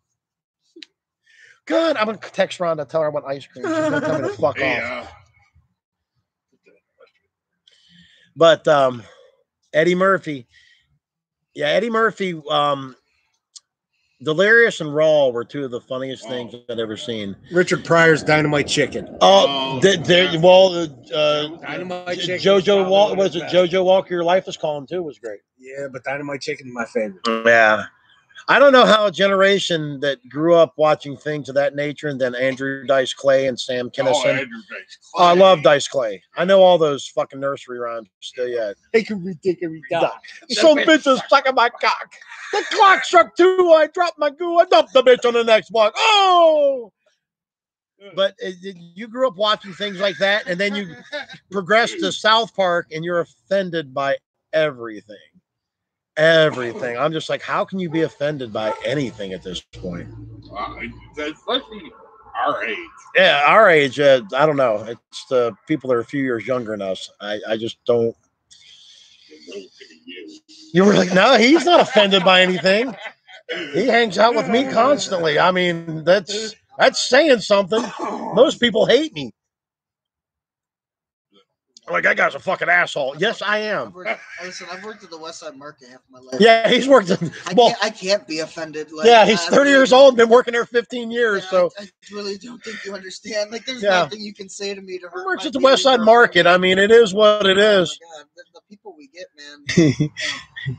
God, I'm gonna text Rhonda, tell her I want ice cream. She's gonna tell me to fuck off. But um, Eddie Murphy, yeah, Eddie Murphy, um, Delirious and Raw were two of the funniest things I'd ever seen. Richard Pryor's Dynamite Chicken. Oh, Oh. the, the, well, uh, Dynamite J- Chicken. JoJo Walker was it. JoJo Walker? Your life is calling too was great. Yeah, but Dynamite Chicken is my favorite. Yeah. I don't know how a generation that grew up watching things of that nature and then Andrew Dice Clay and Sam Oh, Andrew Dice Oh, I love Dice Clay. I know all those fucking nursery rhymes still yet. Hickory ridiculous dock. Some bitch is sucking my cock. The clock struck two. I dropped my goo. I dumped the bitch on the next block. Oh! But uh, it, it- you grew up watching things like that, and then you progress to South Park, and you're offended by everything. Everything. I'm just like, how can you be offended by anything at this point? Uh, especially our age. Yeah, our age, uh, I don't know. It's the people that are a few years younger than us. I, I just don't. You were like, no, he's not offended by anything. He hangs out with me constantly. I mean, that's that's saying something. Most people hate me. Like that guy's a fucking asshole. Yes, I I've am. worked, listen, I've worked at the West Side Market half my life. Yeah, he's worked. In, I well, can't, I can't be offended. Like, yeah, he's 30 years old, been working there 15 years. yeah, So I, I really don't think you understand. Like, there's Yeah. nothing you can say to me to hurt. works my at the West Side Market. I mean, it is what it is. Oh my. God, the, the people we get, man. Oh.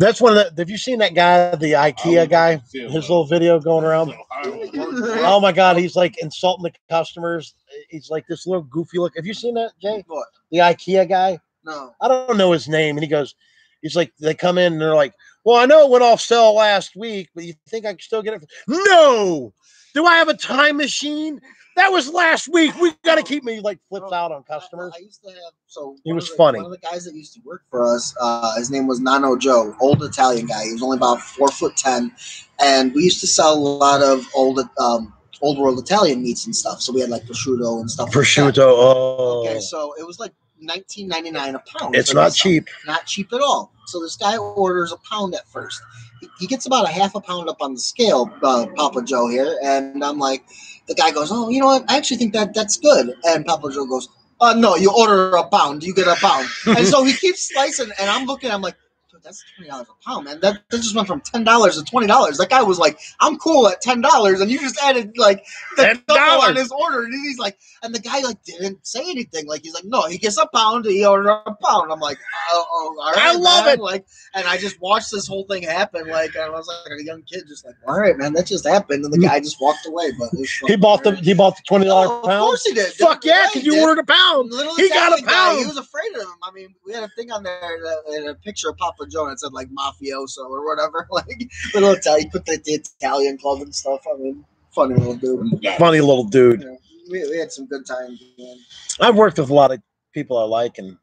That's one of the. Have you seen that guy, the IKEA guy? His little video going around. Oh my god, he's like insulting the customers. He's like this little goofy look. Have you seen that, Jay? What? The IKEA guy. No. I don't know his name, and he goes, he's like, they come in and they're like, well, I know it went off sale last week, but you think I can still get it? No. Do I have a time machine? That was last week. We got to keep me like flips out on customers. I, I used to have so He was the- funny. One of the guys that used to work for us, uh, his name was Nano Joe, old Italian guy. He was only about four foot ten, and we used to sell a lot of old um, old world Italian meats and stuff. So we had like prosciutto and stuff. like. Prosciutto. Oh. Okay, so it was like nineteen ninety nine a pound. It's not cheap. not cheap at all. So this guy orders a pound at first. He, he gets about a half a pound up on the scale, uh, Papa Joe here, and I'm like, the guy goes, "Oh, you know what? I actually think that that's good." And Papa Joe goes, "Uh, no, you order a pound, you get a pound." and so he keeps slicing, and I'm looking, I'm like. "Dude, That's twenty dollars a pound, man. That, that just went from ten dollars to twenty dollars. That guy was like, "I'm cool at ten dollars," and you just added like the double on $10. his order. And he's like, and the guy like didn't say anything. Like he's like, no, he gets a pound. He ordered a pound. I'm like, oh, oh all right, I love man. it. Like, and I just watched this whole thing happen. Like, I was like a young kid, just like, all right, man, that just happened. And the guy just walked away. But He bought the he bought the twenty dollar Oh, of course he did. Fuck yeah, Yeah, because you did. ordered a pound. Little He got a pound. guy, He was afraid of him. I mean, we had a thing on there, uh, and a picture of Papa Joe, and it said like mafioso or whatever. Like little Italian, put the, the Italian club and stuff. I mean, funny little dude. Funny little dude. Yeah, we, we had some good times. Man. I've worked with a lot of people I like, and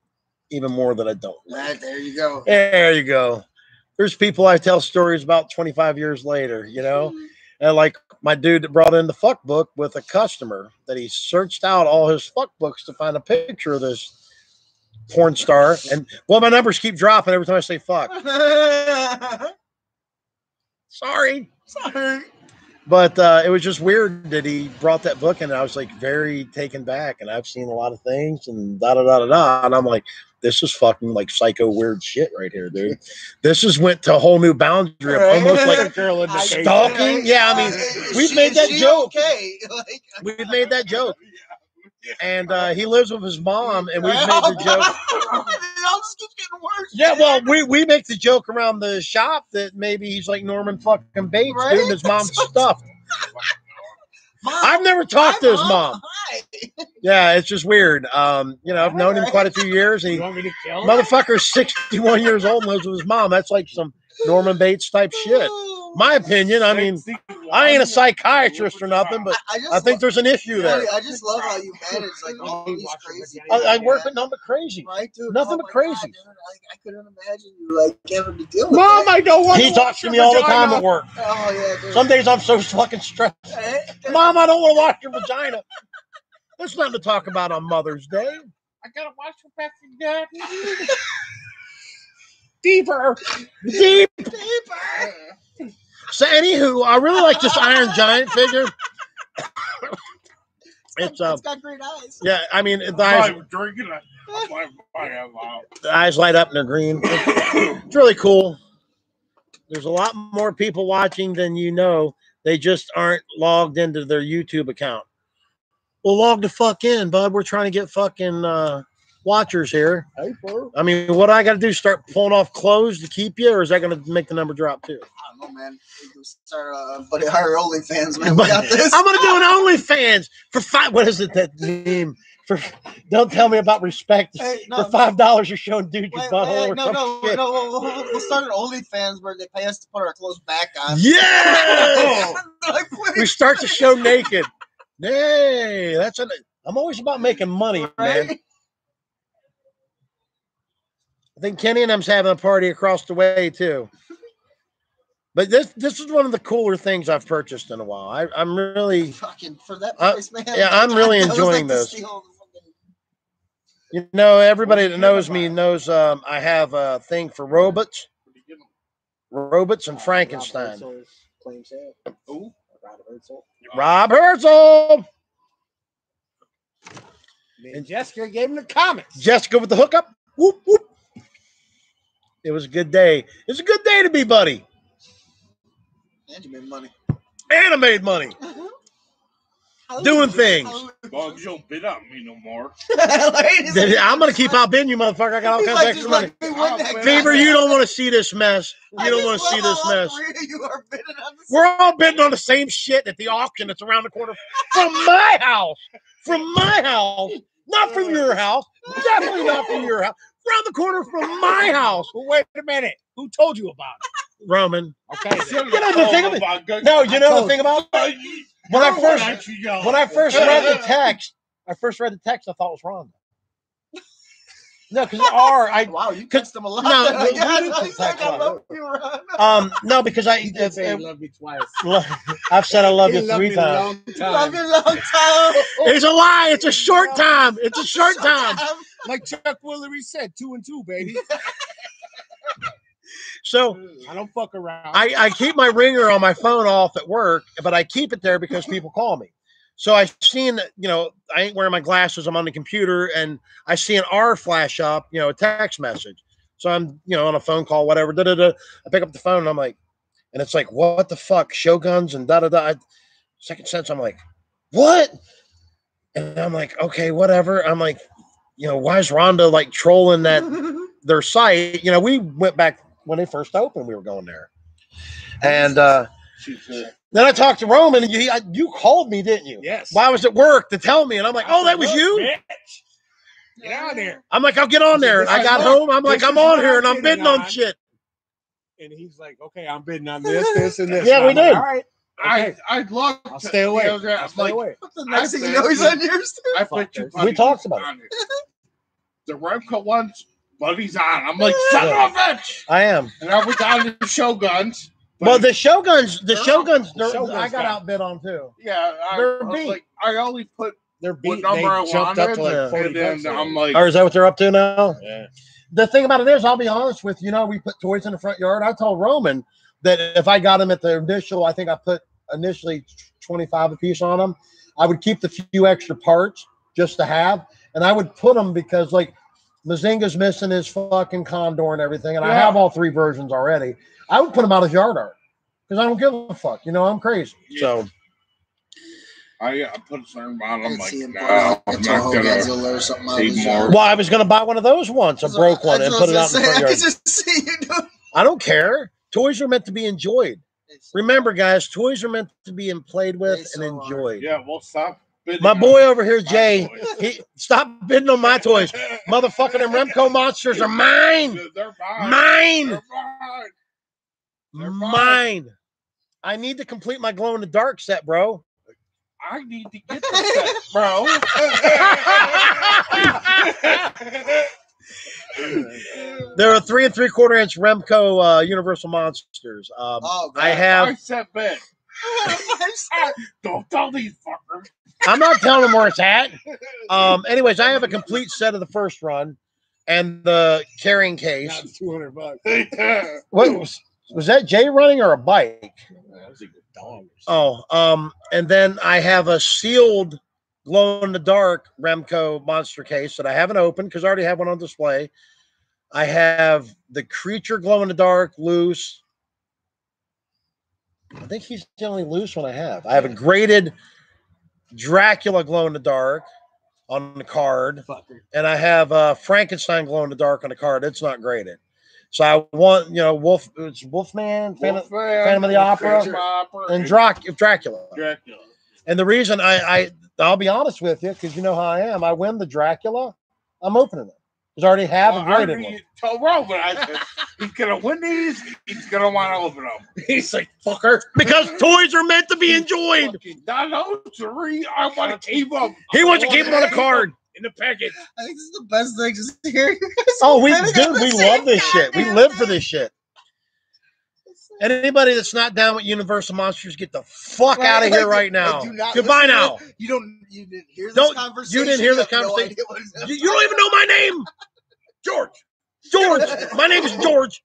even more that I don't. Right, there you go. There you go. There's people I tell stories about 25 years later, you know? And like my dude that brought in the fuck book with a customer that he searched out all his fuck books to find a picture of this porn star. And well, my numbers keep dropping every time I say fuck. Sorry. Sorry. But uh, it was just weird that he brought that book in. And I was like very taken back. And I've seen a lot of things and da da da da da. And I'm like, this is fucking like psycho weird shit right here, dude. This has went to a whole new boundary of almost like stalking. Yeah, I mean, we've made that joke. Okay, like, we've made that joke. And uh, he lives with his mom, and we've made the joke. it all just keeps getting worse. Yeah, man. well, we, we make the joke around the shop that maybe he's like Norman fucking Bates, dude, and his mom's stuffed. Mom, I've never talked to his hi, mom. Yeah, it's just weird. Um, you know, I've known him quite a few years. And he, want me to kill motherfucker's 61 years old and lives with his mom. That's like some Norman Bates type shit. My opinion. I mean, I ain't a psychiatrist or nothing, but I, I I think love, there's an issue there. I just love how you manage like all these crazy. I, I work man. with nothing but crazy. Right, dude. Nothing oh but crazy. God, dude, I, I couldn't imagine you like having to deal with Mom, that. I don't want He talks to me all the time at work. Oh yeah, dude. Some days I'm so fucking stressed. Mom, I don't want to wash your vagina. There's nothing to talk about on Mother's Day. I gotta watch your Betsy Dad. Deeper. Deep. Uh. So, anywho, I really like this Iron Giant figure. It's um, it's got great eyes. yeah. I mean, the eyes, I'm drinking it. The eyes light up and they're green. It's really cool. There's a lot more people watching than you know. They just aren't logged into their YouTube account. Well, log the fuck in, bud. We're trying to get fucking uh, watchers here. Hey, bro. I mean, what I got to do? Start pulling off clothes to keep you, or is that going to make the number drop too? I don't know, man. Start uh, buddy hire OnlyFans, man. We got this. I'm gonna do an OnlyFans for five. What is it that meme? For don't tell me about respect. Hey, no, for five dollars, you're showing dude your butthole or no, no, shit. no, we'll, we'll, we'll start an OnlyFans where they pay us to put our clothes back on. Yeah, Like, we start the show naked. Hey, that's an. I'm always about making money, man. Right? I think Kenny and them's having a party across the way too. But this this is one of the cooler things I've purchased in a while. I, I'm really Fucking for that Uh, price, man. yeah, I'm really That enjoying the this. steal of the fucking- You know, everybody that knows me knows um, I have a thing for robots, robots and Frankenstein. Who? Rob Herzl, And Jessica gave him the comments. Jessica with the hookup. Whoop whoop. It was a good day. It's a good day to be buddy. And you made money. And I made money How- doing things. how- bugs don't bit on me no more. Like, like- I'm gonna keep outbidding you, motherfucker. I got all kinds like, of extra money. like, we won that Fever, you don't want to see this mess. I You don't want to see this mess. three of you are bidding on the We're all bidding on the same shit at the auction that's around the corner from my house. From my house. Not from your house. Definitely not from your house. Around the corner from my house. Well, wait a minute. Who told you about it? Roman. Okay. You know the thing about No, you know the thing about when I first when I first read the text, I first read the text, I thought it was Rhonda. No, because R, I Wow, you Could- kissed him a lot. no, I we- we guess. did He's kiss like, that I a love you, Ron. um no because I He did say he if- loved me twice. if- I've said I love He you loved three me times. long Love time. you long time. It's a lie. It's a short time. It's a short time. Like Chuck Woolery said, two and two, baby. So I don't fuck around. I, I keep my ringer on my phone off at work, but I keep it there because people call me. So I seen, you know, I ain't wearing my glasses. I'm on the computer, and I see an R flash up, you know, a text message. So I'm, you know, on a phone call, whatever. Da, da, da. I pick up the phone, and I'm like, and it's like, what the fuck, Shoguns and da da da. Second sense, I'm like, what? And I'm like, okay, whatever. I'm like, you know, why is Rhonda like trolling that their site? You know, we went back when they first opened. We were going there, and uh uh, then I talked to Roman, and you I- you called me, didn't you? yes. While I was at work to tell me, and I'm like, oh, that was you. bitch, Get out of there. I'm like, I'll get on there. I got home. I'm like, I'm on here, and I'm bidding bidding on on. shit. And he's like, okay, I'm bidding on this, this, and this. Yeah, And we I'm like, did. All right. I I love. I'll stay away. Yeah, yeah, I'll stay like, away. the next I thing you know, he's on yours too. I put you. this. We talked about it. on The Remco ones, buddies on. I'm like, son of a bitch. I am. And I was on the Shoguns. But- Well, the Shoguns, the They're Shoguns, The they're, Shoguns I got got- outbid on too. yeah, I, they're I beat. like, I only put They're what beat. They number I jumped up to like 40 and then bucks I'm like, Or is that what they're up to now? yeah. The thing about it is, I'll be honest with you. You know, we put toys in the front yard. I told Roman that if I got them at the initial, I think I put initially 25 a piece on them. I would keep the few extra parts just to have, and I would put them because like Mazinga's missing his fucking condor and everything, and I have all three versions already. I would put them out as yard art because I don't give a fuck. You know, I'm crazy. So I uh, put a certain amount. I'm like, see no, put I'm not gonna. Godzilla or something need more. well, I was gonna buy one of those once, a That's broke one, and put it I out was in the gonna front say. I just see you doing I don't care. Toys are meant to be enjoyed. Remember, guys, toys are meant to be played with They and so are. enjoyed. Yeah, well, stop. Bidding My boy over here, Jay, he stop bidding on my toys. Motherfucking them Remco monsters are mine. They're mine. Mine. They're mine. They're mine. Mine. I need to complete my glow in the dark set, bro. I need to get the set, bro. There are three and three quarter inch Remco uh, Universal monsters. Um, Oh, God. I have. I said bet. Don't tell these fuckers. I'm not telling them where it's at. Um, anyways, I have a complete set of the first run and the carrying case. Not 200 bucks. What was was that Jay running or a bike? That was a good dog. Oh, um, and then I have a sealed glow in the dark Remco monster case that I haven't opened because I already have one on display. I have the creature glow in the dark loose. I think he's the only loose one I have. I have a graded Dracula glow in the dark on the card, Fucker. and I have uh, Frankenstein glow in the dark on the card. It's not graded. So I want, you know, Wolf, it's Wolfman, Phantom, Wolfman, Phantom of the Opera, Opera, and Drac- Dracula. Dracula. And the reason I, I I'll be honest with you, because you know how I am. I win the Dracula, I'm opening it. Because I already have Well, a I graded already one. told Roman, I said, he's gonna win these. He's gonna want to open them. He's like, fucker. Because toys are meant to be enjoyed. Fucking Dino, three. I want to keep them. He wants to keep them on a card. in the package. I think this is the best thing. Just hearing you. Oh, we open dude, we love this shit. We live for this shit. And anybody that's not down with Universal Monsters, get the fuck Right, out of here right now. I Goodbye now. to. You don't. You didn't hear this Don't- you conversation. didn't hear this no conversation. it's You, you don't even know my name, George. George. My name is George.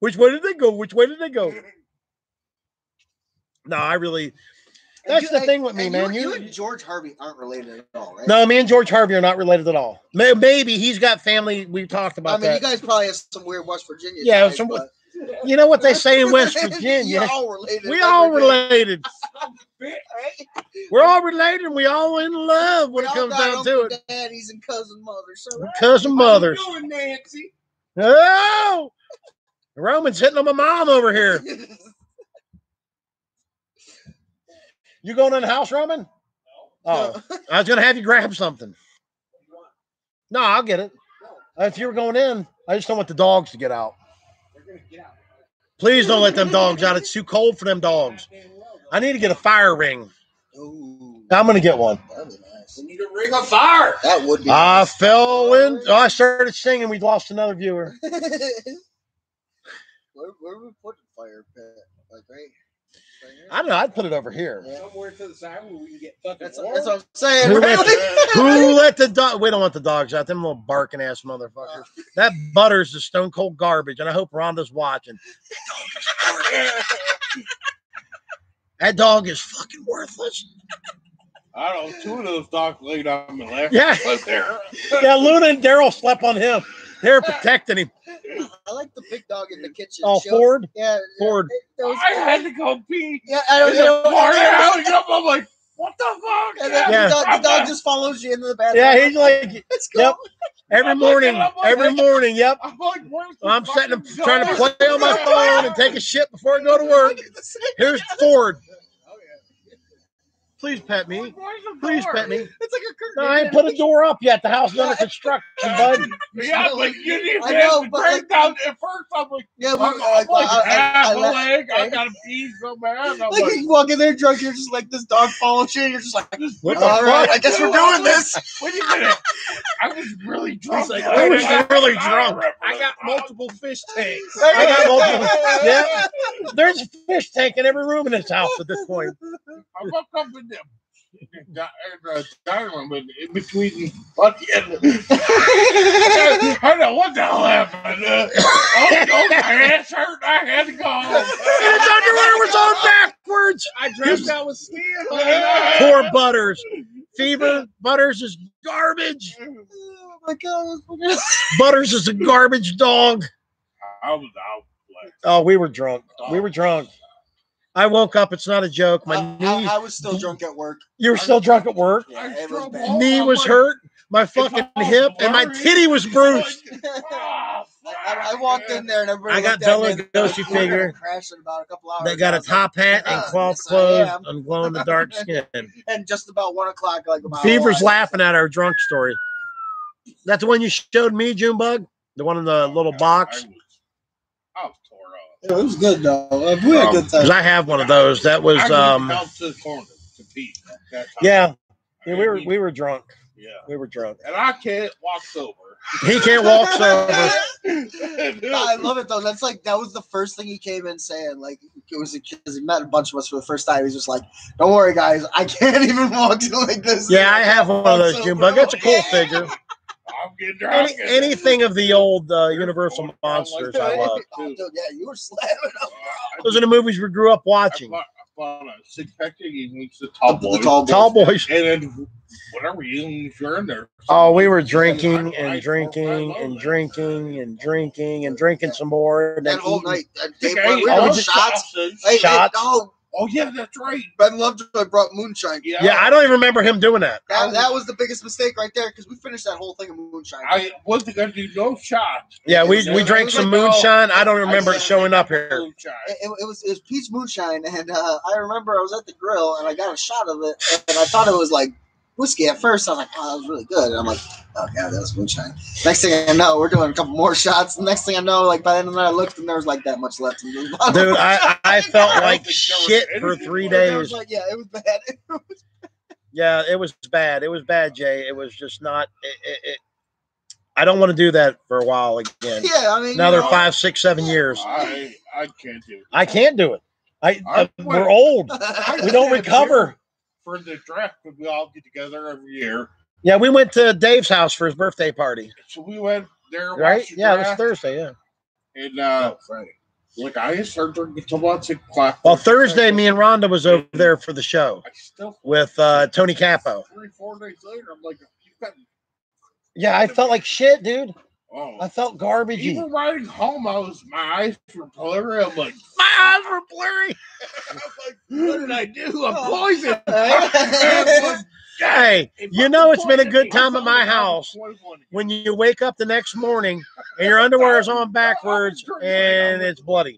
Which way did they go? Which way did they go? No, I really. That's you- the and- thing with me, man. You, You, you and George Harvey aren't related at all, right? no, me and George Harvey are not related at all. Maybe he's got family. We talked about. I mean, that. you guys probably have some weird West Virginia. Yeah, ties, some- but- You know what they say in West Virginia? All related. we all related. We're all related. We all in love when We it comes down to it. Daddies and cousin mothers. So Cousin mothers. Doing, Nancy? Oh, Roman's hitting on my mom over here. You going in the house, Roman? Oh, I was gonna have you grab something. No, I'll get it. If you were going in, I just don't want the dogs to get out. Please don't let them dogs out. It's too cold for them dogs. I need to get a fire ring. Ooh, I'm gonna get one. that'd be nice. We need a ring of fire. That would be. Ah, fell in. Oh, I started singing. We lost another viewer. where, where we put the fire pit? Like right. Right here? I don't know. I'd put it over here. Somewhere to the side where we can get fucking That's, warm. that's what I'm saying. Who right? let, who let the dog? We don't want the dogs out. Them little barking ass motherfuckers. Uh. That butters is stone cold garbage, and I hope Rhonda's watching. That dog is fucking worthless. I don't know. Two of those dogs laid on my lap. Yeah. There. Yeah, Luna and Daryl slept on him. They're protecting him. I like the big dog in the kitchen. Oh, She- Ford. Yeah, Ford. That was I had to go pee. Yeah, I don't know. party house. I'm like, what the fuck? And then Yeah. the, dog, the dog just follows you into the bathroom. Yeah, he's like Let's go. Yep. every morning. Every morning. Yep. I'm like, where's I'm sitting, fucking trying to play on my phone and take a shit before I go to work. Here's Ford. Please pet me. Please pet me. It's like a curtain. No, I ain't put a door up yet. The house is under construction, bud. Yeah, like you need I to know, have the but, break like- down. At first, I'm like, Yeah, I'm, I'm like, like I, I, half I, a let- leg. I gotta pee so bad. I'm like like, you walk in there drunk, you're just like this dog follows you, you're just like, What all the right, fuck? I guess we're doing this. Wait a minute. I was really drunk. like, I was really drunk. I got multiple fish tanks. I got multiple. Yeah. There's a fish tank in every room in this house at this point. I woke up in the in the in the dining room in, in between Buddy and I don't know what the hell happened. Uh, oh, oh, my ass hurt. I had to go. And his underwear was on backwards. I dressed out with skin. Poor Butters. Fever. Butters is garbage. Oh my god. Butters is a garbage dog. I was out. Oh, we were drunk. We were drunk. I woke up. It's not a joke. My I, knee. I, I was still drunk at work. You were still drunk at work. Yeah, it was bad. Knee was hurt. My fucking I'm hip and my titty was bruised. Ah, I, I walked in there and everybody I got looked at me Bela and they're like, Lugosi "You're gonna figure. Crash in about a couple hours. They got a was like, top hat and "Ah, cloth yes, I clothes am." and glow in the dark skin. And just about one o'clock, like about Fever's laughing at our drunk story. That's the one you showed me, Junebug? The one in the little box? I was, I was tore up. Yeah, it was good though. Uh, We had a good Because. I have one of those. That was I um out to the corner to pee. Yeah. Yeah, we were we were drunk. yeah. We were drunk. And I can't walk sober. He can't walk sober. I love it though. That's like that was the first thing he came in saying. Like it was because he met a bunch of us for the first time. He's just like, "Don't worry, guys, I can't even walk like this." Yeah, I have one of those, So, Junebug. bro, That's a cool figure. I'm getting drunk. Any, anything of the old uh, Universal monsters, I love. Yeah, you were slamming up. Those are the movies we grew up watching. I bought, I bought a six pack of English, the tall The boys. tall Tall boys. And then whatever you if you're in there. Oh, we were drinking and drinking and drinking and drinking and drinking some more. And then That whole night, that day, Okay, we were oh, we shots. sausage. Hey, hey, Shots. no, Oh yeah, that's right. Ben Lovejoy brought moonshine. Yeah, I don't even remember him doing that. That, that was the biggest mistake right there because we finished that whole thing of moonshine. I wasn't gonna do no shots. Yeah, we, we drank some like, moonshine. I don't remember I it showing up here. Moonshine. it, it- it was it was peach moonshine, and uh, I remember I was at the grill and I got a shot of it, and I thought it was like whiskey at first. I was like, oh, that was really good. And I'm like, oh yeah, that was moonshine. Next thing I know, we're doing a couple more shots. Next thing I know, like by the end of the night, I looked and there was like that much left in the bottle. Dude, I, I felt I don't like think shit for anything three left. It was days. like, yeah, it was bad. Yeah, it was bad. It was bad, Jay. It was just not. It, it, it, I don't want to do that for a while again. yeah, I mean, Another you know, five, six, seven years. I I can't do it. I can't do it. I, I uh, we're old. We don't recover. For the draft, but we all get together every year. Yeah, we went to Dave's house for his birthday party. So we went there, Right? watched the Yeah, it was Thursday. Yeah. and uh, like I started drinking till about six o'clock. Well, Thursday, me and Rhonda was over there for the show I still with uh, Tony Capo. three, four days later, I'm like, you got Yeah, I felt like shit, dude. Oh. I felt garbagey. Even riding home, I was my eyes were blurry. I'm like, My eyes were blurry. I'm like, what did I do? I'm poisoned. Hey, you know it's been a good time at my house when you wake up the next morning and your underwear is on backwards and it's bloody.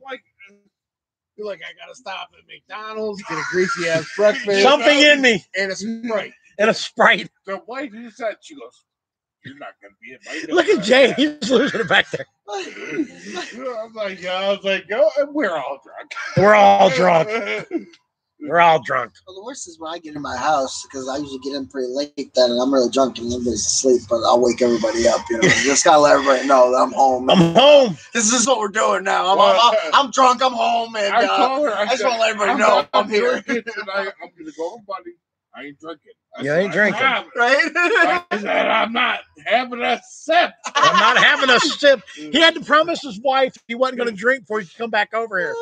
You're like, I gotta stop at McDonald's, get a greasy ass breakfast, Something in me and a sprite. and a sprite. the wife who said, she goes, you're not gonna be invited. Look at Jay. He's losing it back there. I'm like, yeah, I was like, oh, and we're all drunk. We're all drunk. We're all drunk. Well, the worst is when I get in my house because I usually get in pretty late then, and I'm really drunk and everybody's asleep. But I'll wake everybody up. You know, just gotta let everybody know that I'm home. I'm home. this is what we're doing now. I'm, Well, I'm, I'm drunk. I'm home, and I uh, her. I, I just said, want to let everybody I'm know I'm here. tonight. I'm gonna go home, buddy. I ain't drinking. I You said, ain't drinking. I'm. Right? I said I'm not having a sip. I'm not having a sip. He had to promise his wife he wasn't going to drink before he could come back over here.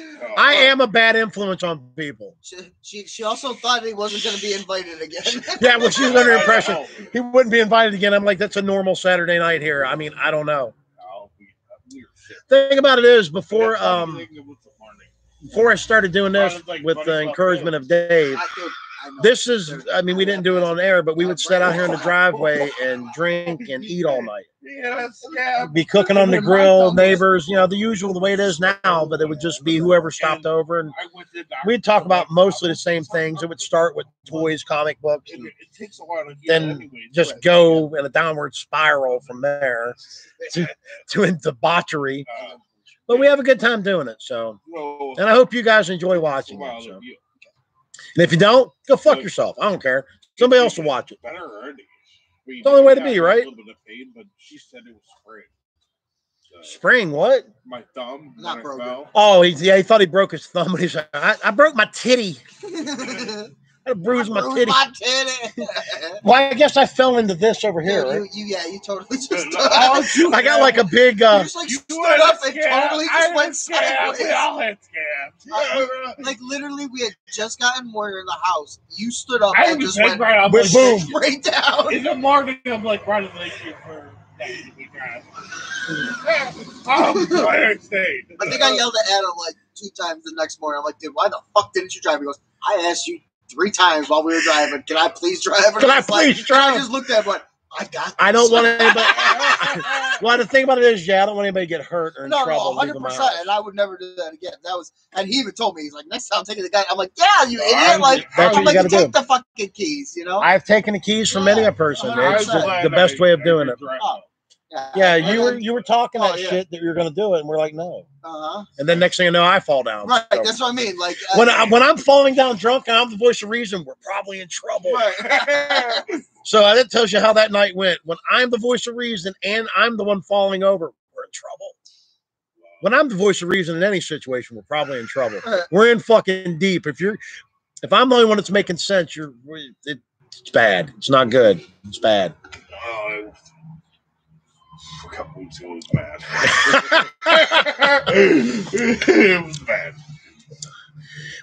Oh, I am a bad influence on people. she, she she also thought he wasn't going to be invited again. Yeah, well, she was under the impression he wouldn't be invited again. I'm like, that's a normal Saturday night here. I mean, I don't know. We- we're shit. Thing about it is, before That's how um before I started doing this with the encouragement of Dave, I, dude, I know. this is I mean, we didn't do it on air, but we would sit out here in the driveway and drink and eat all night. Yes, yeah. Be cooking on the grill, neighbors, you know, the usual the way it is now, but it would just be whoever stopped over and I went to we'd talk about mostly the same things. It would start with toys, comic books, and it takes a while to get then just go in a downward spiral from there to, to debauchery. But we have a good time doing it. So, well, and I hope you guys enjoy watching it. So. And if you don't, go fuck yourself. I don't care. Somebody else will watch it. Better already. We- the only way to yeah, be, a right? little bit of pain, but she said it was spring. So, Spring, what? my thumb Not broken. Oh, he, yeah, he thought he broke his thumb, but he's like, I, I broke my titty. I bruised my Bruised titty. my titty. Well, I guess I fell into this over here. Yeah, right? you, you, yeah, you totally just. Oh, you I got like a big. uh just like You stood were up and scared. totally I just went was scared. We all had scared. Like literally, we had just gotten more in the house. You stood up I and was just like, went right, I'm With like, boom. straight down. In the morning, I'm like, running like shit for Oh, fire state. I think I yelled at Adam like two times the next morning. I'm like, dude, why the fuck didn't you drive? He goes, I asked you three times while we were driving. Can I please drive? And Can I was like- please drive? I just looked at him like, I got. I don't this." want anybody. well, the thing about it is, yeah, I don't want anybody to get hurt or in No, trouble. no, hundred percent. and I would never do that again. That was, and he even told me, he's like, next time I'm taking the guy. I'm like, yeah, you idiot! I'm- Like, That's I'm what you like, gotta take do. the fucking keys, you know? I've taken the keys from many a person. Yeah, It's the, the best way of doing it. Oh, Yeah, And you were you were talking that Oh, yeah. shit that you were going to do it, and we're like, no. Uh-huh. And then next thing you know, I fall down. Right, So, that's what I mean. Like, when uh, I, when I'm falling down drunk and I'm the voice of reason, we're probably in trouble. right. So that tells you how that night went. When I'm the voice of reason and I'm the one falling over, we're in trouble. When I'm the voice of reason in any situation, we're probably in trouble. We're in fucking deep. If you're, if I'm the only one that's making sense, you're, it, it's bad. It's not good. It's bad. Oh, it was- a couple weeks ago, it was bad. it was bad.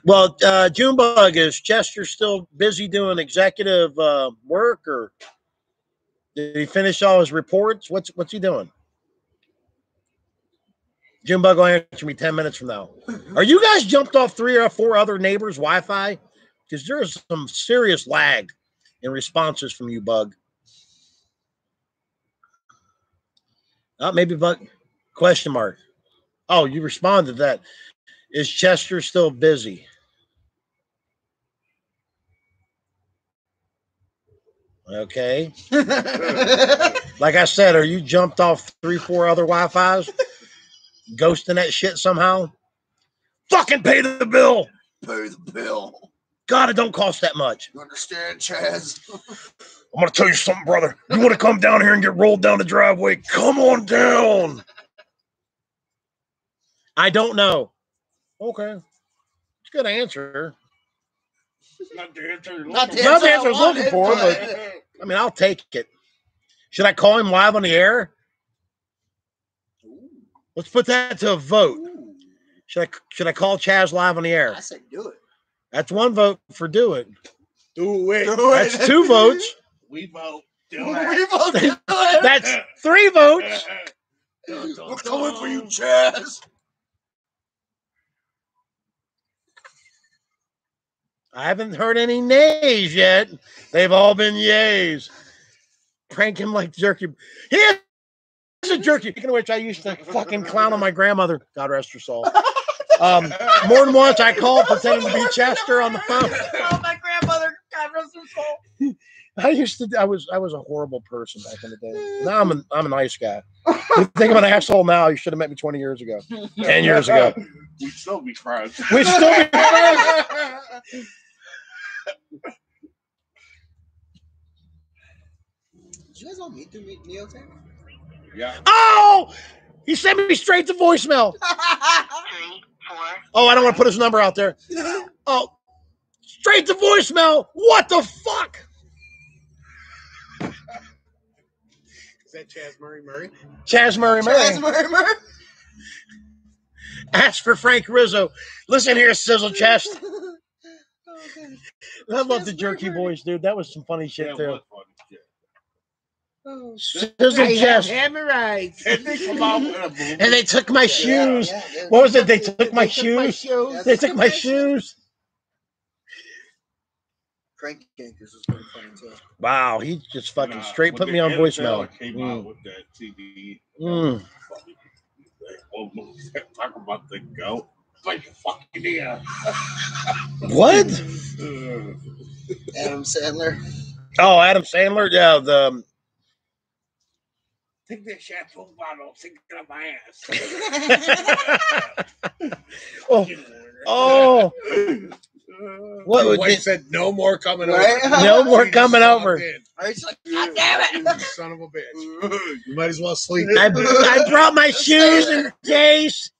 Well, uh, Junebug, is Chester still busy doing executive uh, work, or did he finish all his reports? What's what's he doing? Junebug will answer me ten minutes from now. Are you guys jumped off three or four other neighbors' Wi-Fi? Because there's some serious lag in responses from you, Bug. Oh, maybe Bug? Question mark. Oh, you responded that. Is Chester still busy? Okay. Like I said, are you jumped off three, four other Wi-Fi's? Ghosting that shit somehow? Fucking pay the bill. Pay the bill. God, it don't cost that much. You understand, Chaz? I'm gonna tell you something, brother. You want to come down here and get rolled down the driveway? Come on down. I don't know. Okay. It's a good answer. Not the answer. you're Not looking the Not the answer answer I was looking for, but but- I mean, I'll take it. Should I call him live on the air? Let's put that to a vote. Should I should I call Chaz live on the air? I said, do it. That's one vote for do it. Do it. That's two votes. We vote. Do We it. both do it. That's three votes. We're coming for you, Chaz. I haven't heard any nays yet. They've all been yays. Prank him like jerky. He is a jerky. Speaking of which, I used to fucking clown on my grandmother. God rest her soul. Um, more than once, I called pretending to be Chester on the phone. Oh, my grandmother, God rest her soul. I used to. I was. I was a horrible person back in the day. Now I'm. A, I'm a nice guy. You think I'm an asshole now. You should have met me 20 years ago. 10 years ago. We'd still be friends. We'd still be friends. Did you guys all meet through Me- Neotape? yeah. Oh, he sent me straight to voicemail. Oh, I don't want to put his number out there. Oh, straight to voicemail. What the fuck? Is that Chaz Murray Murray? Chaz Murray Murray. Chaz Murray Murray? Ask for Frank Rizzo. Listen here, Sizzle Chest. I love the Jerky Boys, dude. That was some funny shit Yeah, too. was fun. Oh, Sizzle Chest. hemorrhoids. And they come out with a movie. And they took my shoes. Yeah, yeah, What was it? They took my They took my shoes. shoes. They took my shoes. Crank Yankers was pretty funny too. Wow, he just fucking Nah, straight put me on NFL voicemail. Came Mm. out with that TV. Mm. Talk about the goat. Like fucking ear. What? Adam Sandler. Oh, Adam Sandler. Yeah, the um, Take that shampoo bottle, stick it up my ass. oh, oh, what Your would wife it? said no more coming Right? over. No more You coming son of a over. bitch. Right? Like, God damn it! You son of a bitch. You might as well sleep. I, I brought my shoes and case.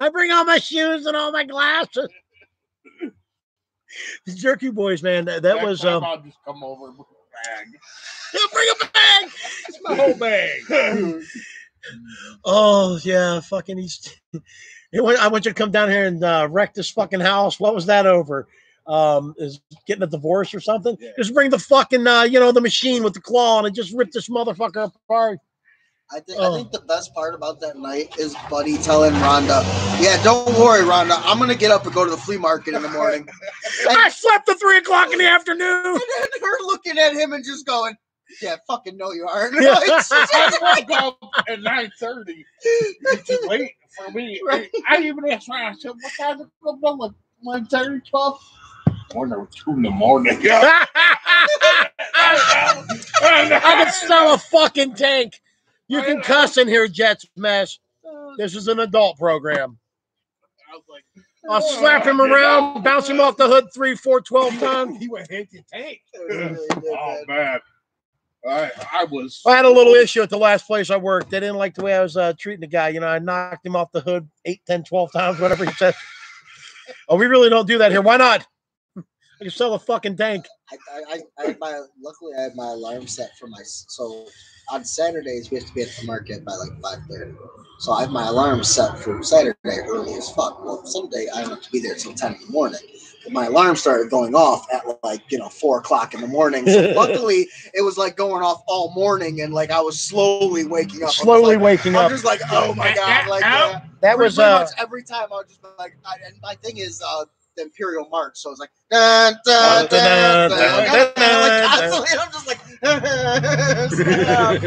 I bring all my shoes and all my glasses. The Jerky Boys, man. That, that was time um. I'll just come over with a bag. Bring a bag. It's my whole bag. Oh yeah, fucking he's. I want you to come down here and uh, wreck this fucking house. What was that over? Um, is getting a divorce or something? Yeah. Just bring the fucking uh, you know, the machine with the claw and just rip this motherfucker apart. I think Oh. I think the best part about that night is Buddy telling Rhonda, "Yeah, don't worry, Rhonda. I'm gonna get up and go to the flea market in the morning." I slept at three o'clock in the afternoon. and then her looking at him and just going, "Yeah, fucking no, you aren't." Yeah. I woke up at nine thirty. Wait for me. Right. I even asked her. I said, "What time is it going to Like one thirty, twelve? One or two in the morning. I can smell a fucking tank. You can cuss in here, Jets mess. This is an adult program. I was like, I'll slap him around, bounce him off the hood three, four, twelve times. he went hit the tank. oh man, I I was. I had a little issue at the last place I worked. They didn't like the way I was uh, treating the guy. You know, I knocked him off the hood eight, ten, twelve times, whatever he said. Oh, we really don't do that here. Why not? I can sell a fucking tank. I, I, I, I had my luckily I had my alarm set for my so on Saturdays we have to be at the market by like five five thirty. So I have my alarm set for Saturday early as fuck. Well, someday I don't have to be there till ten in the morning. But my alarm started going off at like you know four o'clock in the morning. So luckily it was like going off all morning, and like I was slowly waking up. Slowly like- waking I'm up. just like, oh my god, like yeah. That Pretty was uh, much every time I would just be like, I, and my thing is uh, the Imperial March, so it's like, dun, dun, dun, dun, dun, dun, like I'm just like, stop.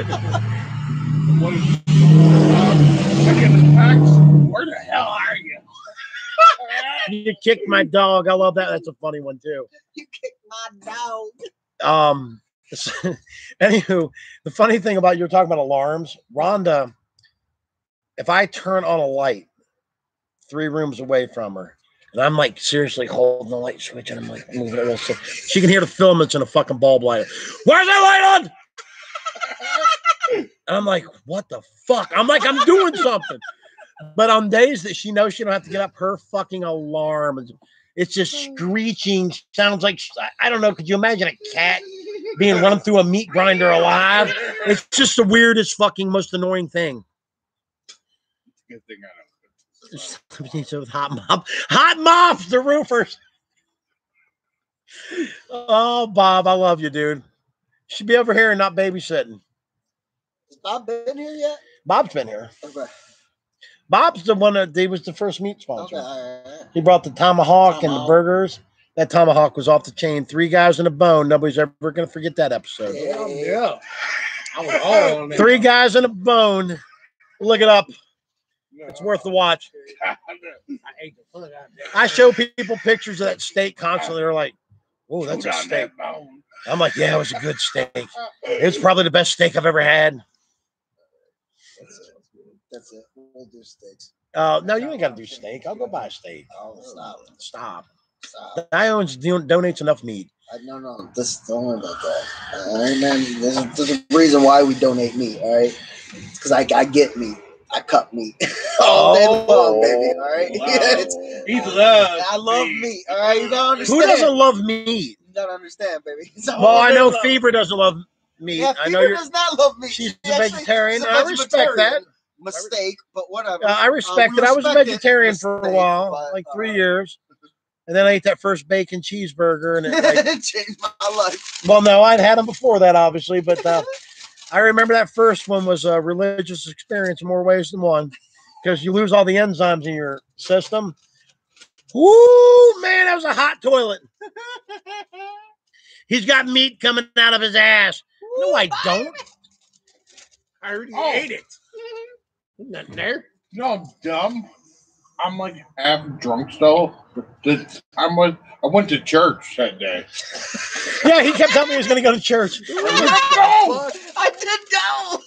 What is, uh, I get a text. Where the hell are you? You kicked my dog. I love that. That's a funny one too. you kicked my dog. Um, anywho, the funny thing about you were talking about alarms, Rhonda. If I turn on a light three rooms away from her, and I'm like seriously holding the light switch, and I'm like moving it real slow, she can hear the filaments in a fucking bulb light. Where's that light on? And I'm like, what the fuck? I'm like, I'm doing something. But on days that she knows she don't have to get up, her fucking alarm is it's just oh. screeching. Sounds like I- I don't know. Could you imagine a cat being run through a meat grinder alive? It's just the weirdest fucking most annoying thing. Good thing I don't. So with hot mop, hot mops, the roofers. Oh, Bob, I love you, dude. Should be over here and not babysitting. Has Bob been here yet? Bob's been here. Okay, Bob's the one that he was the first meat sponsor. okay, all right. He brought the tomahawk and the burgers. That tomahawk was off the chain. Three guys in a bone. Nobody's ever going to forget that episode. Yeah. Yeah. I was all on that. Three guys in a bone. Look it up. It's worth the watch. I ate the fuck out of that. I show people pictures of that steak constantly. They're like, "Oh, that's a steak." bone. I'm like, yeah, it was a good steak. It was probably the best steak I've ever had. That's it. That's it. We'll do steaks. Uh, no, you ain't got to do steak. I'll go buy a steak. Oh, stop. Stop. Stop. Don- donates enough meat. I, no, no. This, don't worry about that. All right, man. There's, a- there's a reason why we donate meat. All right. Because I, I get meat. I cut meat all day long, baby. All right. Wow. It's- He loves. I love meat. All right. You don't Who doesn't love meat? You don't understand, baby. Well, I know. Fever doesn't love meat. Yeah, I know Fever does not love meat. she's She a vegetarian. a I respect vegetarian. Mistake, but whatever. Uh, I respect we it. I was a it. vegetarian for a while, but, like three uh, years, and then I ate that first bacon cheeseburger, and it like it changed my life. Well, no, I'd had them before that, obviously, but uh, I remember that first one was a religious experience in more ways than one because you lose all the enzymes in your system. Woo, man, that was a hot toilet. He's got meat coming out of his ass. No, I don't. I already Oh. ate it. Nothing there. You know, I'm dumb. I'm like half drunk still. I'm with, I went to church that day. Yeah, he kept telling me he was going to go to church. I went, go! I did go.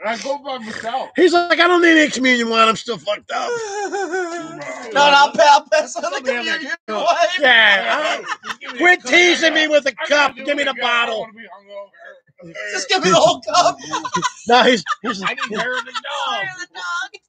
And I go by myself. He's like, I don't need any communion wine. I'm still fucked up. No, no, I'll, pa- I'll pass on the Let me have communion. cup. What? Yeah. Give Quit teasing me with the cup. Give me the again. I don't bottle. Wanna be hungover. Just give me the whole cup. No, he's, he's I need hair of the dog.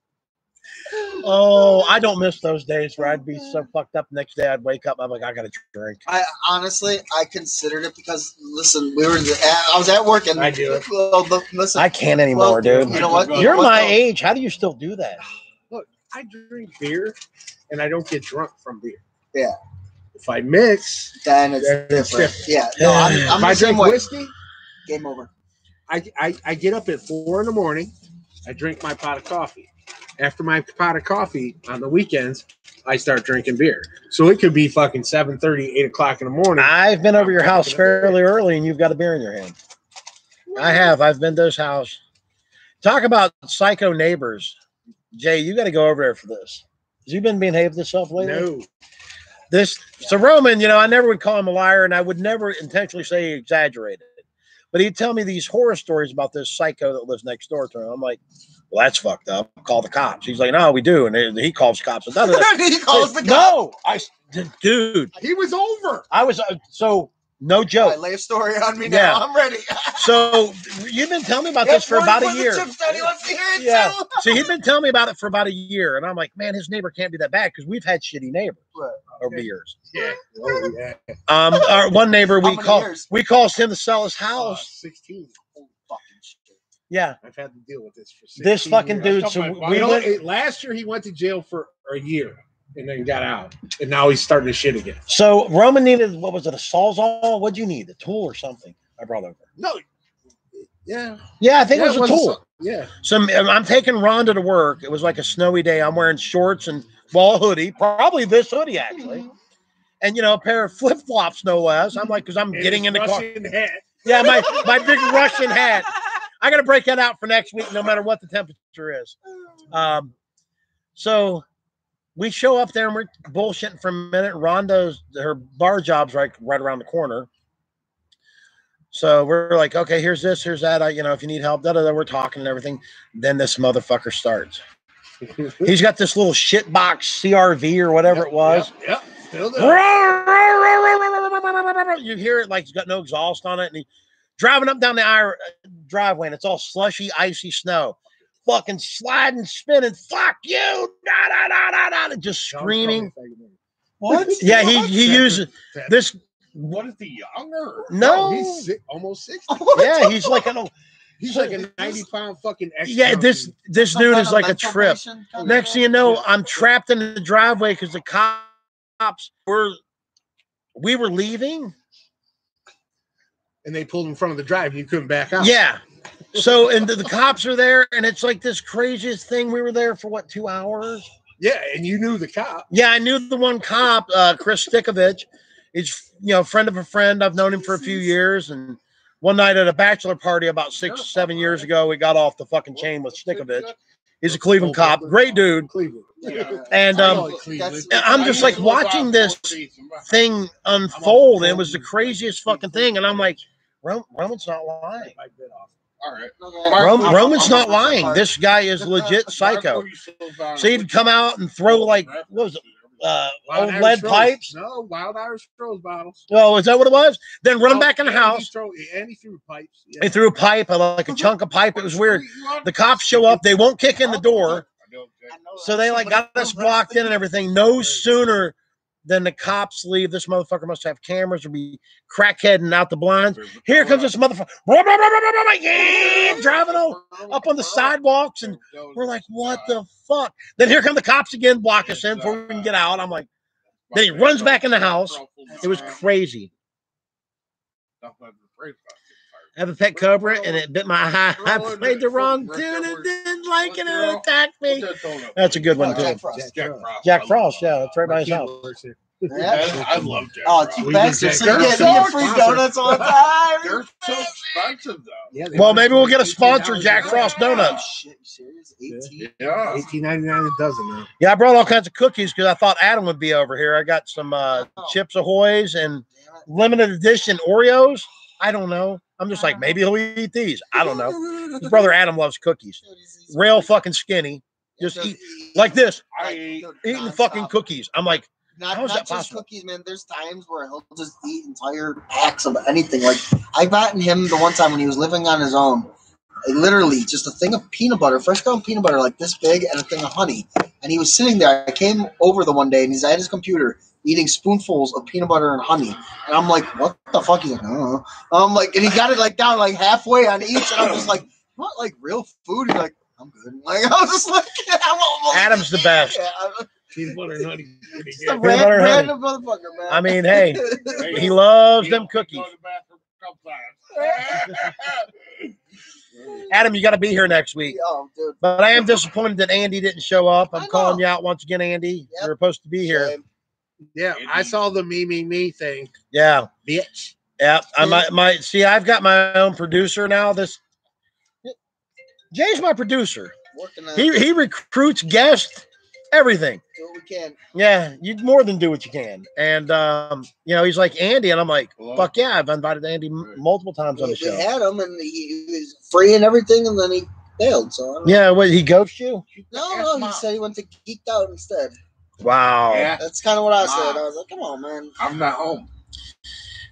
Oh, I don't miss those days where I'd be so oh, fucked up. Next day, I'd wake up. I'm like, I gotta drink. I honestly, I considered it because listen, we were. I was at work and I do it. Well, but listen, I can't anymore, well, dude. You know what? You You're what, my though? age. How do you still do that? Look, I drink beer and I don't get drunk from beer. Yeah. If I mix, Then it's Then it's different. different. Yeah. No, I'm, I'm if I same drink way. whiskey, Game over. I, I, I get up at four in the morning. I drink my pot of coffee. After my pot of coffee on the weekends, I start drinking beer. So it could be fucking 7 8 o'clock in the morning. I've been over your house fairly early, and you've got a beer in your hand. I have. I've been to his house. Talk about psycho neighbors, Jay. You got to go over there for this. Has you been behaving yourself lately? No. This so Roman, you know, I never would call him a liar, and I would never intentionally say he exaggerated. But he'd tell me these horror stories about this psycho that lives next door to him. I'm like, well, that's fucked up. Call the cops. He's like, no, we do, and he calls cops. He calls the guy. no, I dude, He was over. I was uh, so no joke. right, lay a story on me now. Yeah. I'm ready. So you've been telling me about Yeah, this for about a year. chips down, He wants to hear it Yeah. So he's been telling me about it for about a year, and I'm like, man, his neighbor can't be that bad because we've had shitty neighbors Right. over the years. Yeah. Oh, yeah. Um, our one neighbor we many call years? we caused him to sell his Uh, house. 16. Fucking shit. Yeah, I've had to deal with this for 16 this fucking years. dude. So That's we You know, went. last year he went to jail for a year and then got out. And now he's starting to shit again. So Roman needed what was it? A sawzall? What'd you need? A tool or something? I brought over. No. Yeah. Yeah, I think Yeah, it was a tool. so- yeah. So I'm, I'm taking Rhonda to work. It was like a snowy day. I'm wearing shorts and ball hoodie, probably this hoodie actually, and you know a pair of flip flops no less. I'm like, because I'm And getting in his the car. Hat. Yeah, my my big Russian hat. I got to break that out for next week, no matter what the temperature is. Um, so we show up there and we're bullshitting for a minute. Rhonda's her bar job's right right around the corner. So we're like, okay, here's this, here's that. I, you know, if you need help, da da da. We're talking and everything. Then this motherfucker starts. He's got this little shit box CRV or whatever it was. Yep. yep. You hear it like he's got no exhaust on it, and he driving up down the ir- uh, driveway, and it's all slushy, icy snow, fucking sliding, spinning. Fuck you! Da, da, da, da, da, just screaming. What? Yeah, he he uses this. What is the younger? No, he's si- almost 60. yeah, he's like an. old- He's like a 90 pound fucking ex. Yeah, this this Some dude is like a trip. patient kind of Next thing you thing? know, I'm trapped in the driveway because the cops were. We were leaving. And they pulled in front of the drive. You couldn't back out. Yeah. So and the, the cops are there, and it's like this craziest thing. We were there for what two hours? Yeah. And you knew the cop. Yeah, I knew the one cop, uh, Chris Stickovich. He's you know friend of a friend. I've known him for a few years, and one night at a bachelor party about six, seven years ago, we got off the fucking chain with Stickovich. He's a Cleveland cop, great dude. Cleveland. And um, cleveland. i'm just like watching this thing unfold. And it was the craziest fucking thing, and I'm like, Ro- Roman's not lying. I bit off. All right. Rom- I'm- Roman's I'm- not lying. This guy is legit psycho. So he'd come out and throw like what was it, uh, old Irish lead Rose. pipes. No, wild Irish rose bottles. Oh, is that what it was? Then run Oh, back in the and he house. throw- and he threw pipes. Yeah. He threw a pipe, like a chunk of pipe. It was weird. The cops show up. They won't kick in the door. So they like got us blocked in and everything. No sooner than the cops leave, this motherfucker must have cameras or be crackheading out the blinds. Here comes this motherfucker, yeah, driving on, up on the sidewalks, and we're like, "What the fuck?" Then here come the cops again, block us in before we can get out. I'm like, then he runs back in the house. It was crazy. I have a pet cobra, and it bit my eye. I played the wrong tune and didn't like it, and it attacked me. That's a good one, too. Jack Frost. Jack Frost. Jack Frost, yeah, that's right by his house. Yeah. I love Jack. Oh, Frost. you We bastard! did So Jack you get, Frost. free donuts all the time. They're so expensive though. Yeah, Well, maybe we'll get a sponsor, Jack Frost dozen. Donuts. Shit, serious? Eighteen. Yeah. Eighteen ninety nine a dozen now. Yeah, I brought all kinds of cookies because I thought Adam would be over here. I got some uh, Chips Ahoy's and limited edition Oreos. I don't know. I'm just like maybe he'll eat these. I don't know. His brother Adam loves cookies. Rail fucking skinny, just eat like this, I ate eating fucking cookies. I'm like, Not, How is not that just possible? cookies, man. There's times where he'll just eat entire packs of anything. Like I gotten him the one time when he was living on his own. literally, just a thing of peanut butter, fresh ground peanut butter, like this big, and a thing of honey. And he was sitting there. I came over the one day, and he's at his computer eating spoonfuls of peanut butter and honey. And I'm like, "What the fuck?" He's like, "Oh." I'm like, and he got it like down like halfway on each, and I'm just like, "What? Like real food?" He's like, "I'm good." Like I was just like, I'm almost- Adam's the best. Yeah, Peanut butter and honey. Pretty Just a good. Peanut ran- butter and honey. random motherfucker, man. I mean, hey, he loves them cookies. go to the bathroom a couple times. Adam, you got to be here next week. oh, dude. But I am disappointed that Andy didn't show up. I'm calling you out once again, Andy. Yep. You're supposed to be here. Shame. Yeah, I saw the me me me thing. Yeah. Bitch. Yeah, I might, might see. I've got my own producer now. This Jay's my producer. Working on He he recruits guests, everything. do what we can. Yeah, you more than do what you can. And um, you know, he's like Andy, and I'm like, Hello? fuck yeah, I've invited Andy m- multiple times on We, the we show. had him, and he, he was free and everything, and then he failed. So I don't know. Yeah, what he ghosted you? no, no, he said he went to geeked out instead. Wow, Yeah, That's kind of what I said. I was like, come on, man. I'm not home.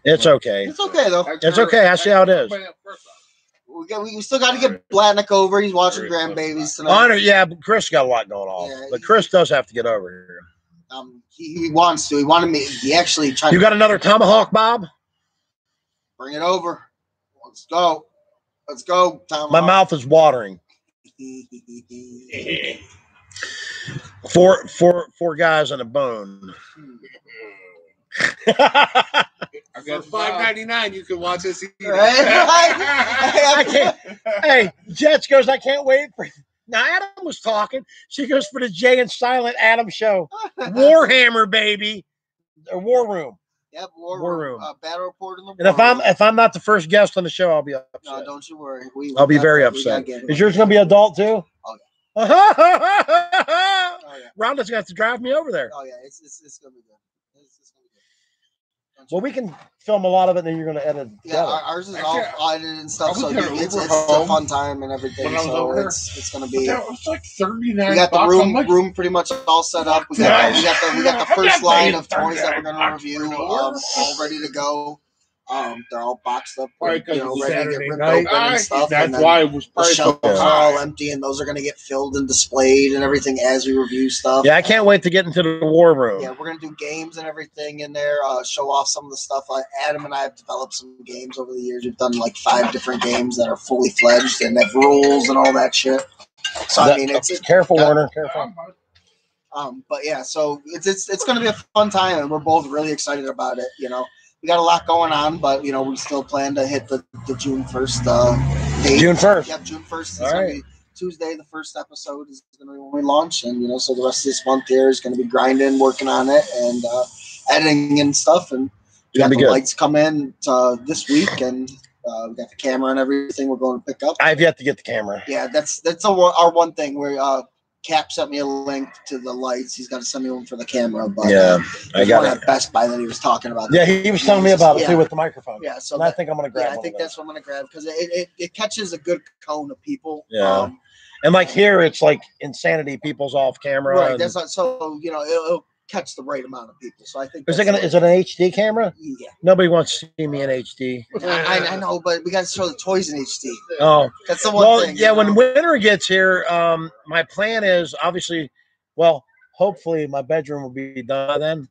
it's okay. It's okay though. It's okay, I see how it is. We got, we still got to get Blatnick over. He's watching grandbabies tonight. Honor, yeah, but Chris got a lot going on, Yeah, but Chris does have to get over here. Um, he, he wants to. He wanted me. He actually tried You to got another tomahawk, Bob? bring it over. Let's go. Let's go, Tom. My mouth is watering. Four, four, four guys and a bone. I For got five ninety nine, you can watch us eat. it. I can't. Hey, Jets goes. I can't wait for. Now Adam was talking. She goes for the Jay and Silent Adam show. Warhammer, baby, or War Room. Yep, war, War room. room. Uh, battle report in the And if war I'm room. if I'm not the first guest on the show, I'll be no, upset. don't you worry. We, I'll be we got very that. We gotta upset. Is yours gonna be adult too? Oh, yeah. Oh yeah. Rhonda's gonna have to drive me over there. Oh yeah. It's it's, it's gonna be good. It's, it's gonna be good. Well, we can film a lot of it, and then you're gonna edit. Yeah, together. ours is Actually, all audited and stuff, I so was gonna it's, Uber it's a home fun time and everything. when I was So over there. it's it's gonna But be. that was like thirty nine. We got the room room pretty much all set up. We got we got the we got the first line of toys that we're gonna review, um, all ready to go. Um, they're all boxed up, Right, 'cause you know, it's ready to Saturday get ripped night. open and stuff. That's and then why it was the shelves are all empty, and those are gonna get filled and displayed and everything as we review stuff. yeah, I can't wait to get into the war room. Yeah, we're gonna do games and everything in there. Uh, show off some of the stuff. Uh, Adam and I have developed some games over the years. We've done like five different games that are fully fledged and have rules and all that shit. So I mean, it's, it's careful, Yeah. Warner. Careful. um, but yeah, so it's it's it's gonna be a fun time, and we're both really excited about it. You know, we got a lot going on, but you know, we still plan to hit the, the June first uh, date. June first. Yep, June first is All gonna right. be Tuesday. The first episode is gonna be when we launch, and you know, so the rest of this month here is gonna be grinding, working on it, and uh, editing and stuff. And we got the good. lights come in uh, this week, and Uh, we got the camera and everything. We're going to pick up. I've yet to get the camera. Yeah, that's that's a, our one thing where uh, Cap sent me a link to the lights. He's got to send me one for the camera. But Yeah, uh, I got one it. at Best Buy that he was talking about. Yeah, he was telling me about it Yeah. too with the microphone. Yeah, so and I think I'm gonna grab yeah, I think that's what I'm gonna grab because it, it, it catches a good cone of people. Yeah. Um, And like here, it's like insanity. People's off camera. right. and- That's not, so you know it'll catch the right amount of people. So I think is it gonna? Is it an HD camera? Yeah, Nobody wants to see me in HD. I, I know, but we got to show the toys in HD. Oh, That's the one well, thing. yeah. you When winter gets here, um, my plan is obviously, well, hopefully my bedroom will be done by then,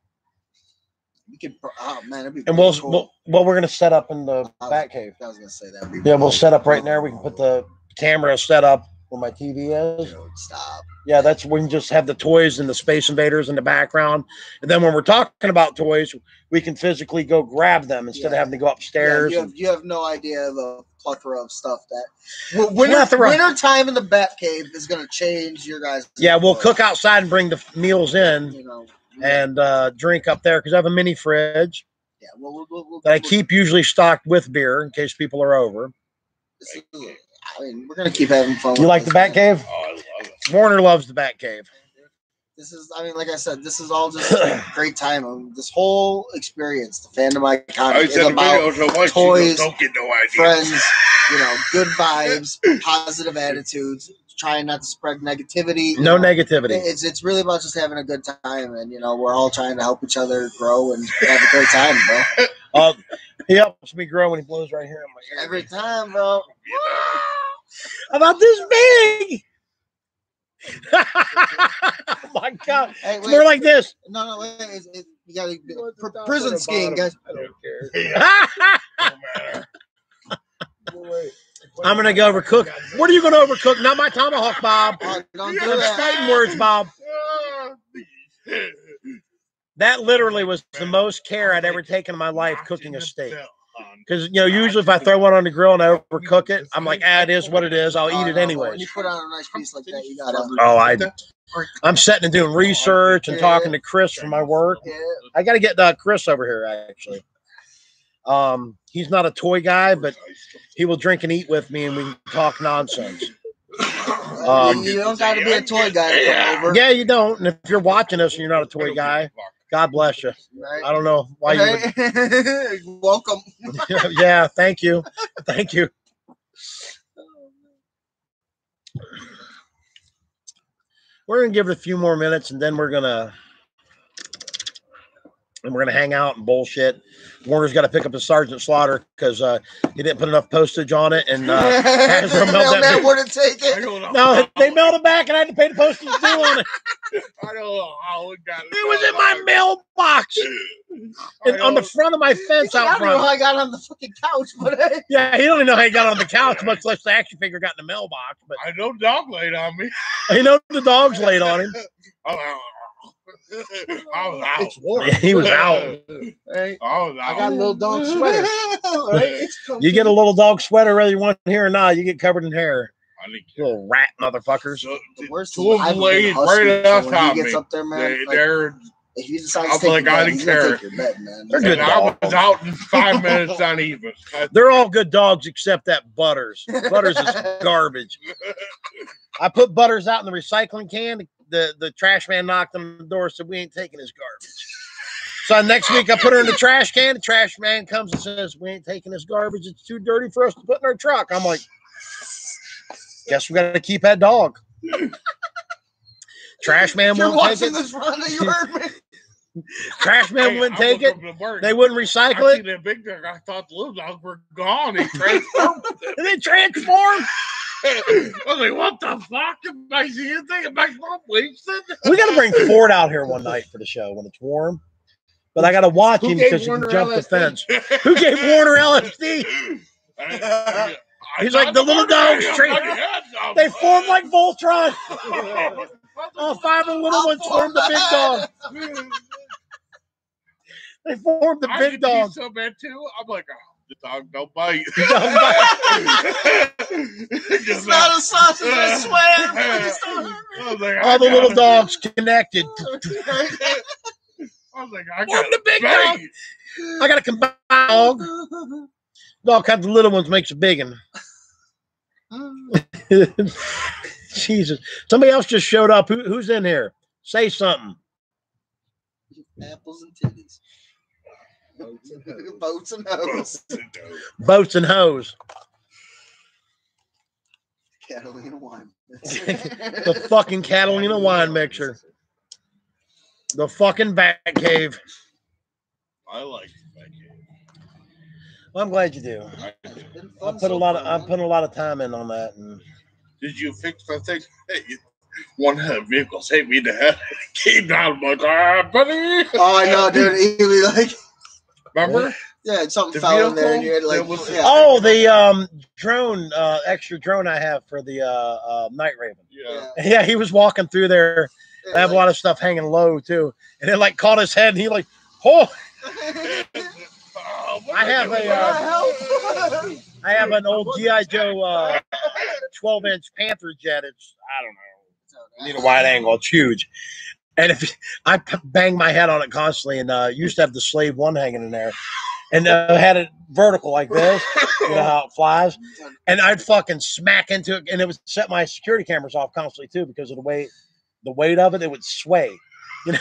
we could, oh man, it'd be and we'll, cool. we'll well we're gonna set up in the Bat Cave. I was gonna say that. Yeah, we'll set up right there. We can put the camera set up where my TV is. Stop. Yeah, that's we can just have the toys and the Space Invaders in the background, and then when we're talking about toys, we can physically go grab them instead of having to go Yeah, upstairs. you, have, you have no idea the plethora of stuff that Well, winter Plethora. winter time in the Bat Cave is gonna change your guys. yeah, we'll cook outside and bring the meals in You know, and uh, drink up there because I have a mini fridge yeah, we'll, we'll, we'll, we'll that I keep usually stocked with beer in case people are over. I mean, we're gonna keep having fun. You like the this, Bat. Cave? Oh, I love it. Warner loves the Bat Cave. This is, I mean, like I said, this is all just a great time. Um, This whole experience, the fandom iconic, is about video so toys, you don't get no idea. friends, you know, good vibes, positive attitudes, trying not to spread negativity. No know. negativity. It's it's really about just having a good time, and you know, we're all trying to help each other grow and have a great time, bro. Uh, he helps me grow when he blows right here in my ear. Every time, bro. About this big. Oh my god! Hey, It's wait, more like this. no, no, wait, it's, it, you gotta What's pr- prison the skiing, guys. I don't care. I'm gonna go overcook. What are you gonna overcook? Not my tomahawk, Bob. Oh, don't do that. fighting words, Bob. That literally was the most care I'd ever taken in my life cooking a steak. Because you know, usually if I throw one on the grill and I overcook it, I'm like, ah, it is what it is. I'll eat it anyway. When you put on a nice piece like that, you gotta. Oh, I, I'm sitting and doing research and talking to Chris from my work. Yeah, I got to get uh, Chris over here actually. Um, he's not a toy guy, but he will drink and eat with me, and we can talk nonsense. Um, you don't gotta be a toy guy to come over. Yeah, you don't. And if you're watching us and you're not a toy guy, God bless you. Right? I don't know why you. Would, Welcome. yeah, thank you, thank you. We're gonna give it a few more minutes, and then we're gonna and we're gonna hang out and bullshit. Warner's got to pick up his Sergeant Slaughter because uh, he didn't put enough postage on it, and uh, Hasbro mailed that Mailman big- wouldn't take it. no, they mailed it back, and I had to pay the postage due on it. I don't know how it got. It was in my mailbox and on the front of my fence I out don't know how front. I got on the fucking couch, but hey, Yeah, he don't even know how he got on the couch, much less the action figure got in the mailbox. But I know the dog laid on me. he knows the dogs laid on him. I was out. I was out. it's warm. Yeah, he was out. Right? I was I out. got a little dog sweater. right? You get a little dog sweater whether you want it here or not. You get covered in hair. I think You little rat motherfuckers. so, The worst two of I've them laid husky, right so on when top he of gets me. up there, man. They, like, they're if he decides I'm to take like, your I bed, didn't he's care. take your bed, man. They're good and I was out in five minutes on even. They're all good dogs except that Butters. Butters is garbage. I put Butters out in the recycling can. The the trash man knocked on the door and said, We ain't taking his garbage. So next week I put her in the trash can. The trash man comes and says, We ain't taking this garbage. It's too dirty for us to put in our truck. I'm like, Guess we gotta keep that dog. Trash man If you're won't take watching it. this, Rhonda, you heard me. Trash man Hey, wouldn't I take it. up to work. They wouldn't I recycle seen it. that big dog. I thought the little dogs were gone. They transformed. They transform. I was like, what the fuck? Am I seeing anything? Am I wasted? We got to bring Ford out here one night for the show when it's warm. But I got to watch Who him because he can jump the fence. Who gave Warner LSD? I- I He's like, the little dogs train- fucking heads off. They form like Voltron. All five of the little ones formed the big dog. They formed the big dog. so bad too. I'm like, oh, the dog don't bite. Don't It's not a sausage, I swear. Please don't hurt me. I was like, I All the little gotta- dogs connected. I was like, I Formed got the big dog. I got a combined dog. all kinds of little ones makes a big one. Jesus. Somebody else just showed up. Who, who's in here? Say something. Apples and titties. Boats and hoes. Boats and hoes. Catalina wine. The fucking Catalina wine mixer. The fucking bat cave. I like that Well, I'm glad you do. game. I fun put so a lot of I man. put a lot of time in on that, and Did you fix the thing? Hey, you- one of the vehicles hit me in the head. Came down. I'm like, ah, buddy. Oh, I know, dude. He was like, Remember? yeah, something The fell in there, and you're like, was- yeah. oh, the um drone, uh, extra drone I have for the uh, uh Night Raven. Yeah. yeah. Yeah, he was walking through there. Yeah, I have a lot of stuff hanging low too, and it like caught his head, and he like, oh, Oh, I have am a, uh, I have an old GI Joe uh, 12 inch Panther jet. It's I don't know, I need a wide angle. It's huge, and if I bang my head on it constantly, and uh, used to have the slave one hanging in there, and uh, had it vertical like this, you know how it flies, and I'd fucking smack into it, and it would set my security cameras off constantly too because of the weight, the weight of it. It would sway, you know.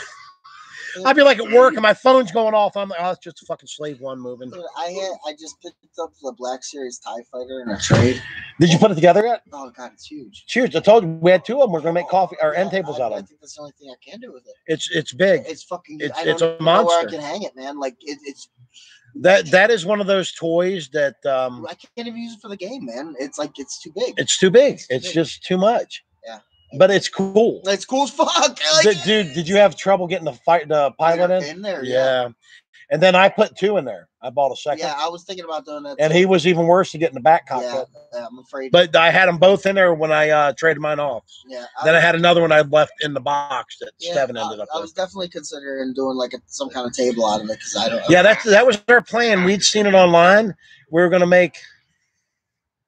I'd be like at work and my phone's going off. I'm like, oh, it's just a fucking slave one moving. Dude, I had I just picked up the Black Series Tie Fighter in a trade. Did you put it together yet? Oh god, it's huge. Cheers! I told you we had two of them. We're gonna make coffee or end tables I, out of I think that's the only thing I can do with it. It's it's big. It's fucking. It's- it's a know where I can hang it, man. Like it, it's. That that is one of those toys that um I can't even use it for the game, man. It's like it's too big. it's too big. It's too It's big. just too much. Yeah. But it's cool. It's cool as fuck. Like Did, it. dude, did you have trouble getting the fight the pilot in? in there. Yeah. Yeah. And then I put two in there. I bought a second. Yeah, I was thinking about doing that. And too. he was even worse to get in the back Yeah, cockpit. yeah, I'm afraid. But I had them both in there when I uh, traded mine off. yeah, Then I had another one I left in the box that yeah, Steven I, ended up I with. was definitely considering doing like a, some kind of table out of it because I don't. Yeah, that's that was our plan. We'd seen it online. We were gonna make.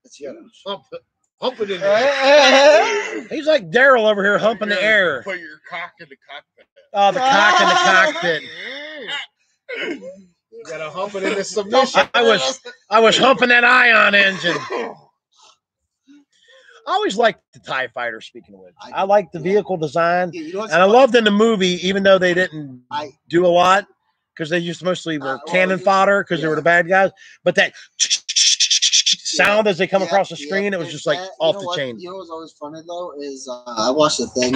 It's huge. Pump it, pump it in there. He's like Daryl over here humping the air. Put your cock in the cockpit. Oh, the cock in the cockpit. You gotta hump it into submission. I was I was humping that ion engine. I always liked the Tie Fighter. Speaking of which, I like the vehicle design, Yeah, you know what's and I loved in the movie, even though they didn't I- do a lot because they used mostly Uh, were well, cannon you- fodder because they were the bad guys. But that sound as they come Yeah, across the yeah, screen, it was just like that- off the what- chain. You know what's always funny though is uh, I watched a thing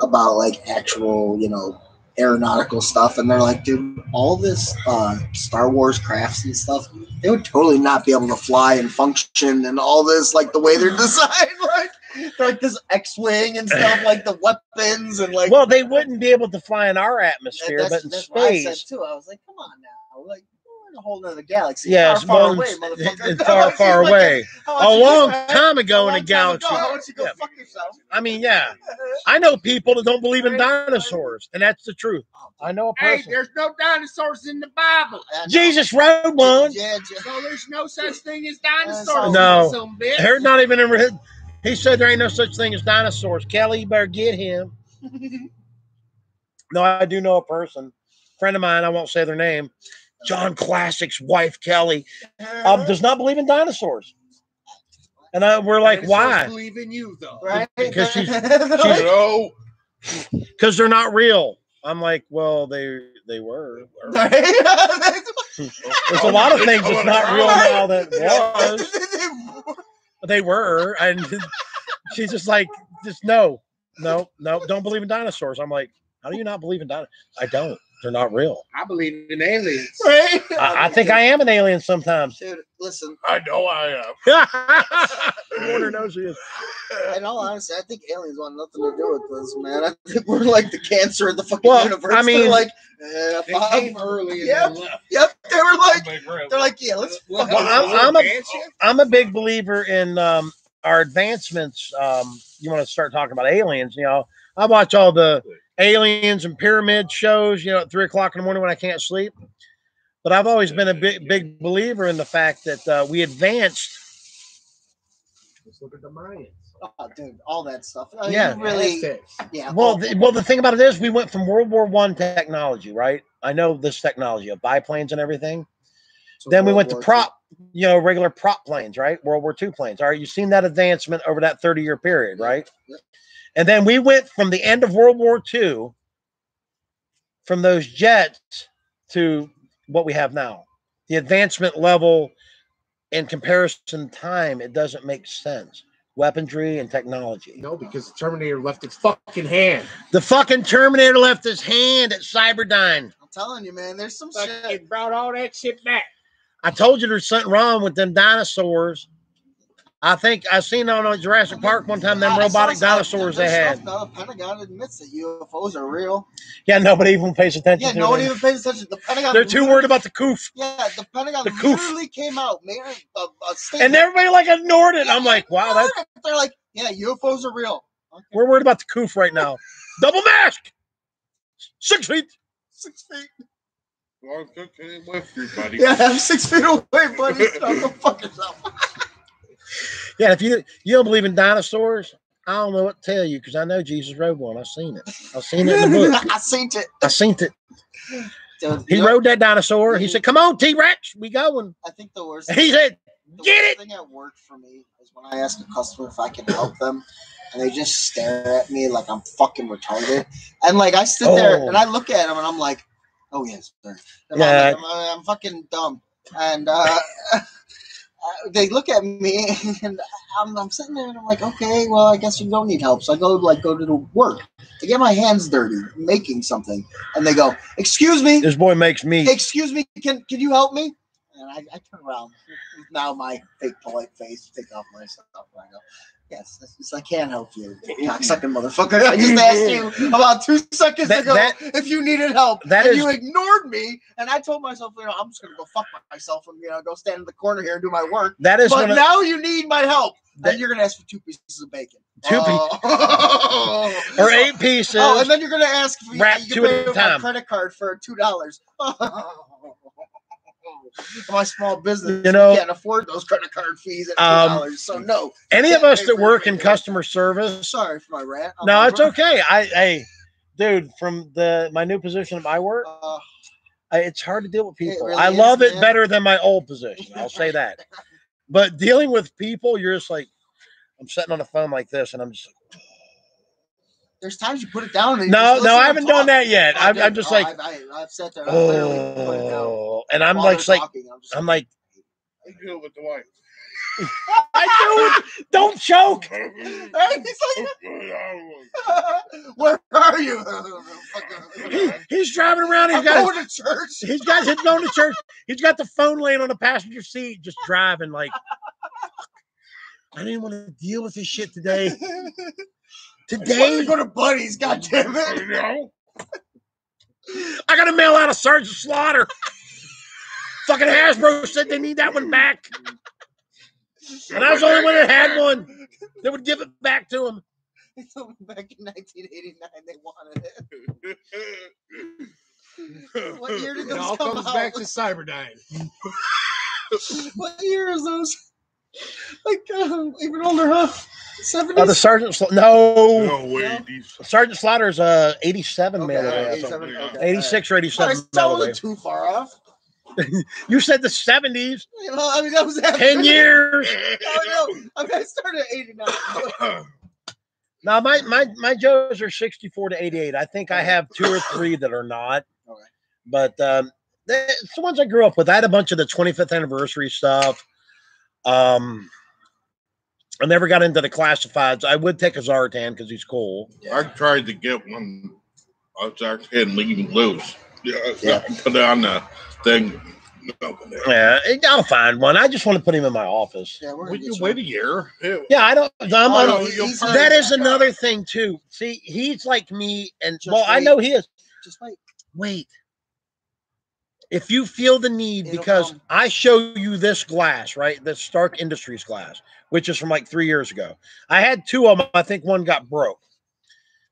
about like actual, you know, aeronautical stuff, and they're like, dude, all this uh, Star Wars crafts and stuff, they would totally not be able to fly and function and all this like the way they're designed, like. They're like this X-wing and stuff, like the weapons and like. Well, they wouldn't be able to fly in our atmosphere, but in what I said space, too. I was like, come on now, like in a whole other galaxy. yes, far, far well, away, it's- motherfucker. far, far away. A long time ago in a long time ago, galaxy. How about you go Yeah. fuck yourself? I mean, yeah, I know people that don't believe in dinosaurs, and that's the truth. Oh, I know a person. Hey, there's no dinosaurs in the Bible. Jesus rode one. Yeah, yeah. So there's no such thing as dinosaurs. No. you bitch. They're not even in. He said there ain't no such thing as dinosaurs. Kelly, you better get him. No, I do know a person, friend of mine. I won't say their name. John Classic's wife, Kelly, um, does not believe in dinosaurs. And I, we're like, Dinosaurs why? Believe in you though. right? Because she's- She's- No. Because they're not real. I'm like, well, they they were. There's a lot of things that's not real now that was. They were, and she's just like, just no, no, no, don't believe in dinosaurs. I'm like, how do you not believe in dinosaurs? I don't. They're not real. I believe in aliens. right? I, I think I am an alien sometimes. Dude, listen. I know I am. Warner knows he is. In all honesty, I think aliens want nothing to do with this, man. I think we're like the cancer of the fucking Well, universe. I mean- they're like, eh, they Bob, came early. Yep, yep. They were like, they're like, yeah, let's Well. I'm- I'm a- advance you? I'm a big believer in um, our advancements. Um, you want to start talking about aliens? You know, I watch all the aliens and pyramid shows. You know, at three o'clock in the morning when I can't sleep. But I've always been a big, big believer in the fact that uh, we advanced. Let's look at the Mayans. Oh, dude, all that stuff. I mean, Yeah. really, yeah. Well, the, well, the thing about it is, we went from World War One technology, right? I know this technology of biplanes and everything. so then we World went to War prop. you know, regular prop planes, right? World War II planes. All right, you've seen that advancement over that 30 year period, right? Yep. And then we went from the end of World War II, from those jets to what we have now. The advancement level in comparison time, it doesn't make sense. Weaponry and technology. No, because the Terminator left its fucking hand. The fucking Terminator left his hand at Cyberdyne. I'm telling you, man, there's some shit. Fucking brought all that shit back. I told you there's something wrong with them dinosaurs. I think I seen on Jurassic Park one time them robotic dinosaurs they had. stuff. The Pentagon admits that UFOs are real. Yeah, nobody even pays attention Yeah, to nobody them. even pays attention. The Pentagon. They're too worried about the coof. Yeah, the Pentagon the coof. literally came out, made a, a, a And everybody like ignored it. I'm like, wow, that's They're like, yeah, UFOs are real. Okay. we're worried about the coof right now. Double mask. Six feet. Six feet. Well, it's okay with you, buddy. Yeah, I'm six feet away, buddy. Stop go fuck yourself. Yeah, if you you don't believe in dinosaurs, I don't know what to tell you because I know Jesus rode one. I've seen it. I've seen it in the book. I seen it. I seen it. He rode that dinosaur. He said, "Come on, T Rex, we going." I think the worst. He said, the "Get it." thing that worked for me is when I ask a customer if I can help them, and they just stare at me like I'm fucking retarded. And like I sit there Oh. and I look at them and I'm like, "Oh yes, sir." And Yeah. I'm, like, I'm, I'm fucking dumb. And uh, Uh, they look at me and I'm, I'm sitting there and I'm like, okay, well, I guess you don't need help. So I go like go to the work to get my hands dirty making something, and they go, "Excuse me, This boy makes me. excuse me, can can you help me?" And I, I turn around. Now my fake polite face, take off my stuff. And I go, "Yes, I can't help you, cocksucking motherfucker. I just asked you about two seconds That- ago that- if you needed help, that and is- you ignored me. And I told myself, you know, I'm just gonna go fuck myself and you know go stand in the corner here and do my work. That is But of now you need my help, That- and you're gonna ask for two pieces of bacon. Two oh. or eight pieces. Oh, and then you're gonna ask if you, two can at a time. credit card for two dollars. Oh. My small business, You know- can't afford those credit card fees at two Um, so no. Any of us that work in customer service, Sorry for my rant. I'm no, it's okay. I, hey, dude, from the my new position at my work, Uh, I, it's hard to deal with people. really I is, love it man. better than my old position. I'll say that. But dealing with people, you're just like, I'm sitting on the phone like this, and I'm just there's times you put it down. And no, no, I haven't talk. done that yet. I I'm. I'm just Oh, like, I've, I, I've sat there. I literally put it down. oh, and I'm like, like, talking, I'm, I'm like, I do it with the wife. I do it. Don't choke. He's like, where are you? He, he's driving around. He's I'm got. going to church. He's got. He's going to church. He's got the phone laying on the passenger seat, just driving. Like, I didn't want to deal with this shit today. Today, you go to buddies? God damn I it! know. I got to mail out a Sergeant Slaughter. Fucking Hasbro said they need that one back, and I was the only one that had one. They would give it back to him. They told me back in 1989 they wanted it. What year did It those all come comes out? back to Cyberdyne. what year is those? Like uh, even older, huh? Oh, the 70s. Sergeant. Sla- no, No way. These Sergeant Slaughter's uh 87 Okay, mail all right, 87, okay, 86 or 87 I mail away. wasn't too far off. You said the 70s. You know, I mean that was after 10 years. Oh no! I mean I started at 89. Now my my my Joes are 64 to 88. I think I have two or three that are not. Okay. But um they- it's the ones I grew up with. I had a bunch of the 25th anniversary stuff. Um I never got into the classifieds. I would take a Zartan because he's cool. I tried to get one. I was actually leaving loose. Yeah, Yeah. I put it on the thing. Yeah, I'll find one. I just want to put him in my office. Yeah, we're you wait a year? Yeah. Yeah, I don't. I'm, Oh, I'm- no, you'll he's find- not- that is another thing too. See, he's like me, and Just well, I know he is. Just wait. Wait. If you feel the need, It'll because come. I show you this glass, right? The Stark Industries glass, which is from like three years ago. I had two of them. I think one got broke.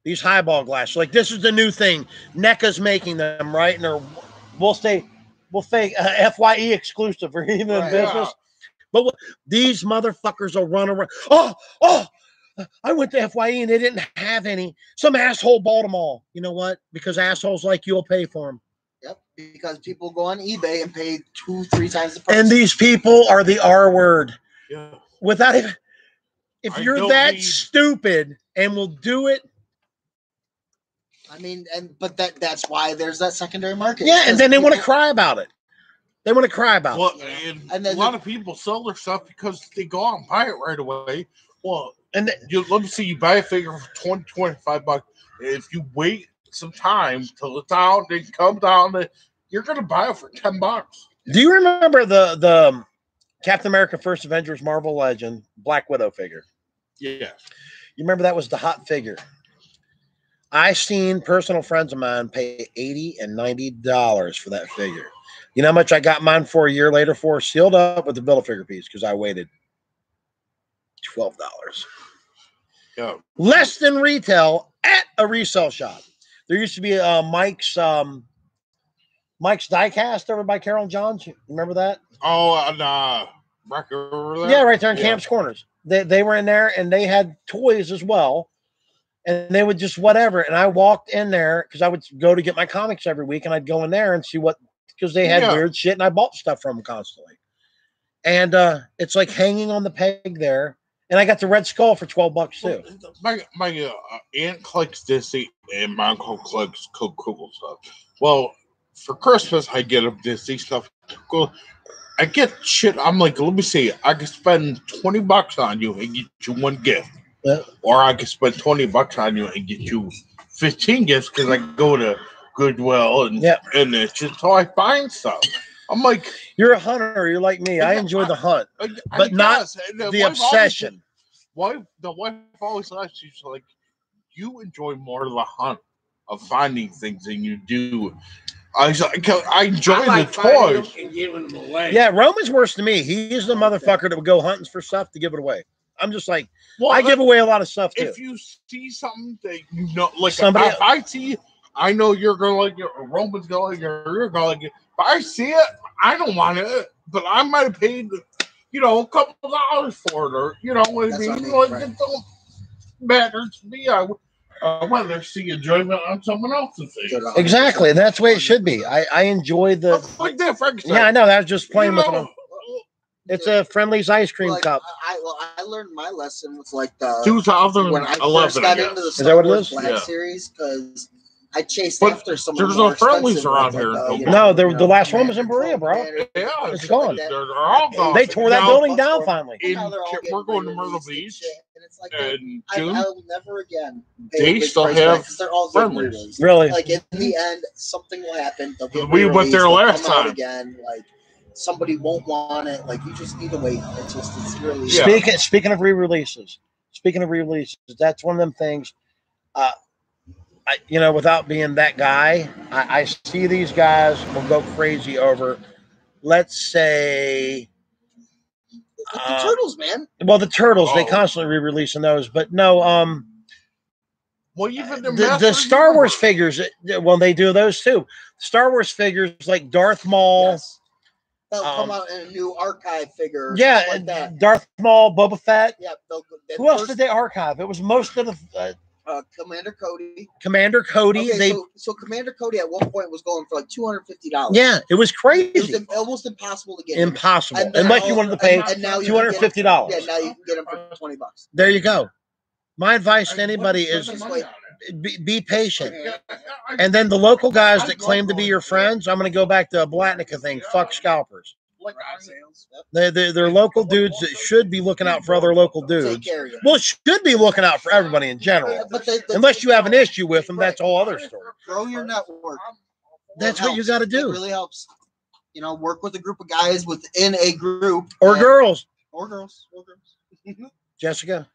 These highball glasses, like this is the new thing. NECA's making them, right? And they're we'll say we'll say uh, FYE exclusive or even Right, business. But what, these motherfuckers will run around. Oh, oh! I went to FYE and they didn't have any. Some asshole bought them all. You know what? Because assholes like you will pay for them. Yep, because people go on eBay and pay two, three times the price. And these people are the R word. Yeah. Without even, if I you're that need- stupid and will do it, I mean, and but that that's why there's that secondary market. yeah, and then they want to cry about it. They want to cry about it. Well, Yeah. and, And a lot of people sell their stuff because they go out and buy it right away. Well, And th- you let me see, you buy a figure for 20, 25 bucks. If you wait some time till it's out, it comes out, and you're gonna buy it for 10 bucks. do you remember the the um, Captain America First Avengers Marvel Legend Black Widow figure? Yeah. You remember that was the hot figure. I seen personal friends of mine pay eighty and ninety dollars for that figure. You know how much I got mine for a year later for sealed up with the bill of figure piece because I waited twelve dollars Yeah. less than retail at a resale shop. There used to be uh, Mike's um, Mike's Diecast over by Carol Johns. Remember that? Oh, and uh, back over there? Yeah, right there in Yeah. Kamm's Corners. They they were in there and they had toys as well. And they would just whatever. And I walked in there because I would go to get my comics every week and I'd go in there and see what because they had Yeah. weird shit and I bought stuff from them constantly. And uh it's like hanging on the peg there. And I got the red skull for 12 bucks too. My my uh, aunt collects Disney and my uncle collects Cool Cool stuff. Well, for Christmas I get a Disney stuff. Cool. I get shit. I'm like, let me see. I can spend twenty bucks on you and get you one gift, Yeah. or I can spend twenty bucks on you and get you fifteen gifts because I go to Goodwill and Yeah. and it's just how I find stuff. I'm like, You're a hunter, you're like me. I enjoy the hunt, I, I But not guess, and the wife always- obsession. wife the wife always says she's like you enjoy more the hunt of finding things than you do I, was like, I enjoy I like the toys. them and giving them away. Yeah, Roman's worse than me. He's the oh, motherfucker that would go hunting for stuff to give it away. I'm just like, Well, I give away a lot of stuff too. if you see something that you know, like Somebody- if I see, I know you're gonna like it, or Roman's gonna like it, or you're gonna like it. If I see it, I don't want it, but I might have paid, you know, a couple dollars for it, or you know what I mean. what I mean, like right. it don't matter to me. I would uh, rather see enjoyment on someone else's thing. Good on- Exactly. That's the way it should be. I, I enjoy the. like that, Frankenstein. Yeah, I know. That was just You playing with know, them. It's a Friendly's ice cream like, cup. I, I- well, I learned my lesson with like the 2011. when I first got into the that Star what it Wars is? Black Yeah. series because I chased But after some. there's of the no more friendlies expensive around here like, in you No, the- you the last one was in Commander, Berea, bro. Commander, Yeah, It's gone. They're, they're all gone. They tore that Now, building down finally. in now they're all Kip- getting we're going to Myrtle re-released and Beach, and it's like in I, June. I'll never again. They still have they're all friendlies. re-released. Really? Like in the end, something will happen. We went there last they'll come out time. again. Like somebody won't want it. Like you just need to wait. It's just it's really Speaking speaking of re-releases, speaking of re-releases, that's one of them things. Uh, I, you know, without being that guy, I, I see these guys will go crazy over. Let's say, Like Uh, the turtles, man. well, the turtles. They Oh. constantly re-releasing those, but no, um, Well, even the, the, the Star Wars Universe. figures. uh, Well, they do those too. Star Wars figures like Darth Maul. Yes. They'll come um, out in a new archive figure. Yeah, like that. Darth Maul, Boba Fett. Yeah, they'll, they Who else first, did they archive? It was most of the uh, uh, Commander Cody. Commander Cody. Okay, they so, so Commander Cody at one point was going for like two hundred fifty dollars. yeah, it was crazy. it was im- almost impossible to get. him. impossible. And then Unless you wanted to pay and- and now you two can hundred get fifty him- dollars. Yeah, now you can get them for twenty bucks. There you go. My advice to anybody is spend just money like- on it. be, be patient. And then the local guys that claim to be your friends, I'm going to go back to a Blatnica thing. Fuck scalpers. Like They they they're local dudes that should be looking out for other local dudes. care of. Well, should be looking out for everybody in general. But the- the- Unless you have an issue with them, that's a whole other story. grow your network. That's what you helps. got to do. It do. really helps. You know, work with a group of guys within a group Or and- girls, or girls, or girls. Jessica.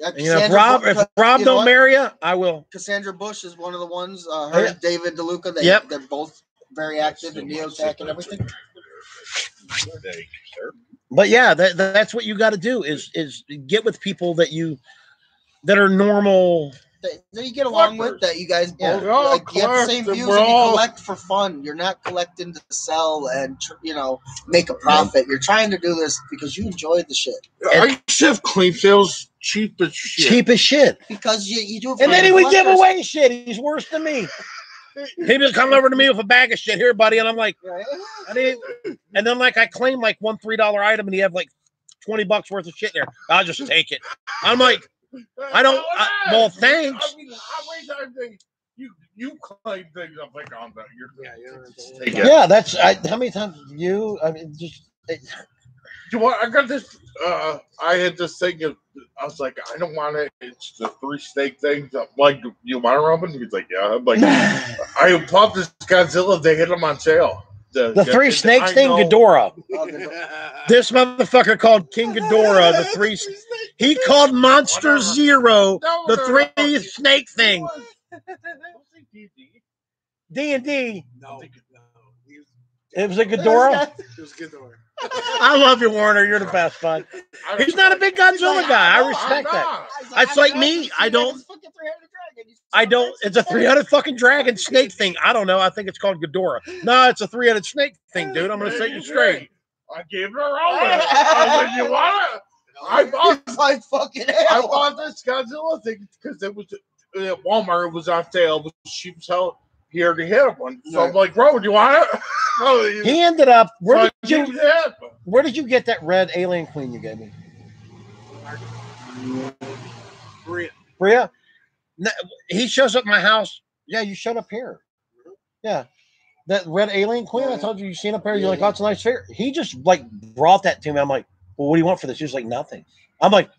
Yeah, you know, if Rob, Bu- if Rob you know don't what? marry you, I will. Cassandra Bush is one of the ones. Uh, her yeah. and David DeLuca. They, Yep. They're both very active in Neotech and everything. But yeah, that, that's what you got to do is is get with people that you that are normal. That, that you get along with. That you guys Yeah. both We're all like. You have the same views, we're and you collect for fun. You're not collecting to sell and tr- you know make a profit. You're trying to do this because you enjoy the shit. I shift clean sales cheap as shit. Cheap as shit. Because you, you do it. For And then he would give away shit. He's worse than me. He just come over to me with a bag of shit here, buddy, and I'm like, I didn't. And then like I claim like one three dollar item, and he have like twenty bucks worth of shit there. I'll just take it. I'm like, I don't. I, well, thanks. I mean, how many times you you claim things? I'm like, oh, no, you're Yeah, you don't have to- take it. Yeah, that's I, how many times you. I mean, just You want? I got this. Uh, I had this thing. Of, I was like, I don't want it. It's the three steak things. I'm like, you want it, Robin? He's like, yeah. I'm like, I bought this Godzilla. They hit them on sale. the three snakes I thing, know. Ghidorah. This motherfucker called King Ghidorah the three. He called Monster Whatever. Zero No, the three no. snake thing. Don't say DD. D and D. No, no. It was a Ghidorah. it was good door. I love you, Warner. You're the best, bud. He's not a big Godzilla I guy. I know, respect that. not. It's like me. I don't. I don't. It's a three-headed fucking dragon snake thing. I don't know. I think it's called Ghidorah. No, it's a three-headed snake thing, dude. I'm gonna set you straight. I gave her a roll. I was like, you want it? I bought It's like fucking I hell. bought this Godzilla thing because it was at Walmart. It was on sale. It was cheap sell here to hit one. So I'm like, bro, do you want it? oh, He ended up. Where I did you? gave. Where did you get that red alien queen you gave me? Bria. Bria? No, he shows up at my house. Yeah, you showed up here. Yeah. That red alien queen, I told you you seen up here. You're like, oh, it's a nice figure. He just like brought that to me. I'm like, well, what do you want for this? He was like, nothing. I'm like,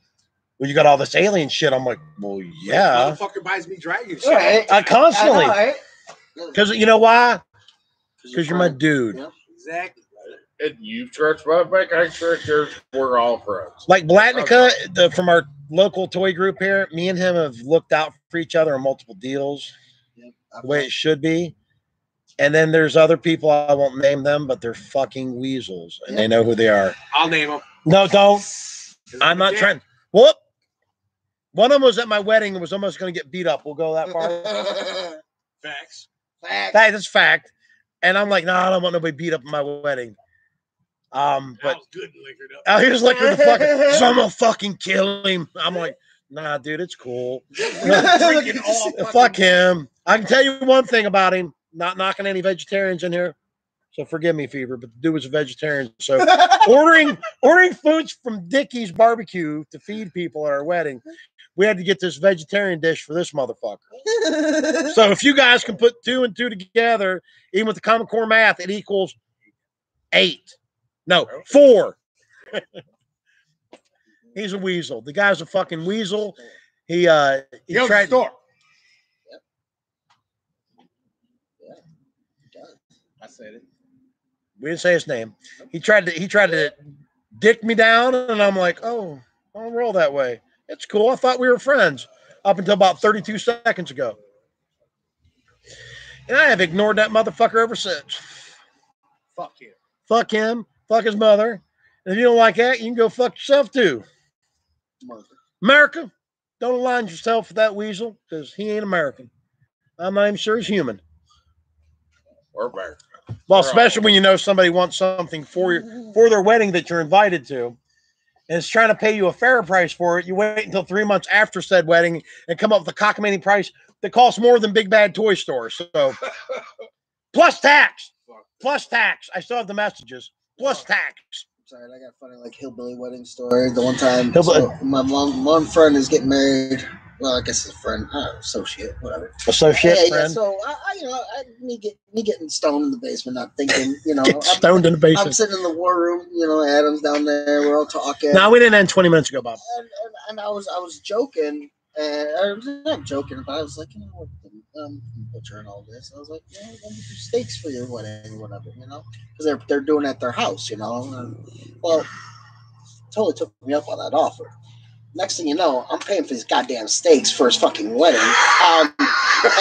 well, you got all this alien shit. I'm like, well, yeah. Motherfucker buys me dragon shit. Right. I I know, constantly. right? Because you know why? Because you're my dude. Yeah. Exactly. And you trust my back, I trust yours. We're all friends. Like Blatnica, the, from our local toy group here, me and him have looked out for each other on multiple deals. yep, the way it should be. And then there's other people I won't name them, but they're fucking weasels, and they know who they are. I'll name them. No, don't. I'm not trying. Whoop. One of them was at my wedding and was almost going to get beat up. We'll go that far. Facts. Fact. that is fact. And I'm like, no, nah, I don't want nobody beat up at my wedding. Um, But but was good and liquored up. out here's like the fucking, so I'm gonna fucking kill him. I'm like, nah, dude, it's cool. Fuck him. I can tell you one thing about him. Not knocking any vegetarians in here. So forgive me, Fever, but the dude was a vegetarian. So ordering ordering foods from Dickey's barbecue to feed people at our wedding, we had to get this vegetarian dish for this motherfucker. So if you guys can put two and two together, even with the Common Core math, it equals eight. No, four. He's a weasel. The guy's a fucking weasel. He uh he He owns a tried store. I said it. we didn't say his name. He tried to he tried to dick me down, and I'm like, oh, I don't roll that way. It's cool. I thought we were friends up until about 32 seconds ago. And I have ignored that motherfucker ever since. Fuck you. Fuck him. Fuck his mother. And if you don't like that, you can go fuck yourself too. Mother. America, don't align yourself with that weasel because he ain't American. I'm not even sure he's human. Or bear. Well, We're especially when you know somebody wants something for your for their wedding that you're invited to, and is trying to pay you a fair price for it. You wait until three months after said wedding and come up with a cockamamie price that costs more than Big Bad Toy Store. So, plus tax, plus tax. I still have the messages. Plus tax. Sorry, I got funny like hillbilly wedding story. The one time, so my mom, one friend is getting married. Well, I guess it's a friend, uh, associate, whatever. Associate yeah, yeah. So I, I, you know, I, me get me getting stoned in the basement, not thinking, you know, I'm, stoned in the basement. I'm sitting in the war room. You know, Adam's down there. We're all talking. No, we didn't end 20 minutes ago, Bob. and, and, and I was I was joking, and I was not joking, but I was like, you know, what, um, butcher and all this. I was like, you know, let me do steaks for your wedding whatever, you know, because they're they're doing it at their house, you know. And, well, totally took me up on that offer. Next thing you know, I'm paying for these goddamn steaks for his fucking wedding. Um,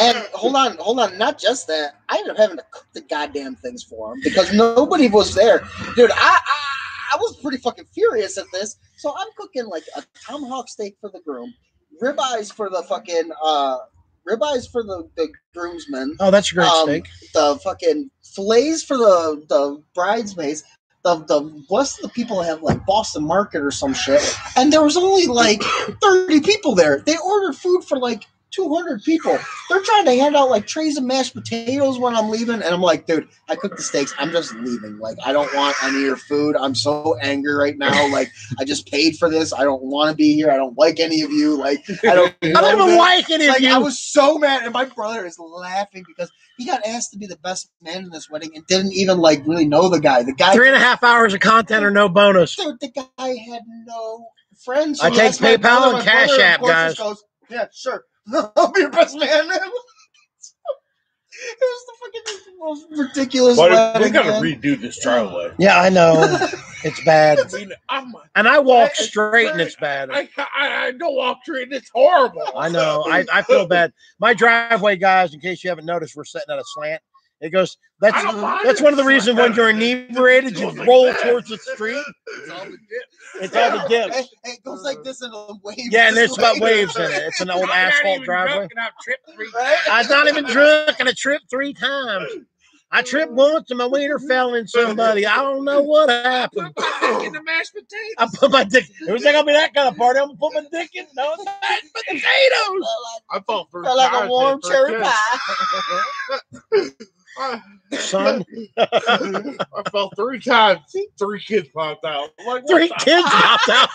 and hold on, hold on. Not just that, I ended up having to cook the goddamn things for him because nobody was there, dude. I, I I was pretty fucking furious at this. So I'm cooking like a tomahawk steak for the groom, ribeyes for the fucking uh, ribeyes for the the groomsmen, Oh, that's a great Um, steak. the fucking fillets for the the bridesmaids. The, the of the people have like Boston Market or some shit, and there was only like thirty people there. They ordered food for like 200 people. They're trying to hand out like trays of mashed potatoes when I'm leaving. And I'm like, dude, I cooked the steaks. I'm just leaving. Like, I don't want any of your food. I'm so angry right now. Like, I just paid for this. I don't want to be here. I don't like any of you. Like, I don't, I don't even like any of you. I was so mad, and my brother is laughing because he got asked to be the best man in this wedding and didn't even like really know the guy. The guy, Three and a half hours of content or no bonus. dude, the guy had no friends. I take PayPal brother, and Cash brother, App, guys. Goes, yeah, sure. I'll be your best man. it was the fucking most ridiculous But we gotta man. redo this driveway. Yeah, I know. It's bad. I mean, I'm, And I walk I- straight and it's bad. I, I, I don't walk straight, it. It's horrible. I know. I, I feel bad. My driveway, guys, in case you haven't noticed, we're sitting at a slant. It goes, that's I don't mind that's one of the reasons when you're inebriated, you Goes like roll towards the street. It's all the dip. It's all the Hey, dips. it goes like this and it waves. Yeah, and this it's waves in it. It's an old I'm asphalt driveway. I've tripped three Right? I'm not even drunk and I tripped three times. I tripped once and my wiener fell in somebody. I don't know what happened. Put my dick in the mashed potatoes. I put my dick. It was not gonna be that kind of party. I'm gonna put my dick in no it's mashed potatoes. I felt three Felt like a warm cherry pie. I, Son, I felt three times. Three kids popped out. I'm like, three kids popped out.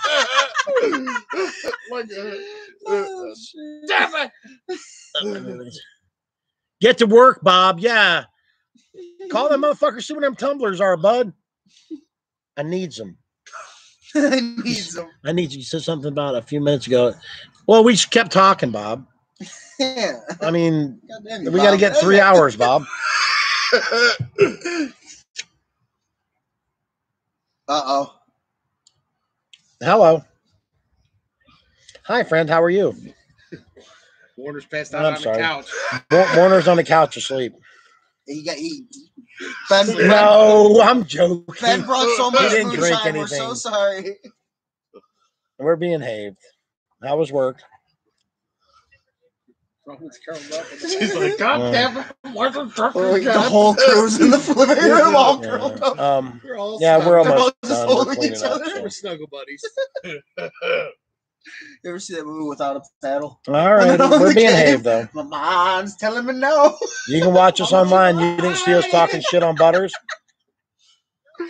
like, uh, uh, Oh, shit. damn it. Get to work, Bob. Yeah. Call that motherfucker, see what them tumblers are, bud. I needs them. I need some. I need you. You said something about a few minutes ago. Well, we just kept talking, Bob. Yeah. I mean, we got to get three hours, Bob. Uh oh. Hello. Hi, friend. How are you? Warner's passed out I'm on sorry. the couch. Warner's on the couch asleep. He got he. Ben, ben, No, I'm joking. ben brought so He much didn't drink moonshine. We're so anything. sorry. We're being haved. How was work? Someone's curled up the- She's like, God damn it. Why the truck like, the whole crew's in the living room, all Yeah. curled up. Um, We're all yeah, we're almost They're all just done. We're holding cleaning each up, other. so. We're snuggle buddies. You ever see that movie without a paddle? All right, we're being can't. haved though. My mom's telling me no. You can watch us online. You didn't see us talking shit on Butters.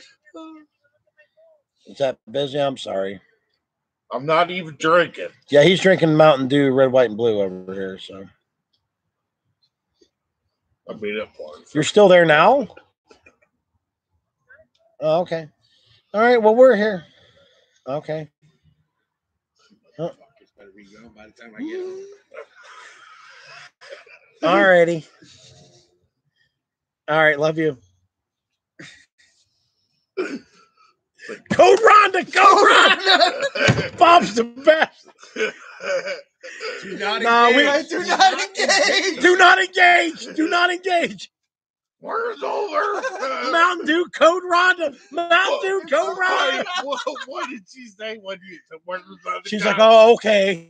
Is that busy? I'm sorry. I'm not even drinking. Yeah, he's drinking Mountain Dew, red, white, and blue over here. So I mean, it was. you're still there now? Oh, okay. All right. Well, we're here. Okay. Fuck, it's better be gone by the time I get home. All righty. All right. Love you. Code Rhonda. Code Rhonda. Bob's the best. Do not No, we- I do not engage. Do not engage. Do not engage. Where's over? Mountain Dew Code Rhonda. Mountain Dew Code Rhonda. What, what, what did she say when you said Warner's She's couch? like, oh, okay.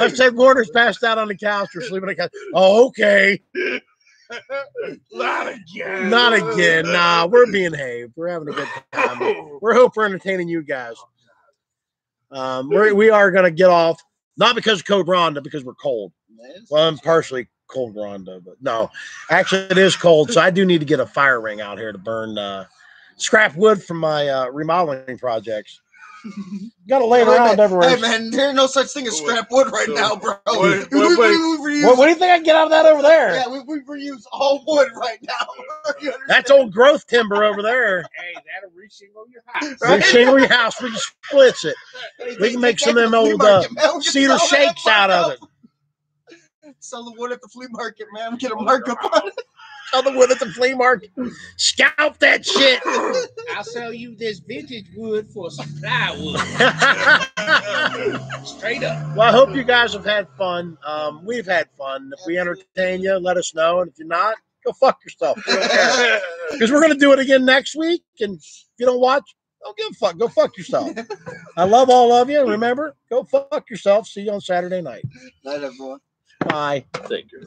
I said Warner's passed out on the couch or sleeping on the couch. Oh, okay. Not again. Not again. Nah, we're being haved. We're having a good time. We're hope we're entertaining you guys. Um, we're, we are going to get off, not because of Code Rhonda, because we're cold. Well, I'm partially cold Rhonda, but no, actually it is cold. So I do need to get a fire ring out here to burn uh, scrap wood from my uh, remodeling projects. Got to lay it around man, everywhere. Hey man, there's no such thing as scrap wood right now, bro. Wait, we, wait, we, wait. we What, what do you think I can get out of that over there? yeah, we, we reuse all wood right now. That's old growth timber over there. Hey, that'll reshingle your house. We shingle your house. We can splits it. understand? We can make some of them old uh, market, man. We can cedar shakes out of it. Sell the wood at the flea market, man. Get a markup on it. Sell the wood at the flea market. Scalp that shit. I'll sell you this vintage wood for some plywood. Straight up. Well, I hope you guys have had fun. Um, we've had fun. If we entertain you, let us know. And if you're not, go fuck yourself. Because we're going to do it again next week. And if you don't watch, don't give a fuck. Go fuck yourself. I love all of you. Remember, go fuck yourself. See you on Saturday night. Night, everyone. Bye. Thank you.